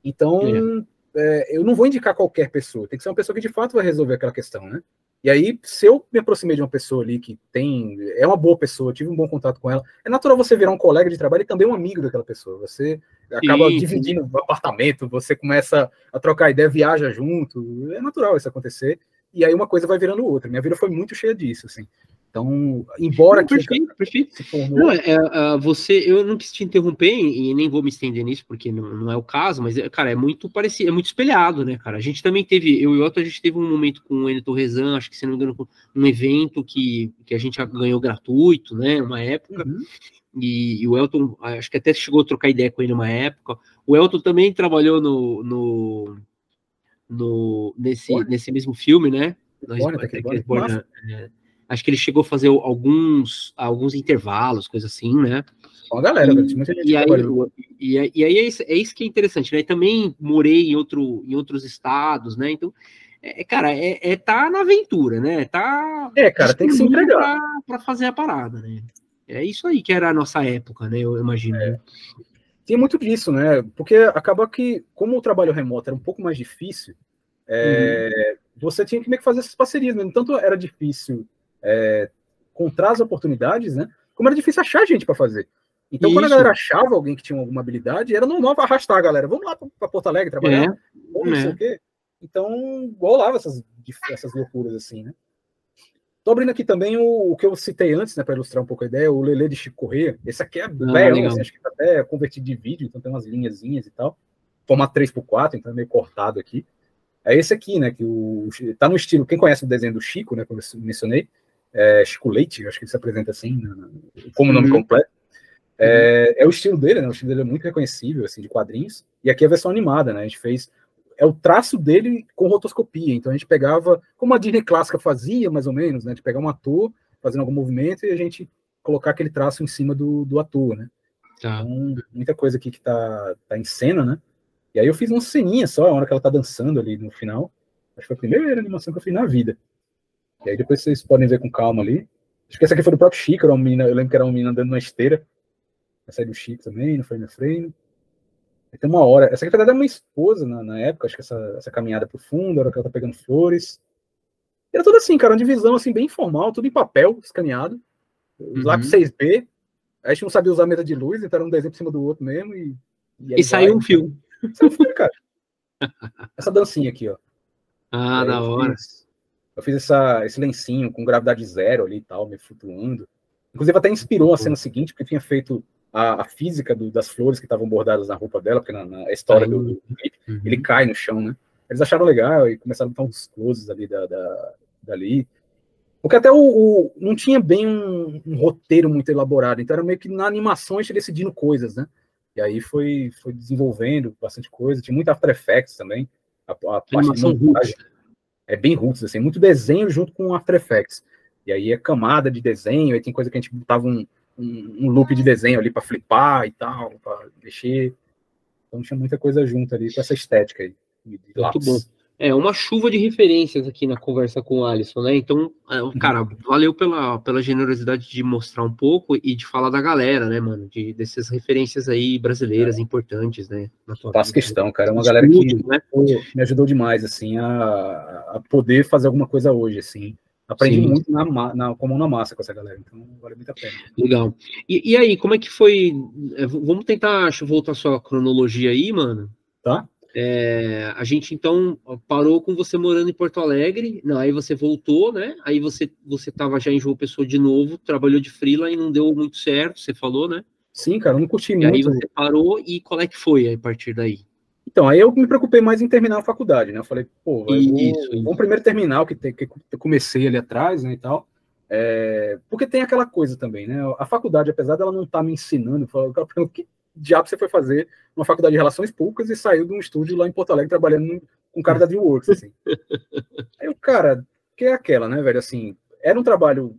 Então, é. eu não vou indicar qualquer pessoa. Tem que ser uma pessoa que de fato vai resolver aquela questão, né? E aí, se eu me aproximei de uma pessoa ali que tem, é uma boa pessoa, tive um bom contato com ela, é natural você virar um colega de trabalho e também um amigo daquela pessoa. Você acaba sim, dividindo o apartamento, você começa a trocar ideia, viaja junto. É natural isso acontecer. E aí uma coisa vai virando outra. Minha vida foi muito cheia disso, assim. Então, embora não, que. Perfeito, perfeito. Formou... Não, é, é, você, eu não quis te interromper e nem vou me estender nisso, porque não, não é o caso, mas, cara, é muito parecido, é muito espelhado, né, cara? A gente também teve, eu e o Otto, a gente teve um momento com o Enito Rezan, acho que se não me engano, um evento que, que a gente ganhou gratuito, né, uma época. Uhum. E, e, o Elton, acho que até chegou a trocar ideia com ele uma época. O Elton também trabalhou no, no, no nesse, nesse mesmo filme, né? Born, Born, é, Acho que ele chegou a fazer alguns, alguns intervalos, coisa assim, né? Ó, galera, e, muita gente e aí, e, e aí é isso, é isso, que é interessante, né? Também morei em, outro, em outros estados, né? Então, é, é cara, é, é tá na aventura, né? Tá. É, cara, tem que se entregar. Para fazer a parada, né? É isso aí que era a nossa época, né? Eu imagino. É. Tem muito disso, né? Porque acaba que, como o trabalho remoto era um pouco mais difícil, é, uhum. você tinha que meio que fazer essas parcerias, né? Tanto era difícil é, encontrar as oportunidades, né? Como era difícil achar gente para fazer. Então, Isso. quando a galera achava alguém que tinha alguma habilidade, era normal arrastar a galera. Vamos lá para Porto Alegre trabalhar? É. Vamos, não sei é. o quê. Então, rolava essas, essas loucuras assim, né? Tô abrindo aqui também o, o que eu citei antes, né, para ilustrar um pouco a ideia, o Lele de Chico Corrêa. Esse aqui é ah, belo, assim, acho que tá até convertido de vídeo, então tem umas linhazinhas e tal. Formato 3x4, então é meio cortado aqui. É esse aqui, né, que o, tá no estilo, quem conhece o desenho do Chico, né, como eu mencionei, é, Chico Leite, acho que ele se apresenta assim, como nome uhum. completo. É, é, o estilo dele, né? O estilo dele é muito reconhecível, assim, de quadrinhos. E aqui é a versão animada, né? A gente fez. É o traço dele com rotoscopia. Então a gente pegava, como a Disney clássica fazia, mais ou menos, né? De pegar um ator fazendo algum movimento e a gente colocar aquele traço em cima do, do ator, né? Tá. Então, muita coisa aqui que tá, tá em cena, né? E aí eu fiz uma ceninha só, a hora que ela tá dançando ali no final. Acho que foi a primeira animação que eu fiz na vida. E aí depois vocês podem ver com calma ali. Acho que essa aqui foi do próprio Chico, era uma menina, eu lembro que era uma menina andando na esteira. Essa aí do Chico também, no frame a frame. Aí tem uma hora. Essa aqui, na verdade, é uma esposa na, na época, acho que essa, essa caminhada pro fundo, a hora que ela tá pegando flores. Era tudo assim, cara, uma divisão assim, bem informal, tudo em papel, escaneado. Os uhum. lápis 6B. A gente não sabia usar mesa de luz, então era um desenho por cima do outro mesmo. E, e, e saiu um filme. Saiu um filme, cara. Essa dancinha aqui, ó. Ah, da hora. Eu fiz essa, esse lencinho com gravidade zero ali e tal, me flutuando. Inclusive, até inspirou a cena seguinte, porque tinha feito a, a física do, das flores que estavam bordadas na roupa dela, porque na, na história do, do clipe, uhum. ele cai no chão, né? Eles acharam legal e começaram a botar uns closes ali da, da, dali. Porque até o, o não tinha bem um, um, roteiro muito elaborado, então era meio que na animação a gente decidindo coisas, né? E aí foi, foi desenvolvendo bastante coisa, tinha muito After Effects também. A, a animação roots. É bem roots, assim, muito desenho junto com After Effects. E aí é camada de desenho, aí tem coisa que a gente botava um, um, um loop de desenho ali para flipar e tal, para mexer. Então tinha muita coisa junto ali com essa estética aí. Muito bom. É, uma chuva de referências aqui na conversa com o Alisson, né? Então, é, cara, valeu pela, pela generosidade de mostrar um pouco e de falar da galera, né, mano? De, dessas referências aí brasileiras é. importantes, né? Faço questão, cara. É uma galera que né? me ajudou demais, assim, a, a poder fazer alguma coisa hoje, assim. Aprendi Sim. muito na, na, com a mão na massa com essa galera, então vale muito a pena. Legal. E, e aí, como é que foi? É, vamos tentar voltar a sua cronologia aí, mano. Tá. É, a gente então parou com você morando em Porto Alegre, não, aí você voltou, né? Aí você você estava já em João Pessoa de novo, trabalhou de freela e não deu muito certo, você falou, né? Sim, cara, eu não curti e muito. Aí você parou e qual é que foi a partir daí? Então, aí eu me preocupei mais em terminar a faculdade, né? Eu falei, pô, vou, isso, vamos primeiro terminar o que, que eu comecei ali atrás, né, e tal. É, porque tem aquela coisa também, né? A faculdade, apesar dela não estar tá me ensinando, eu falo, que diabo você foi fazer uma faculdade de relações públicas e saiu de um estúdio lá em Porto Alegre trabalhando com um cara da DreamWorks, assim. Aí o cara, que é aquela, né, velho, assim, era um trabalho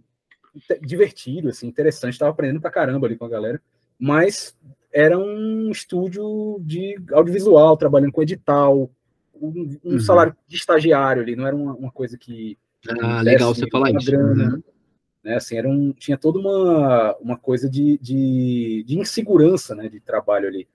divertido, assim, interessante, estava aprendendo pra caramba ali com a galera, mas era um estúdio de audiovisual, trabalhando com edital, um, um uhum. salário de estagiário ali, não era uma, uma coisa que... Ah, legal você falar isso. Grana, uhum. Né, assim, era um, tinha toda uma, uma coisa de, de, de, insegurança né, de trabalho ali.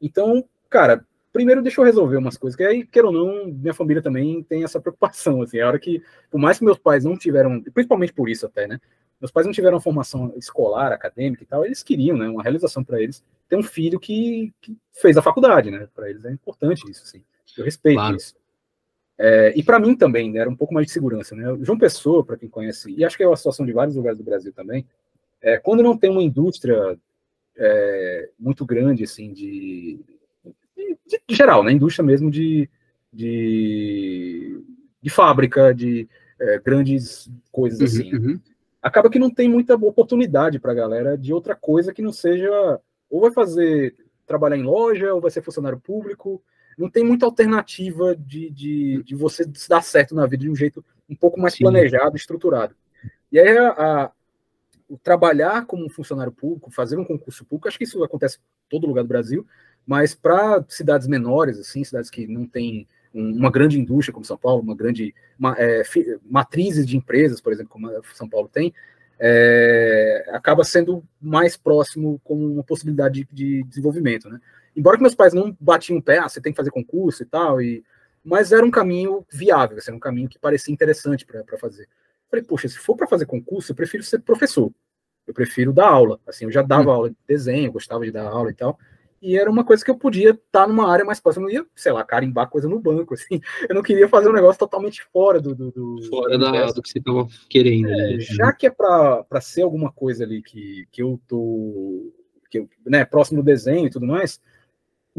Então, cara, primeiro deixa eu resolver umas coisas, que aí, queira ou não, minha família também tem essa preocupação. Assim, a hora que, por mais que meus pais não tiveram, principalmente por isso até, né? Meus pais não tiveram formação escolar, acadêmica e tal, eles queriam, né? Uma realização para eles ter um filho que, que fez a faculdade, né? Para eles é importante isso, assim. Eu respeito claro. isso. É, e para mim também, né, era um pouco mais de segurança. Né? João Pessoa, para quem conhece, e acho que é a situação de vários lugares do Brasil também, é, quando não tem uma indústria é, muito grande, assim, de, de, de, geral, né, indústria mesmo de, de, de fábrica, de é, grandes coisas uhum, assim, uhum. acaba que não tem muita oportunidade para a galera de outra coisa que não seja, ou vai fazer, trabalhar em loja, ou vai ser funcionário público, não tem muita alternativa de, de, de você se dar certo na vida de um jeito um pouco mais Sim. planejado, estruturado. E aí, a, o trabalhar como um funcionário público, fazer um concurso público, acho que isso acontece em todo lugar do Brasil, mas para cidades menores, assim, cidades que não têm uma grande indústria como São Paulo, uma grande uma, é, matrizes de empresas, por exemplo, como São Paulo tem, é, acaba sendo mais próximo como uma possibilidade de, de desenvolvimento, né? Embora que meus pais não batiam o pé, ah, você tem que fazer concurso e tal, e, mas era um caminho viável, assim, era um caminho que parecia interessante para fazer. Falei, poxa, se for para fazer concurso, eu prefiro ser professor, eu prefiro dar aula. Assim, eu já dava hum. aula de desenho, gostava de dar aula e tal, e era uma coisa que eu podia estar tá numa área mais próxima. Eu não ia, sei lá, carimbar coisa no banco, assim. Eu não queria fazer um negócio totalmente fora do. do, do fora do, da, do que você estava querendo. É, né? já que é para ser alguma coisa ali que, que eu tô. Que eu, né, próximo do desenho e tudo mais,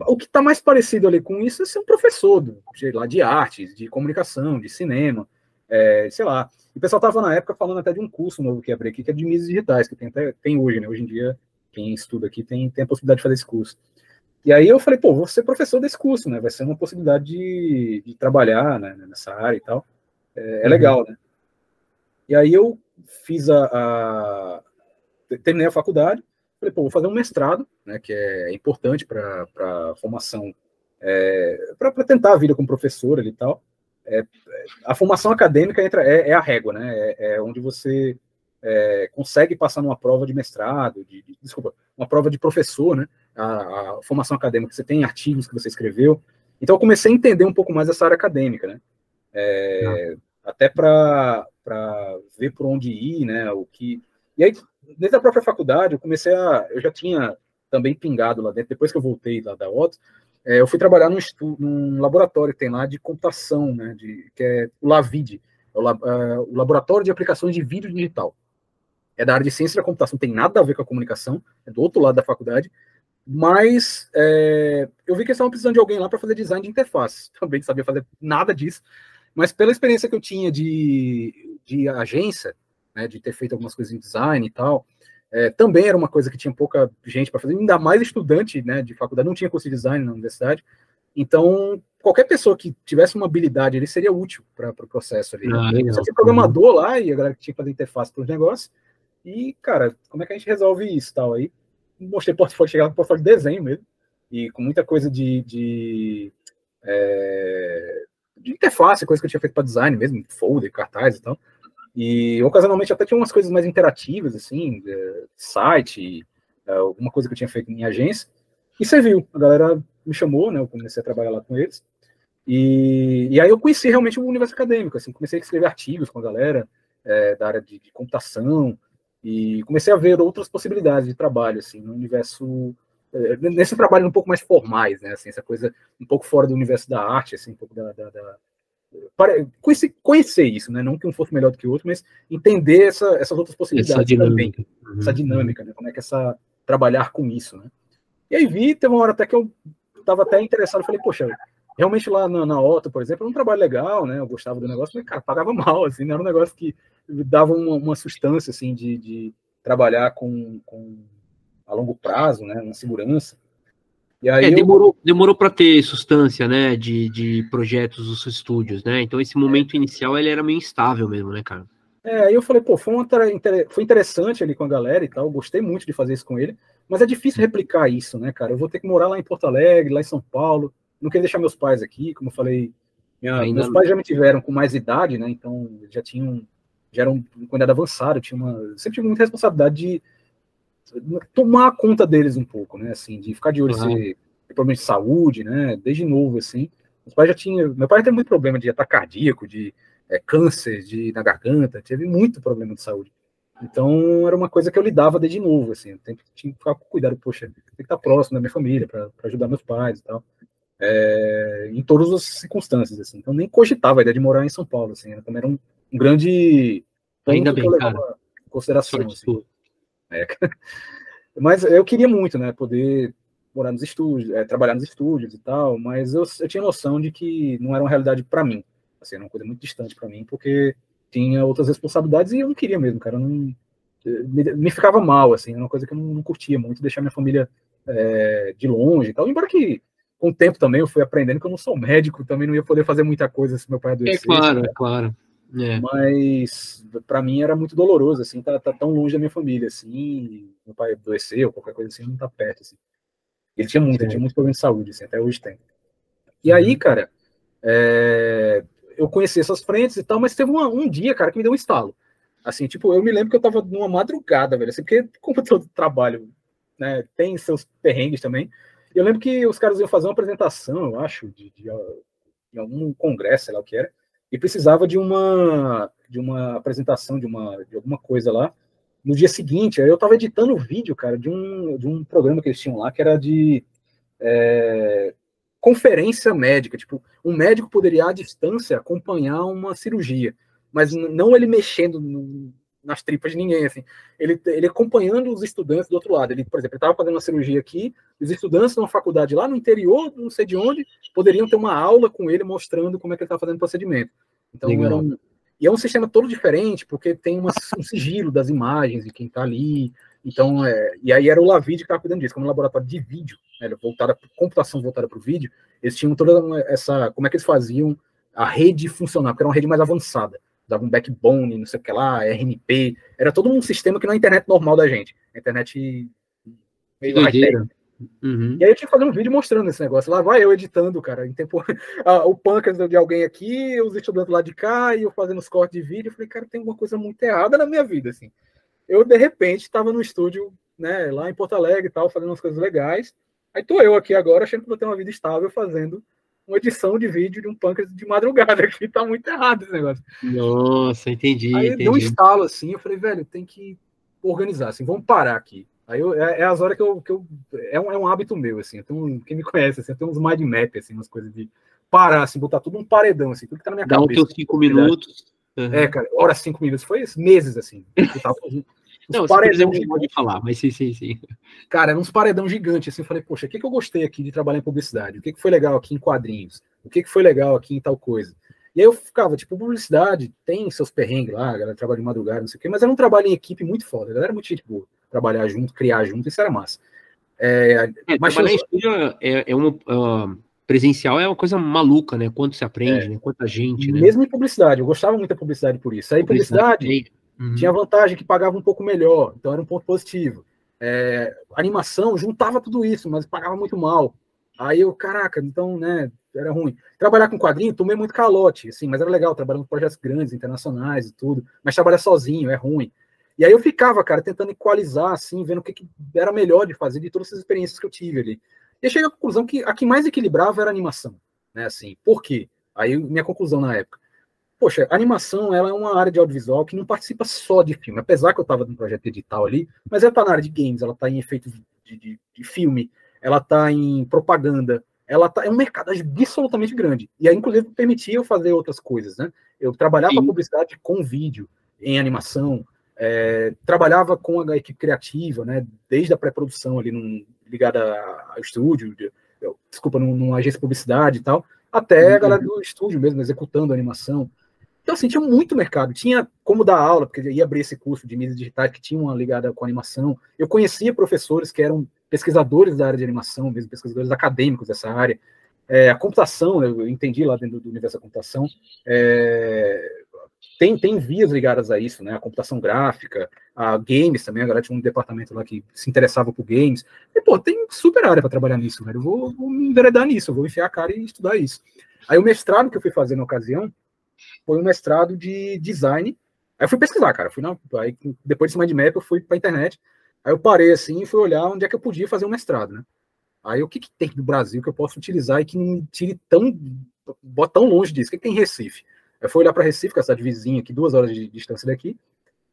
o que está mais parecido ali com isso é ser um professor de, lá, de artes, de comunicação, de cinema, é, sei lá. O pessoal estava na época falando até de um curso novo que abri aqui, que é de mídias digitais, que tem, até, tem hoje, né? Hoje em dia, quem estuda aqui tem, tem a possibilidade de fazer esse curso. E aí eu falei, pô, vou ser professor desse curso, né? Vai ser uma possibilidade de, de trabalhar né, nessa área e tal. É, é uhum. legal, né? E aí eu fiz a, a terminei a faculdade, Falei, pô, vou fazer um mestrado, né, que é importante para a formação é, para tentar a vida como professor e tal. É, a formação acadêmica entra, é, é a régua, né? É, é onde você é, consegue passar numa prova de mestrado, de, de, desculpa, uma prova de professor, né? A, a, formação acadêmica, você tem artigos que você escreveu. Então eu comecei a entender um pouco mais essa área acadêmica, né? É, até para ver por onde ir, né? O que e aí desde a própria faculdade eu comecei a, eu já tinha também pingado lá dentro depois que eu voltei lá da Otto, é, eu fui trabalhar num, estudo, num laboratório que tem lá de computação, né? De, que é o LAVID, é o, uh, o Laboratório de Aplicações de Vídeo Digital é da área de ciência da computação, tem nada a ver com a comunicação, é do outro lado da faculdade, mas é, eu vi que eles estavam precisando de alguém lá para fazer design de interface. Também não sabia fazer nada disso, mas pela experiência que eu tinha de, de agência, né, de ter feito algumas coisas em design e tal, é, também era uma coisa que tinha pouca gente para fazer, ainda mais estudante né, de faculdade, não tinha curso de design na universidade. Então, qualquer pessoa que tivesse uma habilidade, ele seria útil para o pro processo ali. Ah, Você tinha programador lá e a galera que tinha que fazer interface para os negócios, e, cara, como é que a gente resolve isso tal? Aí mostrei portfólio, chegar no portfólio de desenho mesmo, e com muita coisa de, de, é, de interface, coisa que eu tinha feito para design mesmo, folder, cartaz e tal. E ocasionalmente até tinha umas coisas mais interativas, assim, site, é, alguma coisa que eu tinha feito em agência. E serviu. A galera me chamou, né? Eu comecei a trabalhar lá com eles. E, e aí eu conheci realmente o universo acadêmico, assim, comecei a escrever artigos com a galera é, da área de, de computação, e comecei a ver outras possibilidades de trabalho, assim, no universo eh, nesse trabalho um pouco mais formais, né, assim, essa coisa um pouco fora do universo da arte, assim, um pouco da, da, da para conhecer, conhecer, isso, né, não que um fosse melhor do que o outro, mas entender essa, essas outras possibilidades essa dinâmica. também, uhum. essa dinâmica, né, como é que essa trabalhar com isso, né. E aí vi, teve uma hora até que eu estava até interessado, falei, poxa, realmente lá na, na Otto, por exemplo, era um trabalho legal, né, eu gostava do negócio, mas, cara, pagava mal, assim, não era um negócio que dava uma, uma sustância assim de, de trabalhar com, com, a longo prazo, né, uma segurança. E aí é, demorou, eu... demorou para ter sustância, né, de, de projetos dos estúdios, né? Então esse momento é. inicial ele era meio instável mesmo, né, cara? É, aí eu falei, pô, foi, uma, foi interessante ali com a galera e tal, gostei muito de fazer isso com ele, mas é difícil replicar isso, né, cara? Eu vou ter que morar lá em Porto Alegre, lá em São Paulo, não queria deixar meus pais aqui, como eu falei, minha, meus não. pais já me tiveram com mais idade, né, então já tinham já era um, um cuidado avançado, tinha uma, sempre tive muita responsabilidade de tomar conta deles um pouco, né, assim, de ficar de olho uhum. se problema de saúde, né, desde novo, assim. Meus pais já tinham, meu pai tem muito problema de ataque cardíaco, de é, câncer de, na garganta, teve muito problema de saúde. Então, era uma coisa que eu lidava desde novo, assim, eu tinha que ficar com cuidado, poxa, tem que estar próximo da minha família para ajudar meus pais e tal. É, em todas as circunstâncias, assim. Então, nem cogitava a ideia de morar em São Paulo, assim, também era um, um grande Ainda bem, cara. consideração. Assim. É. Mas eu queria muito, né, poder morar nos estúdios, é, trabalhar nos estúdios e tal, mas eu, eu tinha noção de que não era uma realidade para mim, assim, era uma coisa muito distante para mim, porque tinha outras responsabilidades e eu não queria mesmo, cara, não, me, me, ficava mal, assim, era uma coisa que eu não, não curtia muito, deixar minha família é, de longe e tal, embora que com o tempo também eu fui aprendendo que eu não sou médico, também não ia poder fazer muita coisa se meu pai adoecesse. É claro, é claro. É. Mas para mim era muito doloroso, assim, tá, tá, tão longe da minha família, assim, meu pai adoeceu, qualquer coisa assim, não tá perto, assim. Ele tinha muito, ele tinha muito problema de saúde, assim, até hoje tem. E uhum. aí, cara, é, eu conheci essas frentes e tal, mas teve uma, um dia, cara, que me deu um estalo. Assim, tipo, eu me lembro que eu tava numa madrugada, velho, assim, porque como todo trabalho, né, tem seus perrengues também. Eu lembro que os caras iam fazer uma apresentação, eu acho, de, de, de algum congresso, sei lá o que era e precisava de uma de uma apresentação de uma de alguma coisa lá no dia seguinte. Eu estava editando o vídeo, cara, de um de um programa que eles tinham lá que era de é, conferência médica. Tipo, um médico poderia à distância acompanhar uma cirurgia, mas não ele mexendo no, nas tripas de ninguém, assim. Ele, ele acompanhando os estudantes do outro lado. Ele, por exemplo, estava fazendo uma cirurgia aqui, os estudantes numa faculdade lá no interior, não sei de onde, poderiam ter uma aula com ele mostrando como é que ele estava fazendo o procedimento. Então, era um, e é um sistema todo diferente, porque tem uma, um sigilo das imagens de quem está ali. Então, é, e aí era o Lavid que estava cuidando disso, como um laboratório de vídeo, né, voltada computação voltada para o vídeo, eles tinham toda essa, como é que eles faziam a rede funcionar, porque era uma rede mais avançada dava um backbone, não sei o que lá, RNP, era todo um sistema que não é a internet normal da gente, a internet meio. Uhum. E aí eu tinha que fazer um vídeo mostrando esse negócio. Lá vai eu editando, cara, em tempo o Pancas de alguém aqui, os estudantes lá de cá, e eu fazendo os cortes de vídeo. Eu falei, cara, tem uma coisa muito errada na minha vida, assim. Eu, de repente, estava no estúdio, né, lá em Porto Alegre e tal, fazendo umas coisas legais. Aí tô eu aqui agora, achando que vou ter uma vida estável, fazendo uma edição de vídeo de um Pancas de madrugada aqui. Tá muito errado esse negócio. Nossa, entendi. Aí entendi. deu um estalo assim, eu falei, velho, tem que organizar, assim, vamos parar aqui Aí eu, é, é, as horas que eu. Que eu é, um, é um hábito meu, assim. Eu tenho, quem me conhece, assim, eu tenho uns mind map, assim, umas coisas de parar, assim, botar tudo um paredão, assim, tudo que tá na minha Dá cabeça. Dá uns cinco minutos. Uhum. É, cara, horas, cinco minutos, foi meses, assim. Tava, não, paredão não pode falar, mas sim, sim, sim. Cara, eram uns paredão gigante, assim, eu falei, poxa, o que, que eu gostei aqui de trabalhar em publicidade? O que, que foi legal aqui em quadrinhos? O que, que foi legal aqui em tal coisa? E aí eu ficava, tipo, publicidade tem seus perrengues lá, a galera trabalha de madrugada, não sei o quê, mas era um trabalho em equipe muito foda, a galera é muito gente boa trabalhar junto, criar junto, isso era massa. É, é, mas trabalhar em estúdio é, é uma. Uh, presencial é uma coisa maluca, né? Quanto se aprende, é. né? Quanta gente. Né? Mesmo em publicidade, eu gostava muito da publicidade por isso. Aí, publicidade, publicidade uhum. tinha vantagem que pagava um pouco melhor, então era um ponto positivo. É, animação juntava tudo isso, mas pagava muito mal. Aí eu, caraca, então, né, era ruim. Trabalhar com quadrinho, tomei muito calote, assim, mas era legal, trabalhando com projetos grandes, internacionais e tudo, mas trabalhar sozinho é ruim. E aí eu ficava, cara, tentando equalizar, assim, vendo o que, que era melhor de fazer de todas essas experiências que eu tive ali. E eu cheguei à conclusão que a que mais equilibrava era a animação, né, assim, por quê? Aí minha conclusão na época. Poxa, a animação ela é uma área de audiovisual que não participa só de filme, apesar que eu estava num projeto edital ali, mas ela está na área de games, ela está em efeitos de, de, de, filme, ela está em propaganda, ela tá, é um mercado absolutamente grande. E aí, inclusive, permitia eu fazer outras coisas, né? Eu trabalhava a publicidade com vídeo, em animação, é, trabalhava com a equipe criativa, né, desde a pré-produção ali num, ligada ao estúdio, de, desculpa, numa agência de publicidade e tal, até a uhum. galera do estúdio mesmo, executando a animação. Então, assim, tinha muito mercado. Tinha como dar aula, porque ia abrir esse curso de mídias digitais que tinha uma ligada com animação. Eu conhecia professores que eram pesquisadores da área de animação, mesmo pesquisadores acadêmicos dessa área. É, a computação, eu entendi lá dentro do universo da computação, é, tem, tem vias ligadas a isso, né? A computação gráfica, a games também, a galera tinha um departamento lá que se interessava por games. E, pô, tem super área para trabalhar nisso, velho. Eu vou, vou me enveredar nisso, eu vou enfiar a cara e estudar isso. Aí o mestrado que eu fui fazer na ocasião foi um mestrado de design. Aí eu fui pesquisar, cara. Fui na, aí, depois desse mindmap, eu fui para a internet. Aí eu parei assim e fui olhar onde é que eu podia fazer um mestrado, né? Aí o que, que tem no Brasil que eu posso utilizar e que não tire tão, tão longe disso? O que, que tem em Recife? Eu fui olhar para Recife, que é a cidade vizinha aqui, duas horas de distância daqui,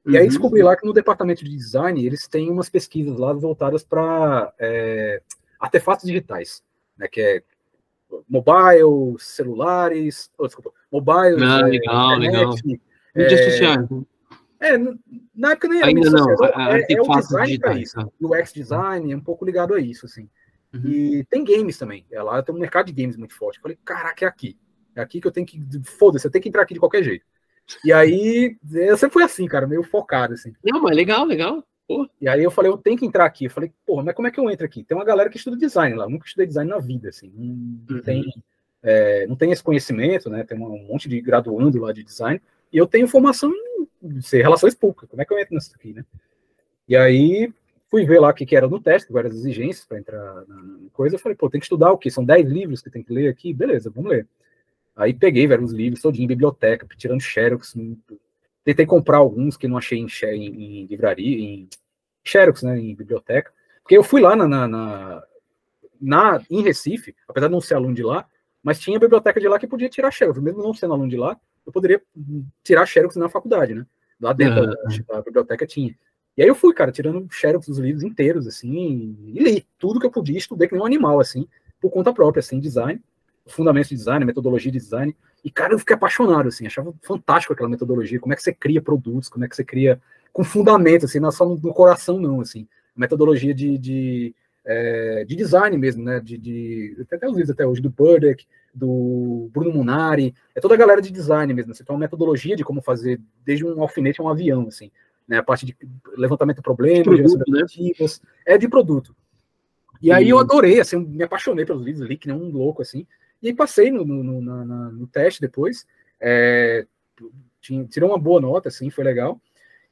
e uhum. aí descobri lá que no departamento de design eles têm umas pesquisas lá voltadas para é, artefatos digitais, né, que é mobile, celulares, oh, desculpa, mobile, ah, é, legal, legal. Mídias é, sociais. Né? É, na época nem era Ainda não, é, é, o design para isso. O UX design é um pouco ligado a isso, assim. Uhum. E tem games também. É, lá tem um mercado de games muito forte. Eu falei, caraca, é aqui. É aqui que eu tenho que. Foda-se, eu tenho que entrar aqui de qualquer jeito. E aí, eu sempre fui assim, cara, meio focado, assim. Não, mas legal, legal. E aí eu falei, eu tenho que entrar aqui. Eu falei, porra, mas como é que eu entro aqui? Tem uma galera que estuda design lá. Eu nunca estudei design na vida, assim. Não, uhum. tem, é, não tem esse conhecimento, né? Tem um monte de graduando lá de design. E eu tenho formação em ser relações públicas. Como é que eu entro nisso aqui, né? E aí fui ver lá o que, que era no teste, várias exigências para entrar na coisa. Eu falei, pô, tem que estudar o quê? São 10 livros que tem que ler aqui? Beleza, vamos ler. Aí peguei, velho, os livros todinho em biblioteca, tirando xerox. Tentei comprar alguns que não achei em, em, em livraria, em xerox, né, em biblioteca. Porque eu fui lá na, na, na, na, em Recife, apesar de não ser aluno de lá, mas tinha biblioteca de lá que podia tirar xerox. Mesmo não sendo aluno de lá, eu poderia tirar xerox na faculdade, né? Lá dentro uhum. da, da, biblioteca tinha. E aí eu fui, cara, tirando xerox dos livros inteiros, assim, e li tudo que eu podia, estudei que nem um animal, assim, por conta própria, assim, design fundamentos de design, metodologia de design. E, cara, eu fiquei apaixonado, assim, achava fantástico aquela metodologia, como é que você cria produtos, como é que você cria com fundamento, assim, não é só no, coração, não, assim. Metodologia de, de, é, de design mesmo, né, de, de até os livros até hoje, do Burdick, do Bruno Munari, é toda a galera de design mesmo, assim, então uma metodologia de como fazer desde um alfinete a um avião, assim, né, a parte de levantamento de problemas, de né? é de produto. E aí eu adorei, assim, me apaixonei pelos livros, li que nem um louco, assim, e passei no, no, no teste depois. É, tinha, tirou uma boa nota, assim, foi legal.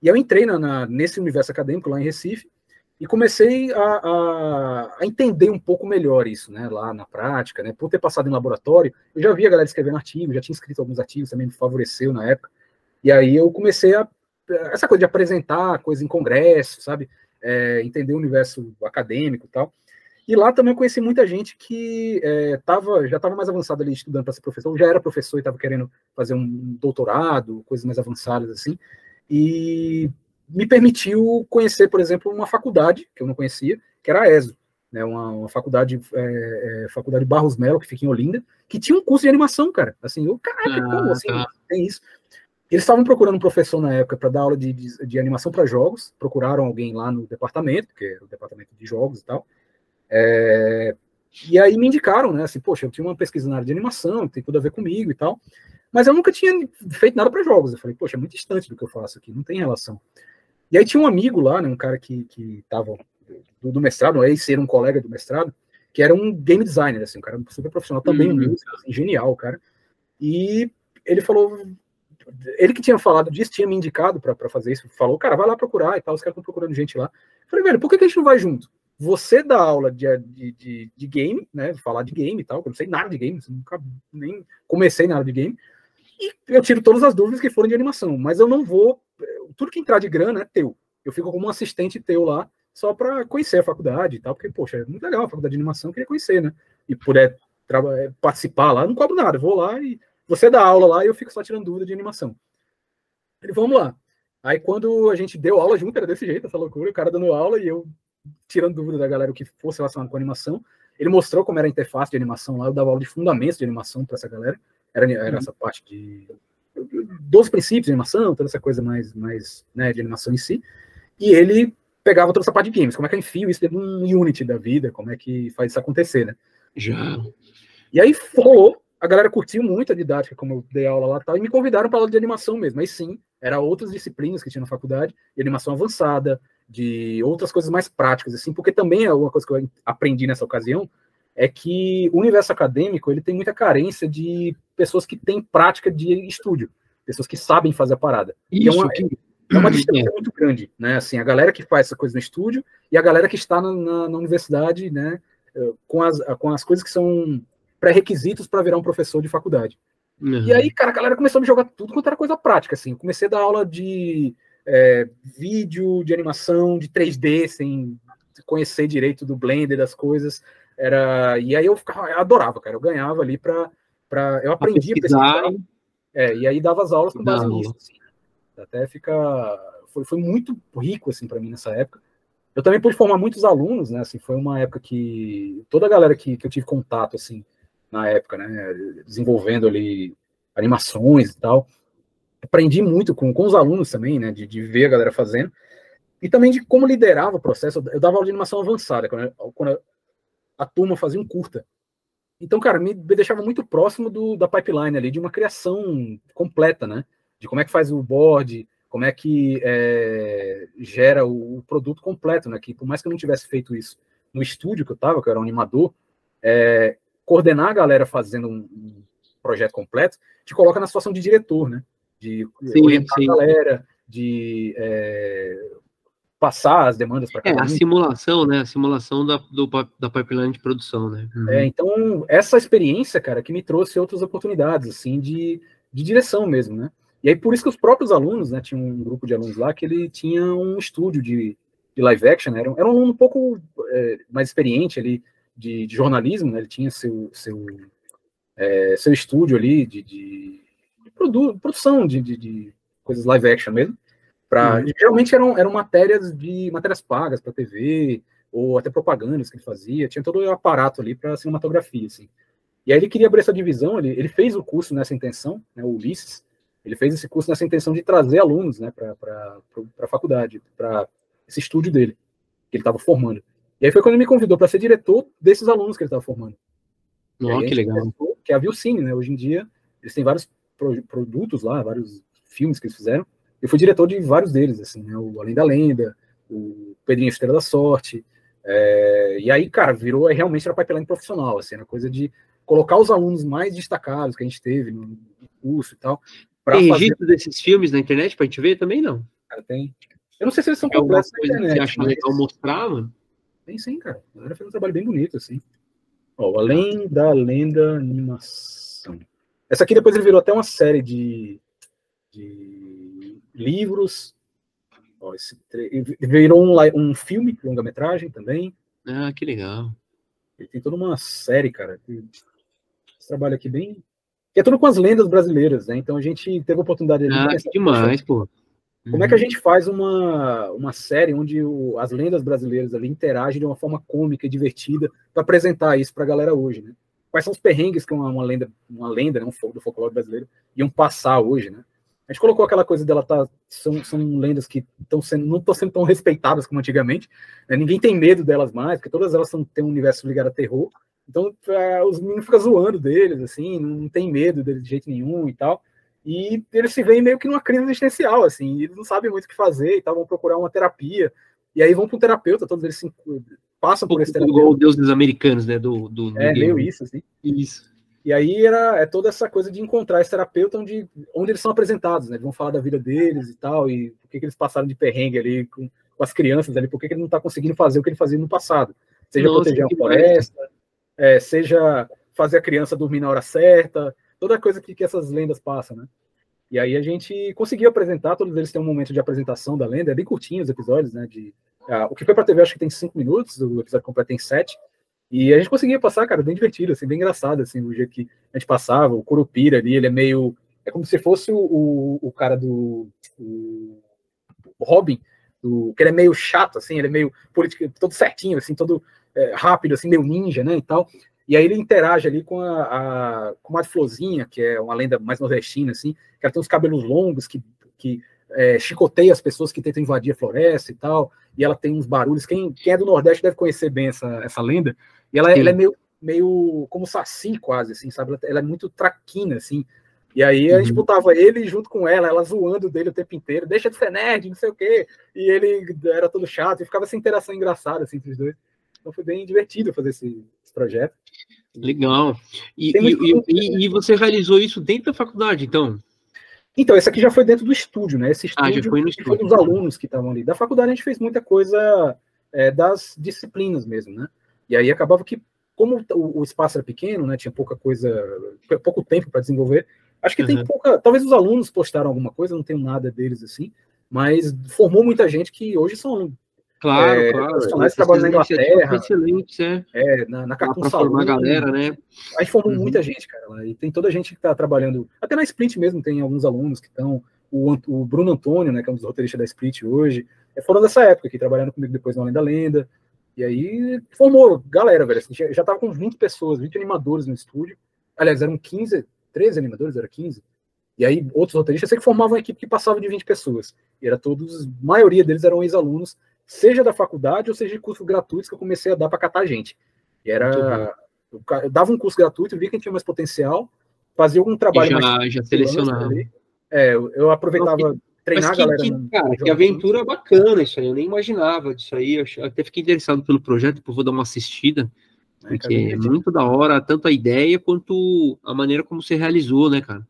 E eu entrei na, na, nesse universo acadêmico lá em Recife. e comecei a, a, a, entender um pouco melhor isso, né, lá na prática, né, por ter passado em laboratório, eu já via a galera escrevendo artigos, já tinha escrito alguns artigos, também me favoreceu na época, e aí eu comecei a, essa coisa de apresentar coisa em congresso, sabe, é, entender o universo acadêmico e tal, e lá também eu conheci muita gente que é, tava, já estava mais avançada ali estudando para ser professor, já era professor e estava querendo fazer um doutorado, coisas mais avançadas assim, e me permitiu conhecer, por exemplo, uma faculdade que eu não conhecia, que era a ESO, né, uma, uma faculdade, é, é, faculdade Barros Melo, que fica em Olinda, que tinha um curso de animação, cara. Assim, eu, caraca, ah, como assim? Tá. Tem isso. Eles estavam procurando um professor na época para dar aula de, de, de animação para jogos, procuraram alguém lá no departamento, que era o departamento de jogos e tal. É, e aí me indicaram, né? Assim, poxa, eu tinha uma pesquisa na área de animação, tem tudo a ver comigo e tal. Mas eu nunca tinha feito nada para jogos. Eu falei, poxa, é muito distante do que eu faço aqui, não tem relação. E aí tinha um amigo lá, né, um cara que, que tava do, do mestrado, aí ser um colega do mestrado, que era um game designer, assim, um cara super profissional também, uhum. um assim, genial, cara. E ele falou, ele que tinha falado disso, tinha me indicado para fazer isso, falou, cara, vai lá procurar e tal, os caras estão procurando gente lá. Eu falei, velho, por que, que a gente não vai junto? Você dá aula de, de, de, de, game, né, falar de game e tal, eu não sei nada de game, nunca nem comecei nada de game, e eu tiro todas as dúvidas que forem de animação, mas eu não vou tudo que entrar de grana é teu. Eu fico como um assistente teu lá, só para conhecer a faculdade e tal, porque, poxa, é muito legal a faculdade de animação, eu queria conhecer, né? E puder é, participar lá, não cobro nada, vou lá e você dá aula lá e eu fico só tirando dúvida de animação. Ele, vamos lá. Aí quando a gente deu aula junto, era desse jeito, essa loucura, o cara dando aula e eu tirando dúvida da galera o que fosse relacionado com animação. Ele mostrou como era a interface de animação lá, eu dava aula de fundamentos de animação para essa galera. Era, era uhum. essa parte de 12 princípios de animação, toda essa coisa mais, mais né, de animação em si. E ele pegava toda essa parte de games. Como é que eu enfio isso dentro de um Unity da vida? Como é que faz isso acontecer, né? Já. E aí rolou. A galera curtiu muito a didática, como eu dei aula lá e tal, e me convidaram para aula de animação mesmo. Aí sim, era outras disciplinas que tinha na faculdade, de animação avançada, de outras coisas mais práticas, assim, porque também é uma coisa que eu aprendi nessa ocasião, é que o universo acadêmico ele tem muita carência de pessoas que têm prática de estúdio, pessoas que sabem fazer a parada. Isso, é uma, que... é uma distância muito grande, né? Assim, a galera que faz essa coisa no estúdio e a galera que está na, na, na universidade, né? Eh, com as, com as coisas que são pré-requisitos para virar um professor de faculdade. Uhum. E aí, cara, a galera começou a me jogar tudo quanto era coisa prática, assim. Eu comecei a dar aula de é, vídeo, de animação, de 3D, sem conhecer direito do Blender, das coisas. Era, e aí eu, ficava, eu adorava, cara. Eu ganhava ali para. Eu aprendi a pesquisar. É, e aí dava as aulas com base nisso. Assim. Até fica. Foi, foi muito rico assim, para mim nessa época. Eu também pude formar muitos alunos, né? Assim, foi uma época que toda a galera que, que eu tive contato, assim, na época, né? Desenvolvendo ali animações e tal. Aprendi muito com, com os alunos também, né? De, de ver a galera fazendo. E também de como liderava o processo. Eu dava aula de animação avançada. Quando, quando a turma fazia um curta. Então, cara, me deixava muito próximo do, da pipeline ali, de uma criação completa, né? De como é que faz o board, como é que é, gera o, o, produto completo, né? Que por mais que eu não tivesse feito isso no estúdio que eu estava, que eu era um animador, é, coordenar a galera fazendo um, um, projeto completo te coloca na situação de diretor, né? De sim, orientar sim. a galera, de é, passar as demandas para É, a simulação, né? A simulação da, do, da pipeline de produção, né? Uhum. É, então, essa experiência, cara, que me trouxe outras oportunidades, assim, de, de direção mesmo, né? E aí, por isso que os próprios alunos, né? Tinha um grupo de alunos lá que ele tinha um estúdio de, de live action, né? Era, um, era um aluno um pouco é, mais experiente ali de, de, jornalismo, né? Ele tinha seu, seu, é, seu estúdio ali de, de, de produ, produção de, de, de coisas live action mesmo. Pra, uhum. Geralmente eram, eram matérias de matérias pagas para TV, ou até propagandas que ele fazia, tinha todo o aparato ali para cinematografia, assim. E aí ele queria abrir essa divisão, ele, ele fez o curso nessa intenção, né, o Ulisses, ele fez esse curso nessa intenção de trazer alunos né, para a faculdade, para esse estúdio dele, que ele estava formando. E aí foi quando ele me convidou para ser diretor desses alunos que ele estava formando. Oh, que legal. Que é a Vilcine, né? Hoje em dia, eles têm vários pro, produtos lá, vários filmes que eles fizeram, eu fui diretor de vários deles, assim, né? O Além da Lenda, o Pedrinho Estrela da Sorte. É, e aí, cara, virou realmente era pipeline profissional, assim, era coisa de colocar os alunos mais destacados que a gente teve no, curso e tal. Tem registro fazer... desses filmes na internet pra gente ver também, não? Cara, tem. Eu não sei se eles são É completos na que você internet. acha mas- legal mostrar, mano? Tem sim, cara. A galera fez um trabalho bem bonito, assim. Ó, Além da Lenda Animação. Essa aqui depois ele virou até uma série de, de livros. Ó, esse virou um, um filme, longa-metragem também. Ah, que legal. Ele tem toda uma série, cara. Esse trabalho aqui bem. Que é tudo com as lendas brasileiras, né? Então a gente teve a oportunidade de Ah, que demais, pô. como é que a gente faz uma, uma série onde o- as lendas brasileiras ali interagem de uma forma cômica e divertida para apresentar isso para a galera hoje, né? Quais são os perrengues que uma, uma lenda, uma lenda, né, um do folclore brasileiro iam passar hoje, né? A gente colocou aquela coisa dela tá são, são lendas que estão sendo não estão sendo tão respeitadas como antigamente. né? Ninguém tem medo delas mais, porque todas elas são, têm um universo ligado a terror. Então é, os meninos ficam zoando deles, assim, não tem medo deles de jeito nenhum e tal. E eles se veem meio que numa crise existencial, assim, eles não sabem muito o que fazer e tal, vão procurar uma terapia. E aí vão para um terapeuta, todos eles se, passam Um por esse igual o terapeuta. Deus dos Americanos, né? Do, do, É, meio isso, assim. Isso. E aí era é toda essa coisa de encontrar esse terapeuta onde, onde eles são apresentados, né? Eles vão falar da vida deles e tal, e por que, que eles passaram de perrengue ali com, com as crianças ali, por que, que ele não está conseguindo fazer o que ele fazia no passado. Seja Nossa, proteger a floresta, é, seja fazer a criança dormir na hora certa, toda coisa que, que essas lendas passam, né? E aí a gente conseguiu apresentar, todos eles têm um momento de apresentação da lenda, é bem curtinho os episódios, né? De, ah, o que foi pra TV acho que tem cinco minutos, o episódio completo tem sete. E a gente conseguia passar, cara, bem divertido, assim, bem engraçado, assim, o jeito que a gente passava, o Curupira ali, ele é meio. É como se fosse o, o, o cara do. O, o Robin, do, que ele é meio chato, assim, ele é meio político, todo certinho, assim, todo é, rápido, assim, meio ninja, né, e tal. E aí ele interage ali com a, a com a Florzinha, que é uma lenda mais nordestina, assim, que ela tem uns cabelos longos, que, que é, chicoteia as pessoas que tentam invadir a floresta e tal, e ela tem uns barulhos. Quem, quem é do Nordeste deve conhecer bem essa, essa lenda. E ela, ela é meio, meio como saci, quase, assim, sabe? Ela, ela é muito traquina, assim. E aí a gente Uhum. botava ele junto com ela, ela zoando dele o tempo inteiro, deixa de ser nerd, não sei o quê. E ele era todo chato, e ficava essa interação engraçada, assim, entre os dois. Então foi bem divertido fazer esse, esse projeto. Legal. E, e, e, e você realizou isso dentro da faculdade, então? Então, esse aqui já foi dentro do estúdio, né? Esse Ah, estúdio já foi no que foi estúdio. dos alunos que estavam ali. Da faculdade a gente fez muita coisa é, das disciplinas mesmo, né? E aí acabava que, como o, o espaço era pequeno, né? Tinha pouca coisa, pouco tempo para desenvolver. Acho que tem Uhum. pouca. Talvez os alunos postaram alguma coisa, não tenho nada deles assim, mas formou muita gente que hoje são Claro, É, claro. profissionais trabalham na Inglaterra. Excelentes, é. é, na, na Cartoon pra formar galera, né? A gente formou Uhum. muita gente, cara. lá, E tem toda a gente que está trabalhando. Até na Split mesmo tem alguns alunos que estão. O, o Bruno Antônio, né, que é um dos roteiristas da Split hoje, é, foram dessa época, que trabalhando comigo depois no Além da Lenda. E aí formou galera, velho. Assim, já, já tava com 20 pessoas, 20 animadores no estúdio. Aliás, eram 15, 13 animadores, era 15. E aí outros roteiristas, eu sei que formavam uma equipe que passava de 20 pessoas. E era todos, a maioria deles eram ex-alunos, seja da faculdade ou seja de cursos gratuitos que eu comecei a dar para catar gente. E era. Eu dava um curso gratuito, via quem tinha mais potencial, fazia algum E trabalho mais já, já selecionava. ali. É, eu, aproveitava treinar Mas a que, galera. que- no- cara, no que aventura bacana isso aí. Eu nem imaginava disso aí. Eu até fiquei interessado pelo projeto, depois vou dar uma assistida, cara, porque é divertido. muito da hora, tanto a ideia quanto a maneira como você realizou, né, cara?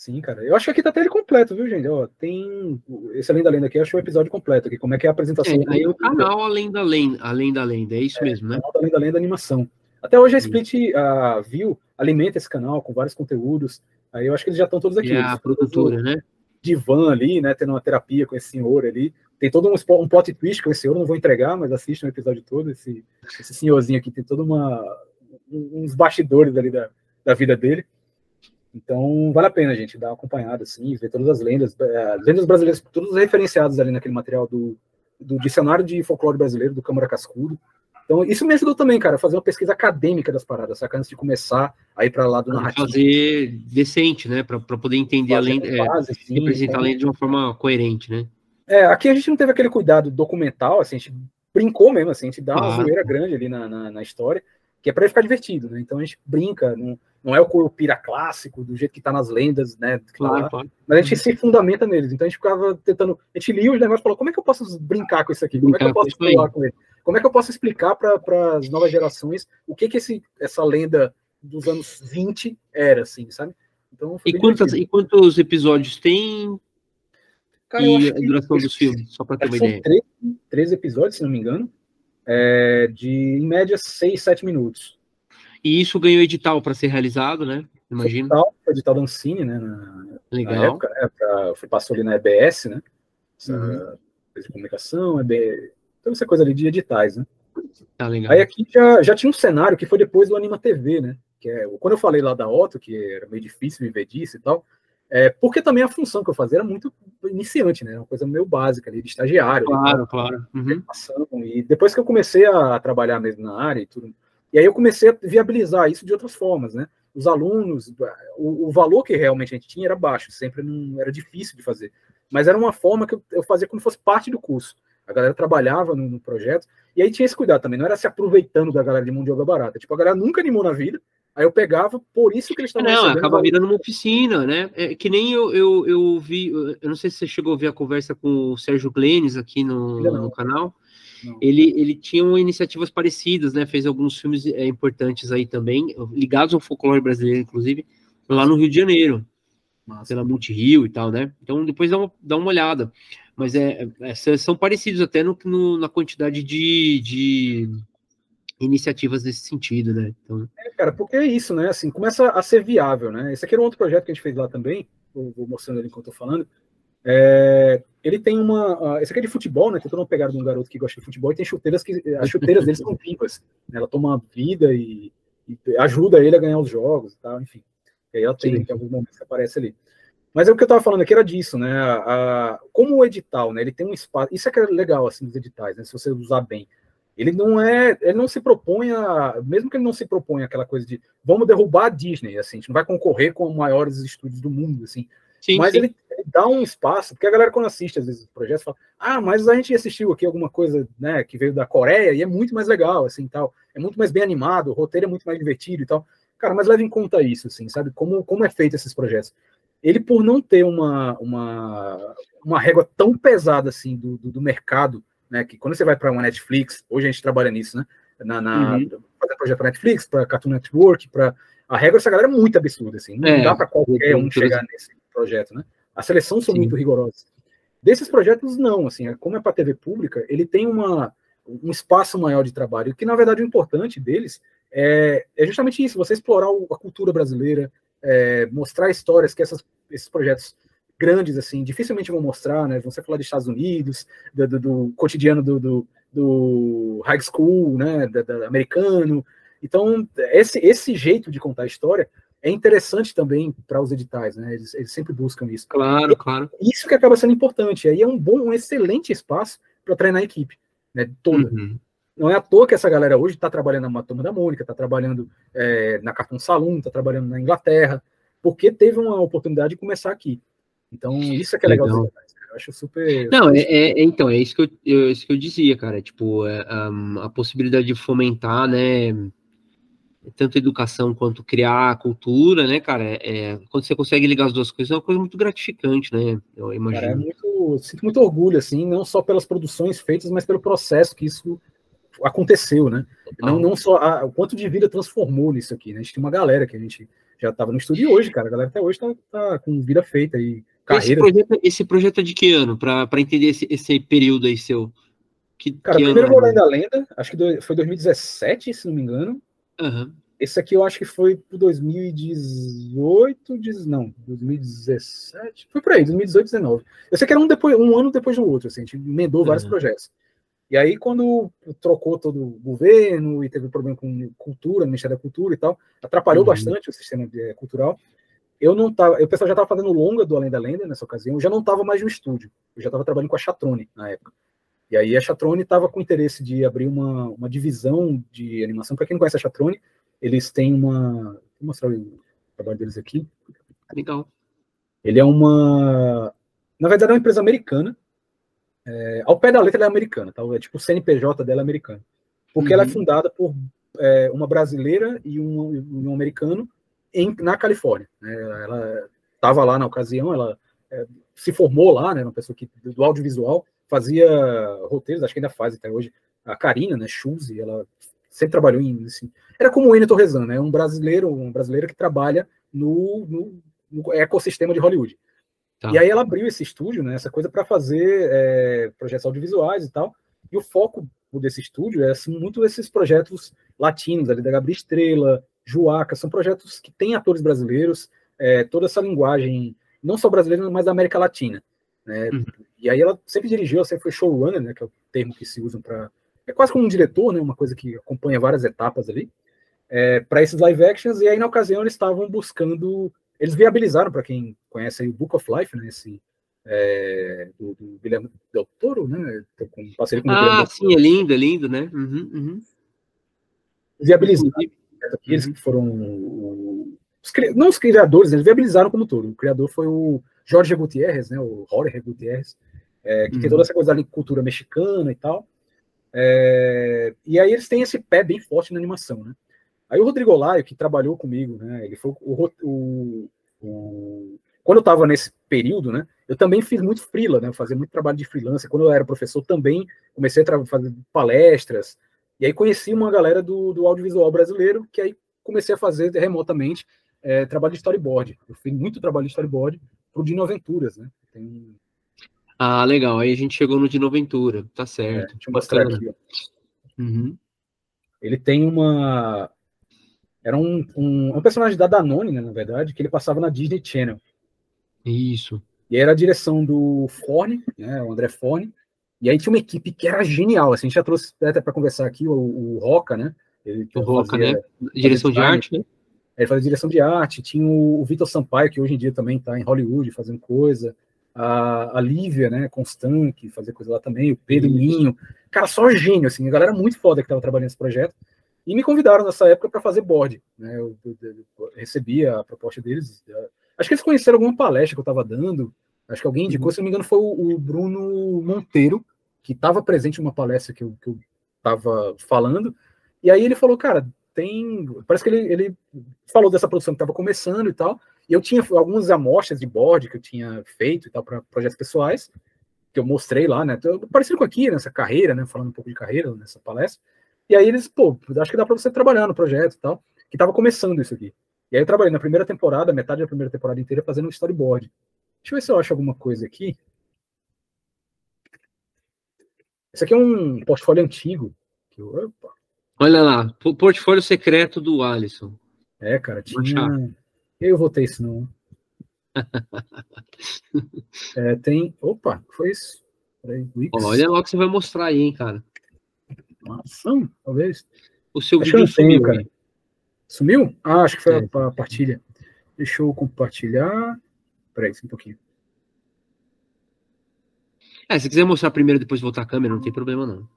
Sim, cara. Eu acho que aqui tá até ele completo, viu, gente? Ó, tem. Esse Além da Lenda aqui, eu achei o episódio completo aqui. Como é que é a apresentação. É, aí é o canal Além da Lenda, Além da Lenda, é isso mesmo, né? canal da Além da Lenda Animação. Até hoje a. Split a View alimenta esse canal com vários conteúdos. Aí eu acho que eles já estão todos aqui. É a produtora, né? divã ali, né, tendo uma terapia com esse senhor ali. Tem todo um, um plot twist com esse senhor, não vou entregar, mas assistam o episódio todo. Esse, esse senhorzinho aqui tem toda uma um- uns bastidores ali da, da vida dele. Então, vale a pena, gente, dar uma acompanhada, assim, ver todas as lendas, eh, as lendas brasileiras, todos referenciados ali naquele material do, do Dicionário de Folclore Brasileiro, do Câmara Cascudo. Então, isso me ajudou também, cara, a fazer uma pesquisa acadêmica das paradas, saca? Antes de começar a ir para lá do narrativo. fazer decente, né? Pra poder entender a fazer lenda, é, base, assim, representar então- a lenda de uma forma coerente, né? É, aqui a gente não teve aquele cuidado documental, assim, a gente brincou mesmo, assim, a gente dá uma Claro. zoeira grande ali na, na, na história, que é para ficar divertido, né? Então a gente brinca, não, não é o Curupira clássico, do jeito que tá nas lendas, né? que tá Claro, lá, claro. mas a gente se fundamenta neles. Então a gente ficava tentando. A gente lia os negócios e falou: como é que eu posso brincar com isso aqui? Como é que eu posso falar com ele? Como é que eu posso explicar para as novas gerações o que que esse, essa lenda dos anos 20 era, assim, sabe? Então, E quantas, e quantos episódios tem? Cara, e a duração dos filmes, só para ter uma ideia. Três, três episódios, se não me engano, é, de em média seis, sete minutos. E isso ganhou edital para ser realizado, né? Imagino. Edital, edital da Ancine, né? Na, Legal. Na época, né, pra, foi, passou ali na EBS, né? Essa, uhum. de comunicação, EB, toda essa coisa ali de editais, né? Tá legal. Aí aqui já, já tinha um cenário que foi depois do Anima TV, né? Que é, quando eu falei lá da Otto, que era meio difícil viver disso e tal, é, porque também a função que eu fazia era muito iniciante, né? Uma coisa meio básica ali, de estagiário. Claro, claro. Uhum. E depois que eu comecei a trabalhar mesmo na área e tudo, e aí eu comecei a viabilizar isso de outras formas, né? Os alunos, o, o valor que realmente a gente tinha era baixo, sempre não era difícil de fazer. Mas era uma forma que eu, eu fazia como fosse parte do curso. A galera trabalhava no, no, projeto, e aí tinha esse cuidado também, não era se aproveitando da galera de mão de obra barata. Tipo, a galera nunca animou na vida, Aí eu pegava, por isso que eles estavam. Não, acaba virando uma oficina, né? É, que nem eu, eu, eu vi, eu não sei se você chegou a ver a conversa com o Sérgio Glenes aqui no, no canal. Ele, ele tinha iniciativas parecidas, né? Fez alguns filmes é, importantes aí também, ligados ao folclore brasileiro, inclusive, lá no Rio de Janeiro, Nossa. pela Multirio e tal, né? Então depois dá uma, dá uma olhada. Mas é, é, são parecidos até no, no na quantidade de, de iniciativas nesse sentido, né? Então... É, cara, porque é isso, né? Assim, começa a ser viável, né? Esse aqui era um outro projeto que a gente fez lá também, vou, vou mostrando ali enquanto eu tô falando. É, ele tem uma. Uh, esse aqui é de futebol, né? Uma pegada de um garoto que gosta de futebol e tem chuteiras que. As chuteiras deles são vivas. Né? Ela toma vida e, e, ajuda ele a ganhar os jogos e tal, enfim. E aí ela tem, tem alguns momentos que aparece ali. Mas é o que eu estava falando aqui era disso, né? A, a, como o edital, né? Ele tem um espaço. Isso é que é legal, assim, dos editais, né? Se você usar bem. Ele não é, ele não se propõe a, mesmo que ele não se proponha aquela coisa de vamos derrubar a Disney, assim, a gente não vai concorrer com os maiores estúdios do mundo, assim. Sim, mas sim. Ele, ele, dá um espaço, porque a galera quando assiste às vezes projetos fala: "Ah, mas a gente assistiu aqui alguma coisa, né, que veio da Coreia e é muito mais legal, assim, tal. É muito mais bem animado, o roteiro é muito mais divertido e tal". Cara, mas leve em conta isso, assim, sabe? Como como é feito esses projetos. Ele por não ter uma uma uma régua tão pesada assim do, do, do mercado né? Que quando você vai para uma Netflix, hoje a gente trabalha nisso, né? Na, na uhum. fazer projeto para Netflix, para Cartoon Network, para a regra dessa galera é muito absurda, assim. Não é, dá para qualquer um chegar nesse projeto, né? A seleção são Sim. muito rigorosas. Desses projetos, não, assim, como é para TV pública, ele tem uma, um espaço maior de trabalho, que na verdade o importante deles é, é justamente isso, você explorar a cultura brasileira, é, mostrar histórias que essas, esses projetos grandes, assim, dificilmente vão mostrar, né? Vão ser falar dos Estados Unidos, do, do, do cotidiano do, do, do, high school, né? Da, da, americano. Então, esse, esse jeito de contar a história é interessante também para os editais, né? Eles, eles sempre buscam isso. Claro, e, claro. Isso que acaba sendo importante. Aí é um bom, um excelente espaço para treinar a equipe, né? Toda. Uhum. Não é à toa que essa galera hoje está trabalhando na Turma da Mônica, está trabalhando é, na Cartoon Saloon, está trabalhando na Inglaterra, porque teve uma oportunidade de começar aqui. Então, isso é que é legal, legal. Eu acho super. Não, é, é, então, é isso que eu, eu, é isso que eu dizia, cara. Tipo, é, um, a possibilidade de fomentar, né? Tanto educação quanto criar cultura, né, cara? É, é, quando você consegue ligar as duas coisas, é uma coisa muito gratificante, né? Eu imagino. Cara, é muito, sinto muito orgulho, assim, não só pelas produções feitas, mas pelo processo que isso aconteceu, né? Não, não só a, o quanto de vida transformou nisso aqui, né? A gente tem uma galera que a gente já estava no estúdio hoje, cara. A galera até hoje tá, tá com vida feita aí Carreira. Esse projeto, esse projeto é de que ano? Para entender esse, esse período aí seu. Que, Cara, que primeiro ano? vou da lenda, acho que foi 2017, se não me engano. Uhum. Esse aqui eu acho que foi por 2018, não, 2017, foi por aí, 2018, 2019. Eu sei que era um, depois, um ano depois do outro, assim, a gente emendou uhum. vários projetos. E aí, quando trocou todo o governo e teve problema com cultura, Ministério da Cultura e tal, atrapalhou uhum. bastante o sistema de, cultural eu não tava, o pessoal já estava fazendo longa do Além da Lenda nessa ocasião, eu já não estava mais no estúdio, eu já estava trabalhando com a Chatrone na época. E aí a Chatrone estava com interesse de abrir uma, uma divisão de animação. Para quem não conhece a Chatrone, eles têm uma. Vou mostrar o trabalho deles aqui. Legal. Ele é uma. Na verdade, é uma empresa americana. É, ao pé da letra, ela é americana, tá? É tipo o CNPJ dela é americano. Porque uhum. ela é uhum. fundada por é, uma brasileira e um, um americano em, na Califórnia. Né? Ela estava lá na ocasião, ela é, se formou lá, né, uma pessoa que, do audiovisual, fazia roteiros, acho que ainda faz até hoje. A Karina, né, Schulze, ela sempre trabalhou em, assim, era como o Enio Torresan, né, um brasileiro, um brasileiro que trabalha no, no, no ecossistema de Hollywood. Tá. E aí ela abriu esse estúdio, né, essa coisa para fazer é, projetos audiovisuais e tal. E o foco desse estúdio é assim, muito esses projetos latinos, ali da Gabriel Estrela, Juaca, são projetos que têm atores brasileiros, é, toda essa linguagem, não só brasileira, mas da América Latina. Né? Uhum. E aí ela sempre dirigiu, sempre foi showrunner, né, que é o termo que se usam para. É quase como um diretor, né, uma coisa que acompanha várias etapas ali, é, para esses live actions, e aí na ocasião eles estavam buscando. Eles viabilizaram, para quem conhece aí, o Book of Life, né, esse, é, do, do Guilherme Del Toro, né? Com com ah, sim, é lindo, é lindo, né? Uhum, uhum. Viabilizaram aqueles uhum. que foram os, não os criadores, eles viabilizaram como todo. O criador foi o Jorge Gutierrez, né? O Jorge Gutierrez, é, que uhum. tem toda essa coisa ali, cultura mexicana e tal. É, e aí eles têm esse pé bem forte na animação, né? Aí o Rodrigo Laio, que trabalhou comigo, né? Ele foi o, o, o quando eu estava nesse período, né? Eu também fiz muito freela, né? Eu fazia muito trabalho de freelancer. Quando eu era professor, também comecei a fazer palestras. E aí conheci uma galera do, do audiovisual brasileiro, que aí comecei a fazer remotamente é, trabalho de storyboard. Eu fiz muito trabalho de storyboard pro Dino Aventuras, né? Tem... Ah, legal. Aí a gente chegou no Dino Aventura, tá certo. É, deixa eu mostrar aqui. Uhum. Ele tem uma. Era um, um, um, personagem da Danone, né, na verdade, que ele passava na Disney Channel. Isso. E era a direção do Forne, né, o André Forne. E aí tinha uma equipe que era genial. Assim, a gente já trouxe até para conversar aqui o, o Roca, né? Ele, o Roca, fazia, né? Direção de arte, né? Ele fazia direção de arte. Tinha o, o Vitor Sampaio, que hoje em dia também está em Hollywood fazendo coisa. A, a Lívia, né? Constant, que fazia coisa lá também. O Pedro Minho. Cara, só gênio, assim. A galera muito foda que estava trabalhando nesse projeto. E me convidaram nessa época para fazer board. Né? Eu, eu, eu, recebi a proposta deles. Acho que eles conheceram alguma palestra que eu estava dando. Acho que alguém indicou, uhum. se não me engano, foi o, o Bruno Monteiro, que estava presente em uma palestra que eu estava falando. E aí ele falou, cara, tem. Parece que ele, ele falou dessa produção que estava começando e tal. E eu tinha algumas amostras de board que eu tinha feito e tal para projetos pessoais, que eu mostrei lá, né? Parecido com aqui, nessa carreira, né? Falando um pouco de carreira nessa palestra. E aí eles, pô, acho que dá para você trabalhar no projeto e tal, que estava começando isso aqui. E aí eu trabalhei na primeira temporada, metade da primeira temporada inteira, fazendo um storyboard. Deixa eu ver se eu acho alguma coisa aqui. Esse aqui é um portfólio antigo. Opa. Olha lá, portfólio secreto do Alisson. É, cara, tinha. Eu votei isso não. é, tem. Opa, foi isso. Peraí, Olha lá o que você vai mostrar aí, hein, cara. Uma ação, talvez. O seu Acho vídeo sumiu, cara. Sumiu? Ah, acho que foi é. a partilha. Deixa eu compartilhar. Peraí, um pouquinho. É, se quiser mostrar primeiro depois voltar a câmera, não tem problema não.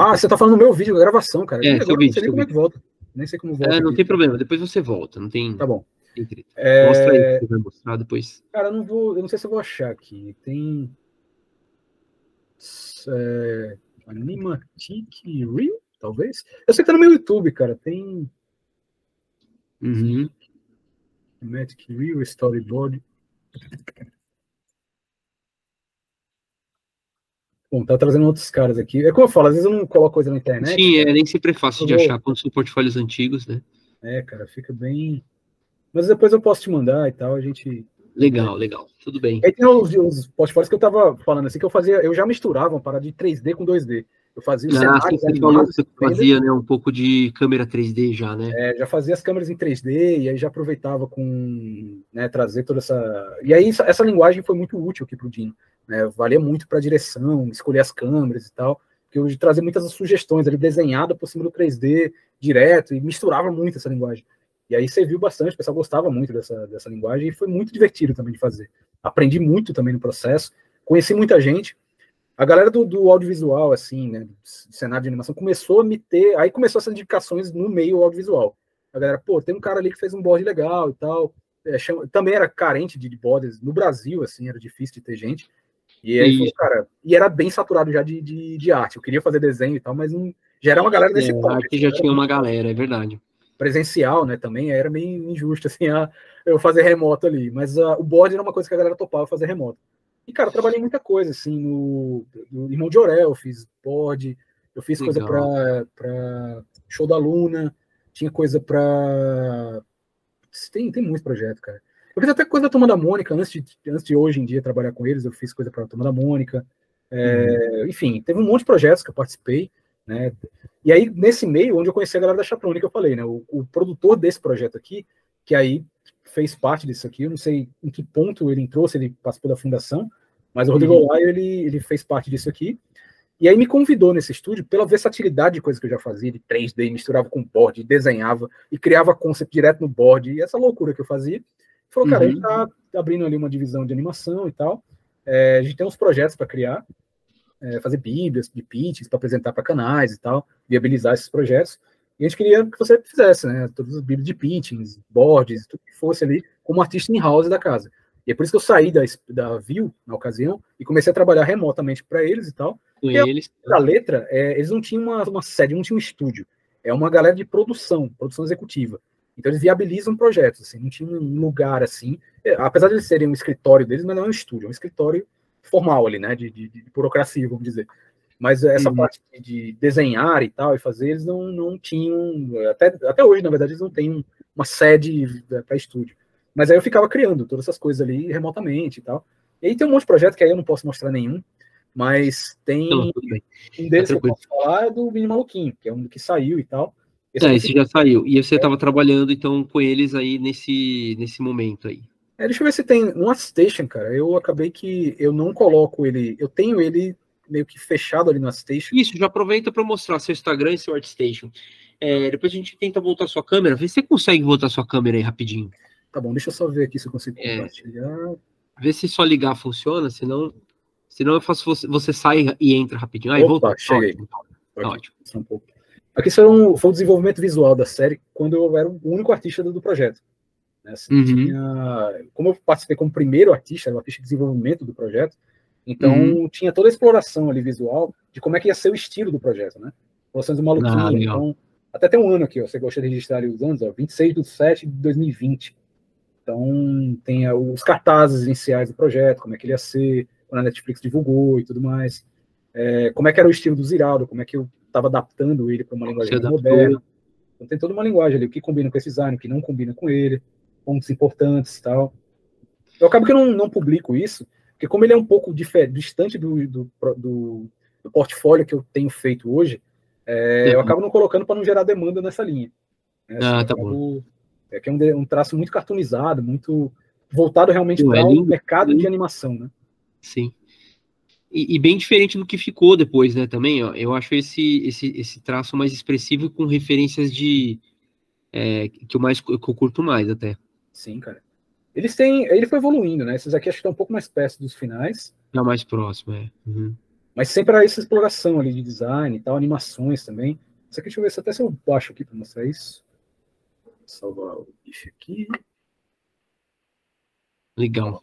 ah, você tá falando do meu vídeo, gravação, cara. É, seu vídeo. Não sei como é que volta. Nem sei como volta. É, não aqui. tem problema, depois você volta, não tem. Tá bom. é... Mostra aí, você vai mostrar depois. Cara, eu não vou, eu não sei se eu vou achar aqui. Tem. É... Animatic Real? talvez. Eu sei que tá no meu YouTube, cara. Tem. Uhum. Magic Real Storyboard. Bom, tá trazendo outros caras aqui. É como eu falo, às vezes eu não coloco coisa na internet. Sim, é nem sempre é fácil de vou... achar quando são portfólios antigos, né? É, cara, fica bem. Mas depois eu posso te mandar e tal, a gente. Legal, legal, tudo bem. Aí tem os, os portfólios que eu tava falando assim, que eu fazia, eu já misturava uma parada de 3D com 2D. Eu fazia os ah, cenários você falou que você fazia né, um pouco de câmera 3D já, né? É, já fazia as câmeras em 3D e aí já aproveitava com né, trazer toda essa. E aí essa linguagem foi muito útil aqui para o Dino. Né? Valia muito para direção, escolher as câmeras e tal. Porque eu trazia muitas sugestões ali desenhada por cima do 3D direto e misturava muito essa linguagem. E aí serviu bastante, o pessoal gostava muito dessa, dessa linguagem e foi muito divertido também de fazer. Aprendi muito também no processo, conheci muita gente a galera do, do, audiovisual, assim, né, do cenário de animação, começou a me ter, aí começou essas indicações no meio audiovisual. A galera, pô, tem um cara ali que fez um board legal e tal, é, chama, também era carente de, boards, no Brasil, assim, era difícil de ter gente, e aí, falou, cara, e era bem saturado já de, de, de, arte, eu queria fazer desenho e tal, mas não, já era uma galera desse é, ponto. Aqui já tinha uma galera, é verdade. Presencial, né, também era meio injusto, assim, a, eu fazer remoto ali, mas a, o board era uma coisa que a galera topava fazer remoto. E, cara, eu trabalhei muita coisa, assim, no, no Irmão de Orel, eu fiz board, eu fiz Legal. coisa para show da Luna, tinha coisa para tem, tem muito projeto, cara. Eu fiz até coisa da Turma da Mônica, antes de, antes de hoje em dia trabalhar com eles, eu fiz coisa para a Turma da Mônica. É, uhum. Enfim, teve um monte de projetos que eu participei, né? E aí, nesse meio, onde eu conheci a galera da Chaplone, que eu falei, né? O, o, produtor desse projeto aqui, que aí fez parte disso aqui, eu não sei em que ponto ele entrou, se ele participou da fundação, mas o Rodrigo uhum. ele, ele fez parte disso aqui. E aí me convidou nesse estúdio pela versatilidade de coisas que eu já fazia, de 3D, misturava com board, desenhava e criava concept direto no board, e essa loucura que eu fazia. Falou, cara, uhum. a gente tá abrindo ali uma divisão de animação e tal. É, a gente tem uns projetos para criar, é, fazer bíblias de pitches para apresentar para canais e tal, viabilizar esses projetos. E a gente queria que você fizesse, né? Todos os bíblias de pitchings, boards, tudo que fosse ali como artista in-house da casa. E é por isso que eu saí da, da View, na ocasião, e comecei a trabalhar remotamente para eles e tal. Com e eles. A, a letra, é, eles não tinham uma, uma sede, não tinham um estúdio. É uma galera de produção, produção executiva. Então eles viabilizam projetos, assim, não tinha um lugar assim. É, apesar de eles serem um escritório deles, mas não é um estúdio, é um escritório formal ali, né? De, de, de burocracia, vamos dizer. Mas essa uhum. parte de desenhar e tal, e fazer, eles não, não tinham. Até, até hoje, na verdade, eles não têm uma sede para estúdio. Mas aí eu ficava criando todas essas coisas ali remotamente e tal. E aí tem um monte de projeto que aí eu não posso mostrar nenhum, mas tem não, um deles que eu posso falar é do Mini Maluquinho, que é um que saiu e tal. Esse, é, esse já saiu. E você estava é. trabalhando então com eles aí nesse, nesse momento aí. É, deixa eu ver se tem no ArtStation, cara. Eu acabei que eu não coloco ele. Eu tenho ele meio que fechado ali no ArtStation. Isso, já aproveita para mostrar seu Instagram e seu ArtStation. É, depois a gente tenta voltar sua câmera. Vê se você consegue voltar sua câmera aí rapidinho. Tá bom, deixa eu só ver aqui se eu consigo é. compartilhar. Vê se só ligar funciona, senão, senão eu faço você, você sai e entra rapidinho. Aí, volta. Cheguei. Tá ótimo. Tá ótimo. Aqui foi, um, foi o desenvolvimento visual da série quando eu era o único artista do, do projeto. Né? Assim, uhum. tinha, como eu participei como primeiro artista, era o artista de desenvolvimento do projeto, então uhum. tinha toda a exploração ali visual de como é que ia ser o estilo do projeto, né? Produções do Maluquinho. Ah, então, até tem um ano aqui, ó, você gosta de registrar os anos, ó, 26 de 7 de 2020. Então, tem os cartazes iniciais do projeto, como é que ele ia ser, quando a Netflix divulgou e tudo mais. É, como é que era o estilo do Ziraldo, como é que eu estava adaptando ele para uma linguagem moderna. Então tem toda uma linguagem ali, o que combina com esse design, o que não combina com ele, pontos importantes e tal. Eu acabo que eu não, não publico isso, porque como ele é um pouco distante do, do, do, do portfólio que eu tenho feito hoje, é, uhum. eu acabo não colocando para não gerar demanda nessa linha. Né? Assim, ah, tá acabo, bom. É que é um, um, traço muito cartoonizado, muito voltado realmente para o mercado de animação, né? Sim. E, e, bem diferente do que ficou depois, né? Também, ó, eu acho esse, esse, esse traço mais expressivo com referências de é, que eu mais que eu curto mais até. Sim, cara. Eles têm, ele foi evoluindo, né? Esses aqui acho que estão um pouco mais perto dos finais. Já mais próximo, é. Uhum. Mas sempre há essa exploração ali de design e tal, animações também. Isso aqui, deixa eu ver se até se eu baixo aqui para mostrar isso. Vou salvar o GIF aqui. Legal.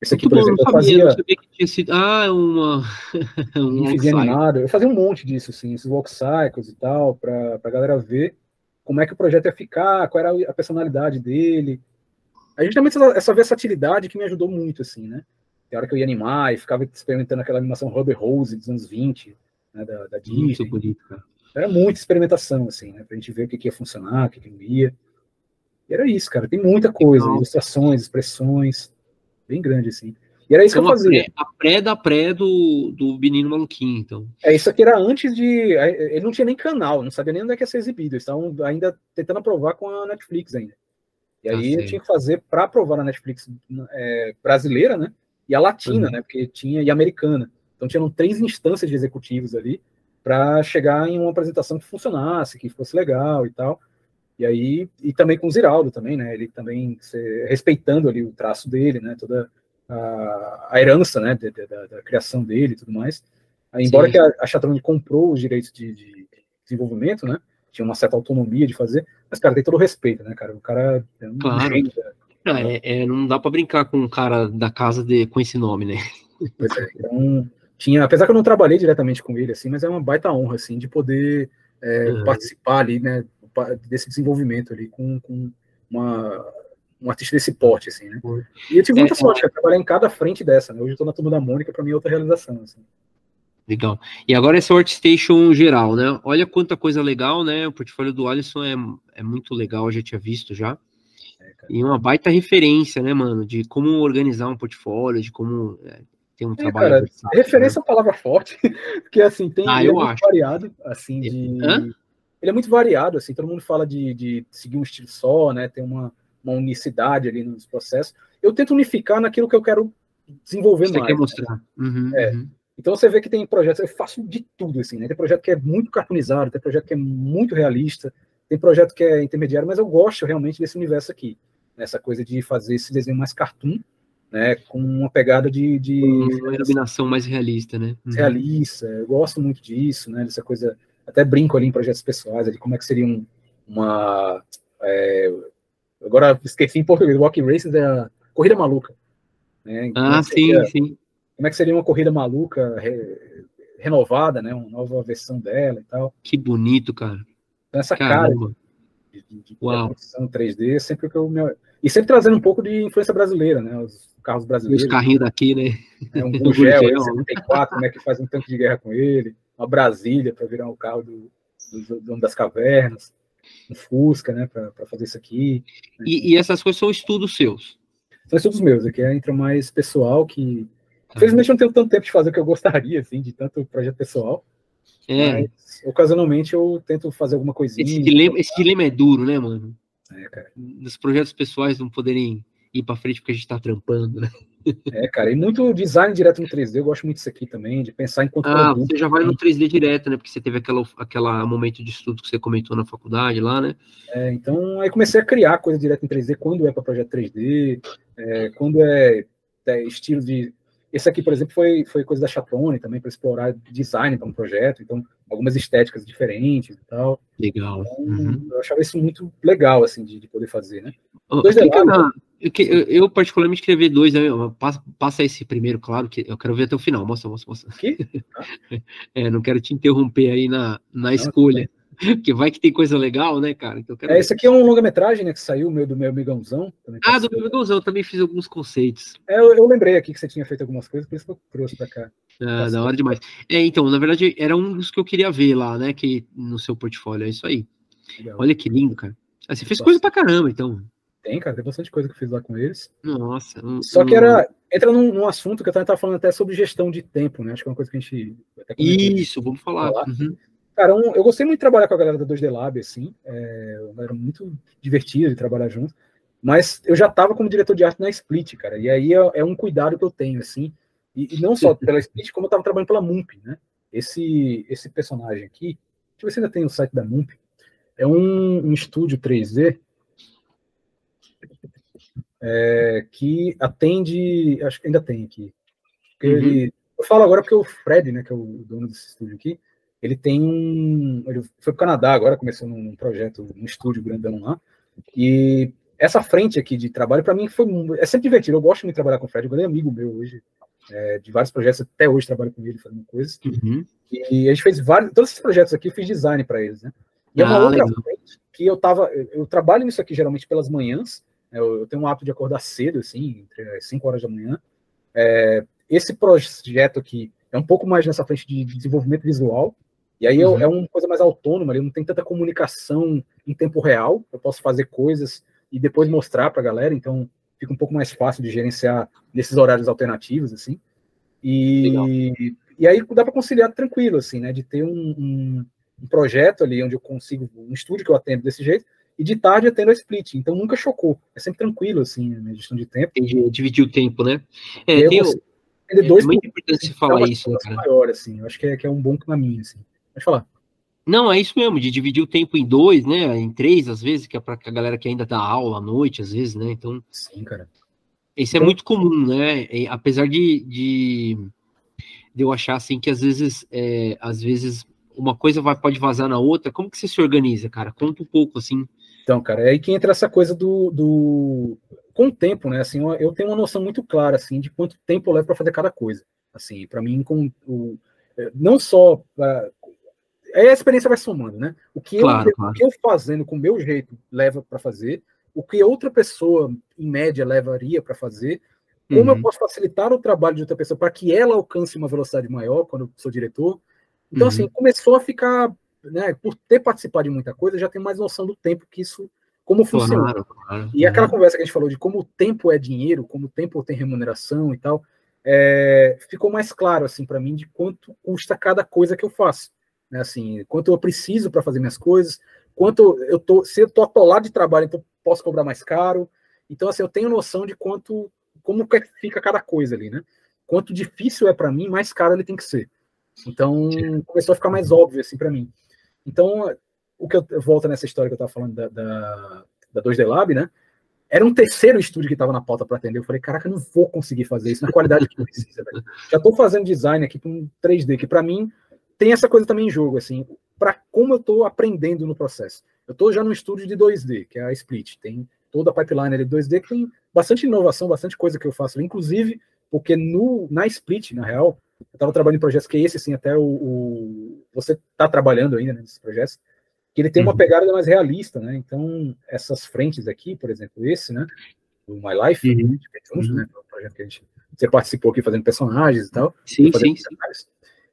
Esse aqui, por exemplo, eu fazia. Eu sabia que tinha sido... Ah, uma. um animado. Eu fazia um monte disso, assim, esses walk cycles e tal, para a galera ver como é que o projeto ia ficar, qual era a personalidade dele. A gente também essa, essa versatilidade que me ajudou muito, assim, né? Tem hora que eu ia animar e ficava experimentando aquela animação Rubber Rose dos anos 20, né, da, da Disney. Muito bonito, cara. Era muita experimentação, assim, né? Pra gente ver o que, que ia funcionar, o que, que não ia. E era isso, cara. Tem muita coisa, Legal. ilustrações, expressões bem grande, assim. E era isso então, que eu fazia. A pré da pré do, do Menino Maluquinho, então. É, isso aqui era antes de. Ele não tinha nem canal, não sabia nem onde é que ia ser exibido. Eles estavam ainda tentando aprovar com a Netflix ainda. E aí ah, eu tinha que fazer para aprovar na Netflix é, brasileira, né? E a latina, uhum. né? Porque tinha e americana. Então tinham três instâncias de executivos ali para chegar em uma apresentação que funcionasse, que fosse legal e tal. E aí, e também com o Ziraldo também, né? Ele também se, respeitando ali o traço dele, né? Toda a, a herança, né? Da, da, da, criação dele e tudo mais. Embora Sim. que a, a Chatrone comprou os direitos de, de, desenvolvimento, né? Tinha uma certa autonomia de fazer, mas, cara, tem todo o respeito, né, cara? O cara é um claro. Gênio, ah, é, é, não dá para brincar com um cara da casa de, com esse nome, né? Pois é, então, tinha, apesar que eu não trabalhei diretamente com ele, assim, mas é uma baita honra, assim, de poder é, uhum. participar ali, né, desse desenvolvimento ali com, com uma, um artista desse porte, assim, né? E eu tive muita é, sorte, é... trabalhar em cada frente dessa, né? Hoje eu tô na turma da Mônica, para mim é outra realização, assim. Legal. E agora esse Workstation geral, né? Olha quanta coisa legal, né? O portfólio do Alisson é, é muito legal, eu já tinha visto já. É, e uma baita referência, né, mano, de como organizar um portfólio, de como é, ter um é, trabalho. Cara, versátil, referência né? é uma palavra forte, porque assim, tem ah, eu é acho. variado, assim, de. Hã? Ele é muito variado, assim, todo mundo fala de, de seguir um estilo só, né? Tem uma, uma unicidade ali nos processos. Eu tento unificar naquilo que eu quero desenvolver Você mais. quer né? mostrar. Né? Uhum, é. Uhum. Então você vê que tem projetos, eu faço de tudo, assim, né? Tem projeto que é muito cartoonizado, tem projeto que é muito realista, tem projeto que é intermediário, mas eu gosto realmente desse universo aqui. Nessa coisa de fazer esse desenho mais cartoon, né? Com uma pegada de. de uma iluminação mais realista, né? Uhum. Realista, eu gosto muito disso, né? Dessa coisa. Até brinco ali em projetos pessoais, de como é que seria um, uma. É, agora esqueci em português, Walking Races é a corrida maluca. Né? Ah, é seria, sim, sim como é que seria uma corrida maluca re, renovada, né? Uma nova versão dela e tal. Que bonito, cara. Então, essa Caramba. cara de, de, de 3D, sempre que eu me... E sempre trazendo um pouco de influência brasileira, né? Os carros brasileiros. Os carrinhos daqui, né? É um Gugel, 74, como é que faz um tanque de guerra com ele, uma Brasília para virar um carro do, do, dono das cavernas, um Fusca, né? Para fazer isso aqui. Né? E, e, essas coisas são estudos seus? São estudos meus, aqui entra mais pessoal que Infelizmente não tenho tanto tempo de fazer o que eu gostaria, assim, de tanto projeto pessoal. É. Mas, ocasionalmente eu tento fazer alguma coisinha. Esse dilema, esse dilema é duro, né, mano? É, cara. Dos projetos pessoais não poderem ir para frente porque a gente tá trampando, né? É, cara, e muito design direto no 3D, eu gosto muito disso aqui também, de pensar enquanto Ah, produto, você já vai no 3D direto, né? Porque você teve aquela, aquela momento de estudo que você comentou na faculdade lá, né? É, então aí comecei a criar coisa direto em 3D quando é para projeto 3D, é, quando é, é estilo de esse aqui, por exemplo, foi, foi coisa da Chatone também, para explorar design para um projeto, então, algumas estéticas diferentes e tal. Legal. Então, uhum. Eu achava isso muito legal, assim, de, de poder fazer, né? Oh, dois eu, eu, eu, particularmente, queria ver dois, né? Passa, passa, esse primeiro, claro, que eu quero ver até o final. Mostra, mostra, mostra. É, não quero te interromper aí na, na não, escolha. Porque vai que tem coisa legal, né, cara? Então, é, esse aqui é um longa-metragem, né, que saiu, meu, do meu amigãozão. Ah, do meu amigãozão, também fiz alguns conceitos. É, eu, eu, lembrei aqui que você tinha feito algumas coisas, por isso que eu trouxe pra cá. Ah, da hora demais. É, então, na verdade, era um dos que eu queria ver lá, né, que no seu portfólio, é isso aí. Legal. Olha que lindo, cara. Ah, você fez coisa pra caramba, então. Tem, cara, tem bastante coisa que eu fiz lá com eles. Nossa. Só que era. Entra num, num, assunto que eu tava falando até sobre gestão de tempo, né? Acho que é uma coisa que a gente. Isso, vamos falar. falar. Uhum. Cara, um, eu gostei muito de trabalhar com a galera da 2D Lab, assim, é, era muito divertido de trabalhar junto, mas eu já estava como diretor de arte na Split, cara, e aí é, é um cuidado que eu tenho, assim, e, e não só pela Split, como eu estava trabalhando pela Mump, né? Esse, esse personagem aqui, deixa eu ver se ainda tem o site da Mump, é um, um estúdio 3D é, que atende, acho que ainda tem aqui, uhum. ele, eu falo agora porque o Fred, né, que é o dono desse estúdio aqui, ele tem um. Ele foi para o Canadá agora, começou num projeto, um estúdio grandão lá. E essa frente aqui de trabalho, para mim, foi é sempre divertido. Eu gosto muito de trabalhar com o Fred, eu ganhei amigo meu hoje, é, de vários projetos, até hoje trabalho com ele fazendo coisas. Uhum. E a gente fez vários. Todos esses projetos aqui eu fiz design para eles, né? E é uma ah, outra legal. frente que eu tava. Eu trabalho nisso aqui geralmente pelas manhãs. Né? Eu, eu tenho um hábito de acordar cedo, assim, entre as 5 horas da manhã. É, esse projeto aqui é um pouco mais nessa frente de desenvolvimento visual. E aí uhum. é uma coisa mais autônoma, ele não tem tanta comunicação em tempo real. Eu posso fazer coisas e depois mostrar para a galera, então fica um pouco mais fácil de gerenciar nesses horários alternativos, assim. E, e aí dá para conciliar tranquilo, assim, né? De ter um, um, um, projeto ali onde eu consigo, um estúdio que eu atendo desse jeito, e de tarde atendo a split. Então nunca chocou. É sempre tranquilo, assim, a minha gestão de tempo. Entendi, dividir o tempo, né? É, tem, é, dois é muito importante você falar isso, né, cara? Maior, assim. Eu acho que é, que é um bom caminho, assim. Pode falar. Não, é isso mesmo, de dividir o tempo em dois, né? Em três, às vezes, que é para a galera que ainda dá aula à noite, às vezes, né? Então. Sim, cara. Isso é muito comum, né? E, apesar de, de, de, eu achar assim que às vezes, é, às vezes uma coisa vai, pode vazar na outra. Como que você se organiza, cara? Conta um pouco assim. Então, cara, é aí que entra essa coisa do, do... com o tempo, né? Assim, eu tenho uma noção muito clara assim de quanto tempo eu levo para fazer cada coisa. Assim, para mim, com o não só Aí a experiência vai somando, né? O que, claro, eu, claro. o que eu fazendo com o meu jeito leva para fazer, o que outra pessoa, em média, levaria para fazer, como uhum. eu posso facilitar o trabalho de outra pessoa para que ela alcance uma velocidade maior quando eu sou diretor. Então, uhum. assim, começou a ficar, né, por ter participado de muita coisa, já tenho mais noção do tempo que isso como funciona. Claro, claro. E aquela conversa que a gente falou de como o tempo é dinheiro, como o tempo tem remuneração e tal, é, ficou mais claro assim para mim de quanto custa cada coisa que eu faço, né? Assim, quanto eu preciso para fazer minhas coisas, quanto eu tô, se eu tô atolado de trabalho, então posso cobrar mais caro. Então assim, eu tenho noção de quanto como que fica cada coisa ali, né? Quanto difícil é para mim, mais caro ele tem que ser. Então começou a ficar mais óbvio assim para mim. Então o que eu, volto nessa história que eu estava falando da, da, da 2D Lab, né? Era um terceiro estúdio que estava na pauta para atender. Eu falei, caraca, eu não vou conseguir fazer isso na qualidade que precisa. Velho. Já estou fazendo design aqui com 3D, que para mim tem essa coisa também em jogo, assim, para como eu estou aprendendo no processo. Eu estou já no estúdio de 2D, que é a Split. Tem toda a pipeline de 2D que tem bastante inovação, bastante coisa que eu faço. Inclusive, porque no, na Split, na real, eu estava trabalhando em projetos que esse, assim, até o, o você está trabalhando ainda né, nesses projetos, que ele tem uma uhum. pegada mais realista, né? Então, essas frentes aqui, por exemplo, esse, né? O My Life, uhum. juntos, né? O projeto que a gente, você participou aqui fazendo personagens e tal. Sim, sim, sim.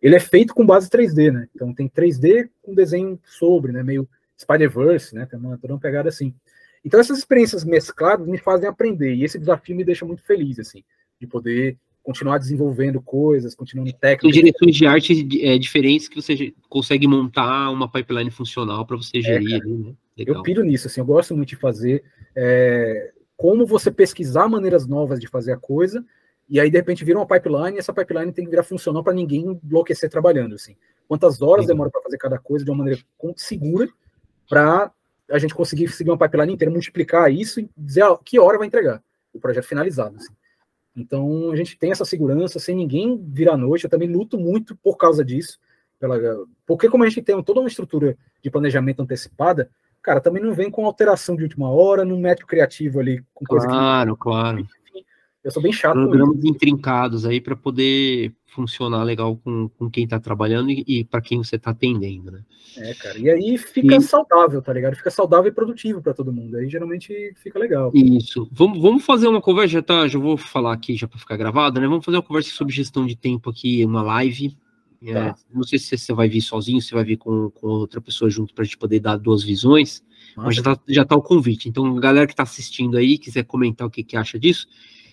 Ele é feito com base 3D, né? Então tem 3D com desenho sobre, né? Meio Spider-Verse, né? Tem uma, toda uma pegada assim. Então essas experiências mescladas me fazem aprender, e esse desafio me deixa muito feliz, assim, de poder continuar desenvolvendo coisas, continuando técnicas. São direções de arte é, diferentes que você consegue montar uma pipeline funcional para você é, gerir. É, ali, né? Eu piro nisso, assim, eu gosto muito de fazer é, como você pesquisar maneiras novas de fazer a coisa, e aí de repente vira uma pipeline, e essa pipeline tem que virar funcional para ninguém enlouquecer trabalhando, assim. Quantas horas Sim. demora para fazer cada coisa de uma maneira segura para a gente conseguir seguir uma pipeline inteira, multiplicar isso e dizer ó, que hora vai entregar o projeto finalizado. Assim. Então a gente tem essa segurança sem ninguém vir à noite. Eu também luto muito por causa disso. Pela, porque como a gente tem toda uma estrutura de planejamento antecipada, cara, também não vem com alteração de última hora, não mete o criativo ali com coisa Claro, que... claro. Eu sou bem chato. Programas intrincados aí para poder funcionar legal com, com quem está trabalhando e, e para quem você está atendendo, né? É, cara. E aí fica e... saudável, tá ligado? Fica saudável e produtivo para todo mundo. Aí geralmente fica legal. Isso. Vamos, vamos fazer uma conversa, já, tá, já vou falar aqui já para ficar gravado, né? Vamos fazer uma conversa sobre gestão de tempo aqui, uma live. É, tá. não sei se você vai vir sozinho, se vai vir com, com outra pessoa junto para a gente poder dar duas visões. Nossa. Mas já tá, já tá o convite. Então, galera que está assistindo aí, quiser comentar o que, que acha disso,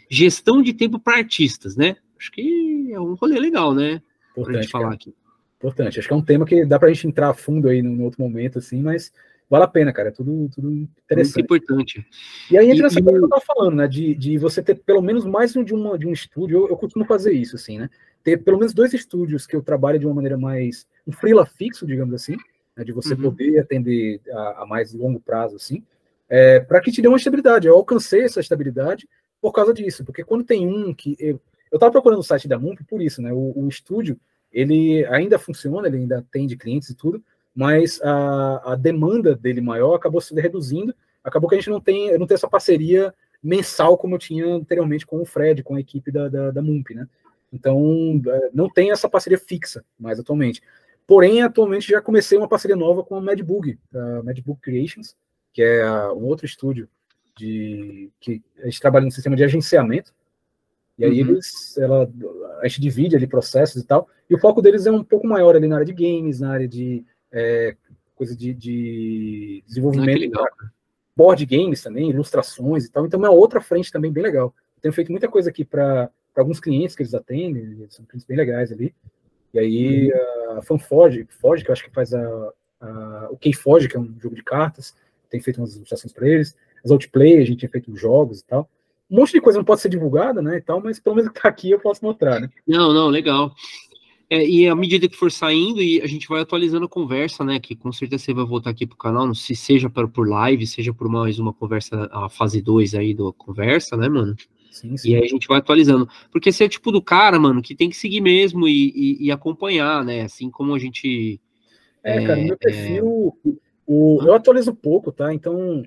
gestão de tempo para artistas, né? Acho que é um rolê legal, né? Importante falar cara. aqui. Importante. Acho que é um tema que dá para a gente entrar a fundo aí num outro momento, assim, mas vale a pena, cara. É tudo, tudo interessante. Muito importante. E aí entra e, essa coisa que eu tava falando, né? De, de você ter pelo menos mais de, uma, de um estúdio. Eu, eu costumo fazer isso, assim, né? Ter pelo menos dois estúdios que eu trabalho de uma maneira mais. um freela fixo, digamos assim, né? de você uhum. poder atender a, a, mais longo prazo, assim, é, para que te dê uma estabilidade. Eu alcancei essa estabilidade por causa disso, porque quando tem um que. Eu estava procurando o site da Mump por isso, né? O, o, estúdio, ele ainda funciona, ele ainda atende clientes e tudo, mas a, a demanda dele maior acabou se reduzindo, acabou que a gente não tem, não tem essa parceria mensal como eu tinha anteriormente com o Fred, com a equipe da, da, da Mump, né? Então, é, não tem essa parceria fixa mais atualmente. Porém, atualmente já comecei uma parceria nova com a Madbug, a Madbug Creations, que é um outro estúdio de que a gente trabalha no sistema de agenciamento. E aí uhum. eles, ela, a gente divide ali processos e tal. E o foco deles é um pouco maior ali na área de games, na área de é, coisa de, de desenvolvimento, ah, board games também, ilustrações e tal. Então é uma outra frente também bem legal. Eu tenho feito muita coisa aqui para alguns clientes que eles atendem, são clientes bem legais ali. E aí uhum. a FanForge, Forge, que eu acho que faz a, a o Keyforge, que é um jogo de cartas, tem feito umas ilustrações para eles as outplay, a gente tinha feito jogos e tal. Um monte de coisa não pode ser divulgada, né, e tal, mas pelo menos que tá aqui eu posso mostrar, né? Não, não, legal. É, e à medida que for saindo, e a gente vai atualizando a conversa, né? Que com certeza você vai voltar aqui pro canal, se seja por, por live, seja por mais uma conversa, a fase 2 aí do conversa, né, mano? Sim, sim. E aí a gente vai atualizando. Porque você é o tipo do cara, mano, que tem que seguir mesmo e, e, e acompanhar, né? Assim como a gente. É, é cara, meu perfil. É... O, eu atualizo pouco, tá? Então,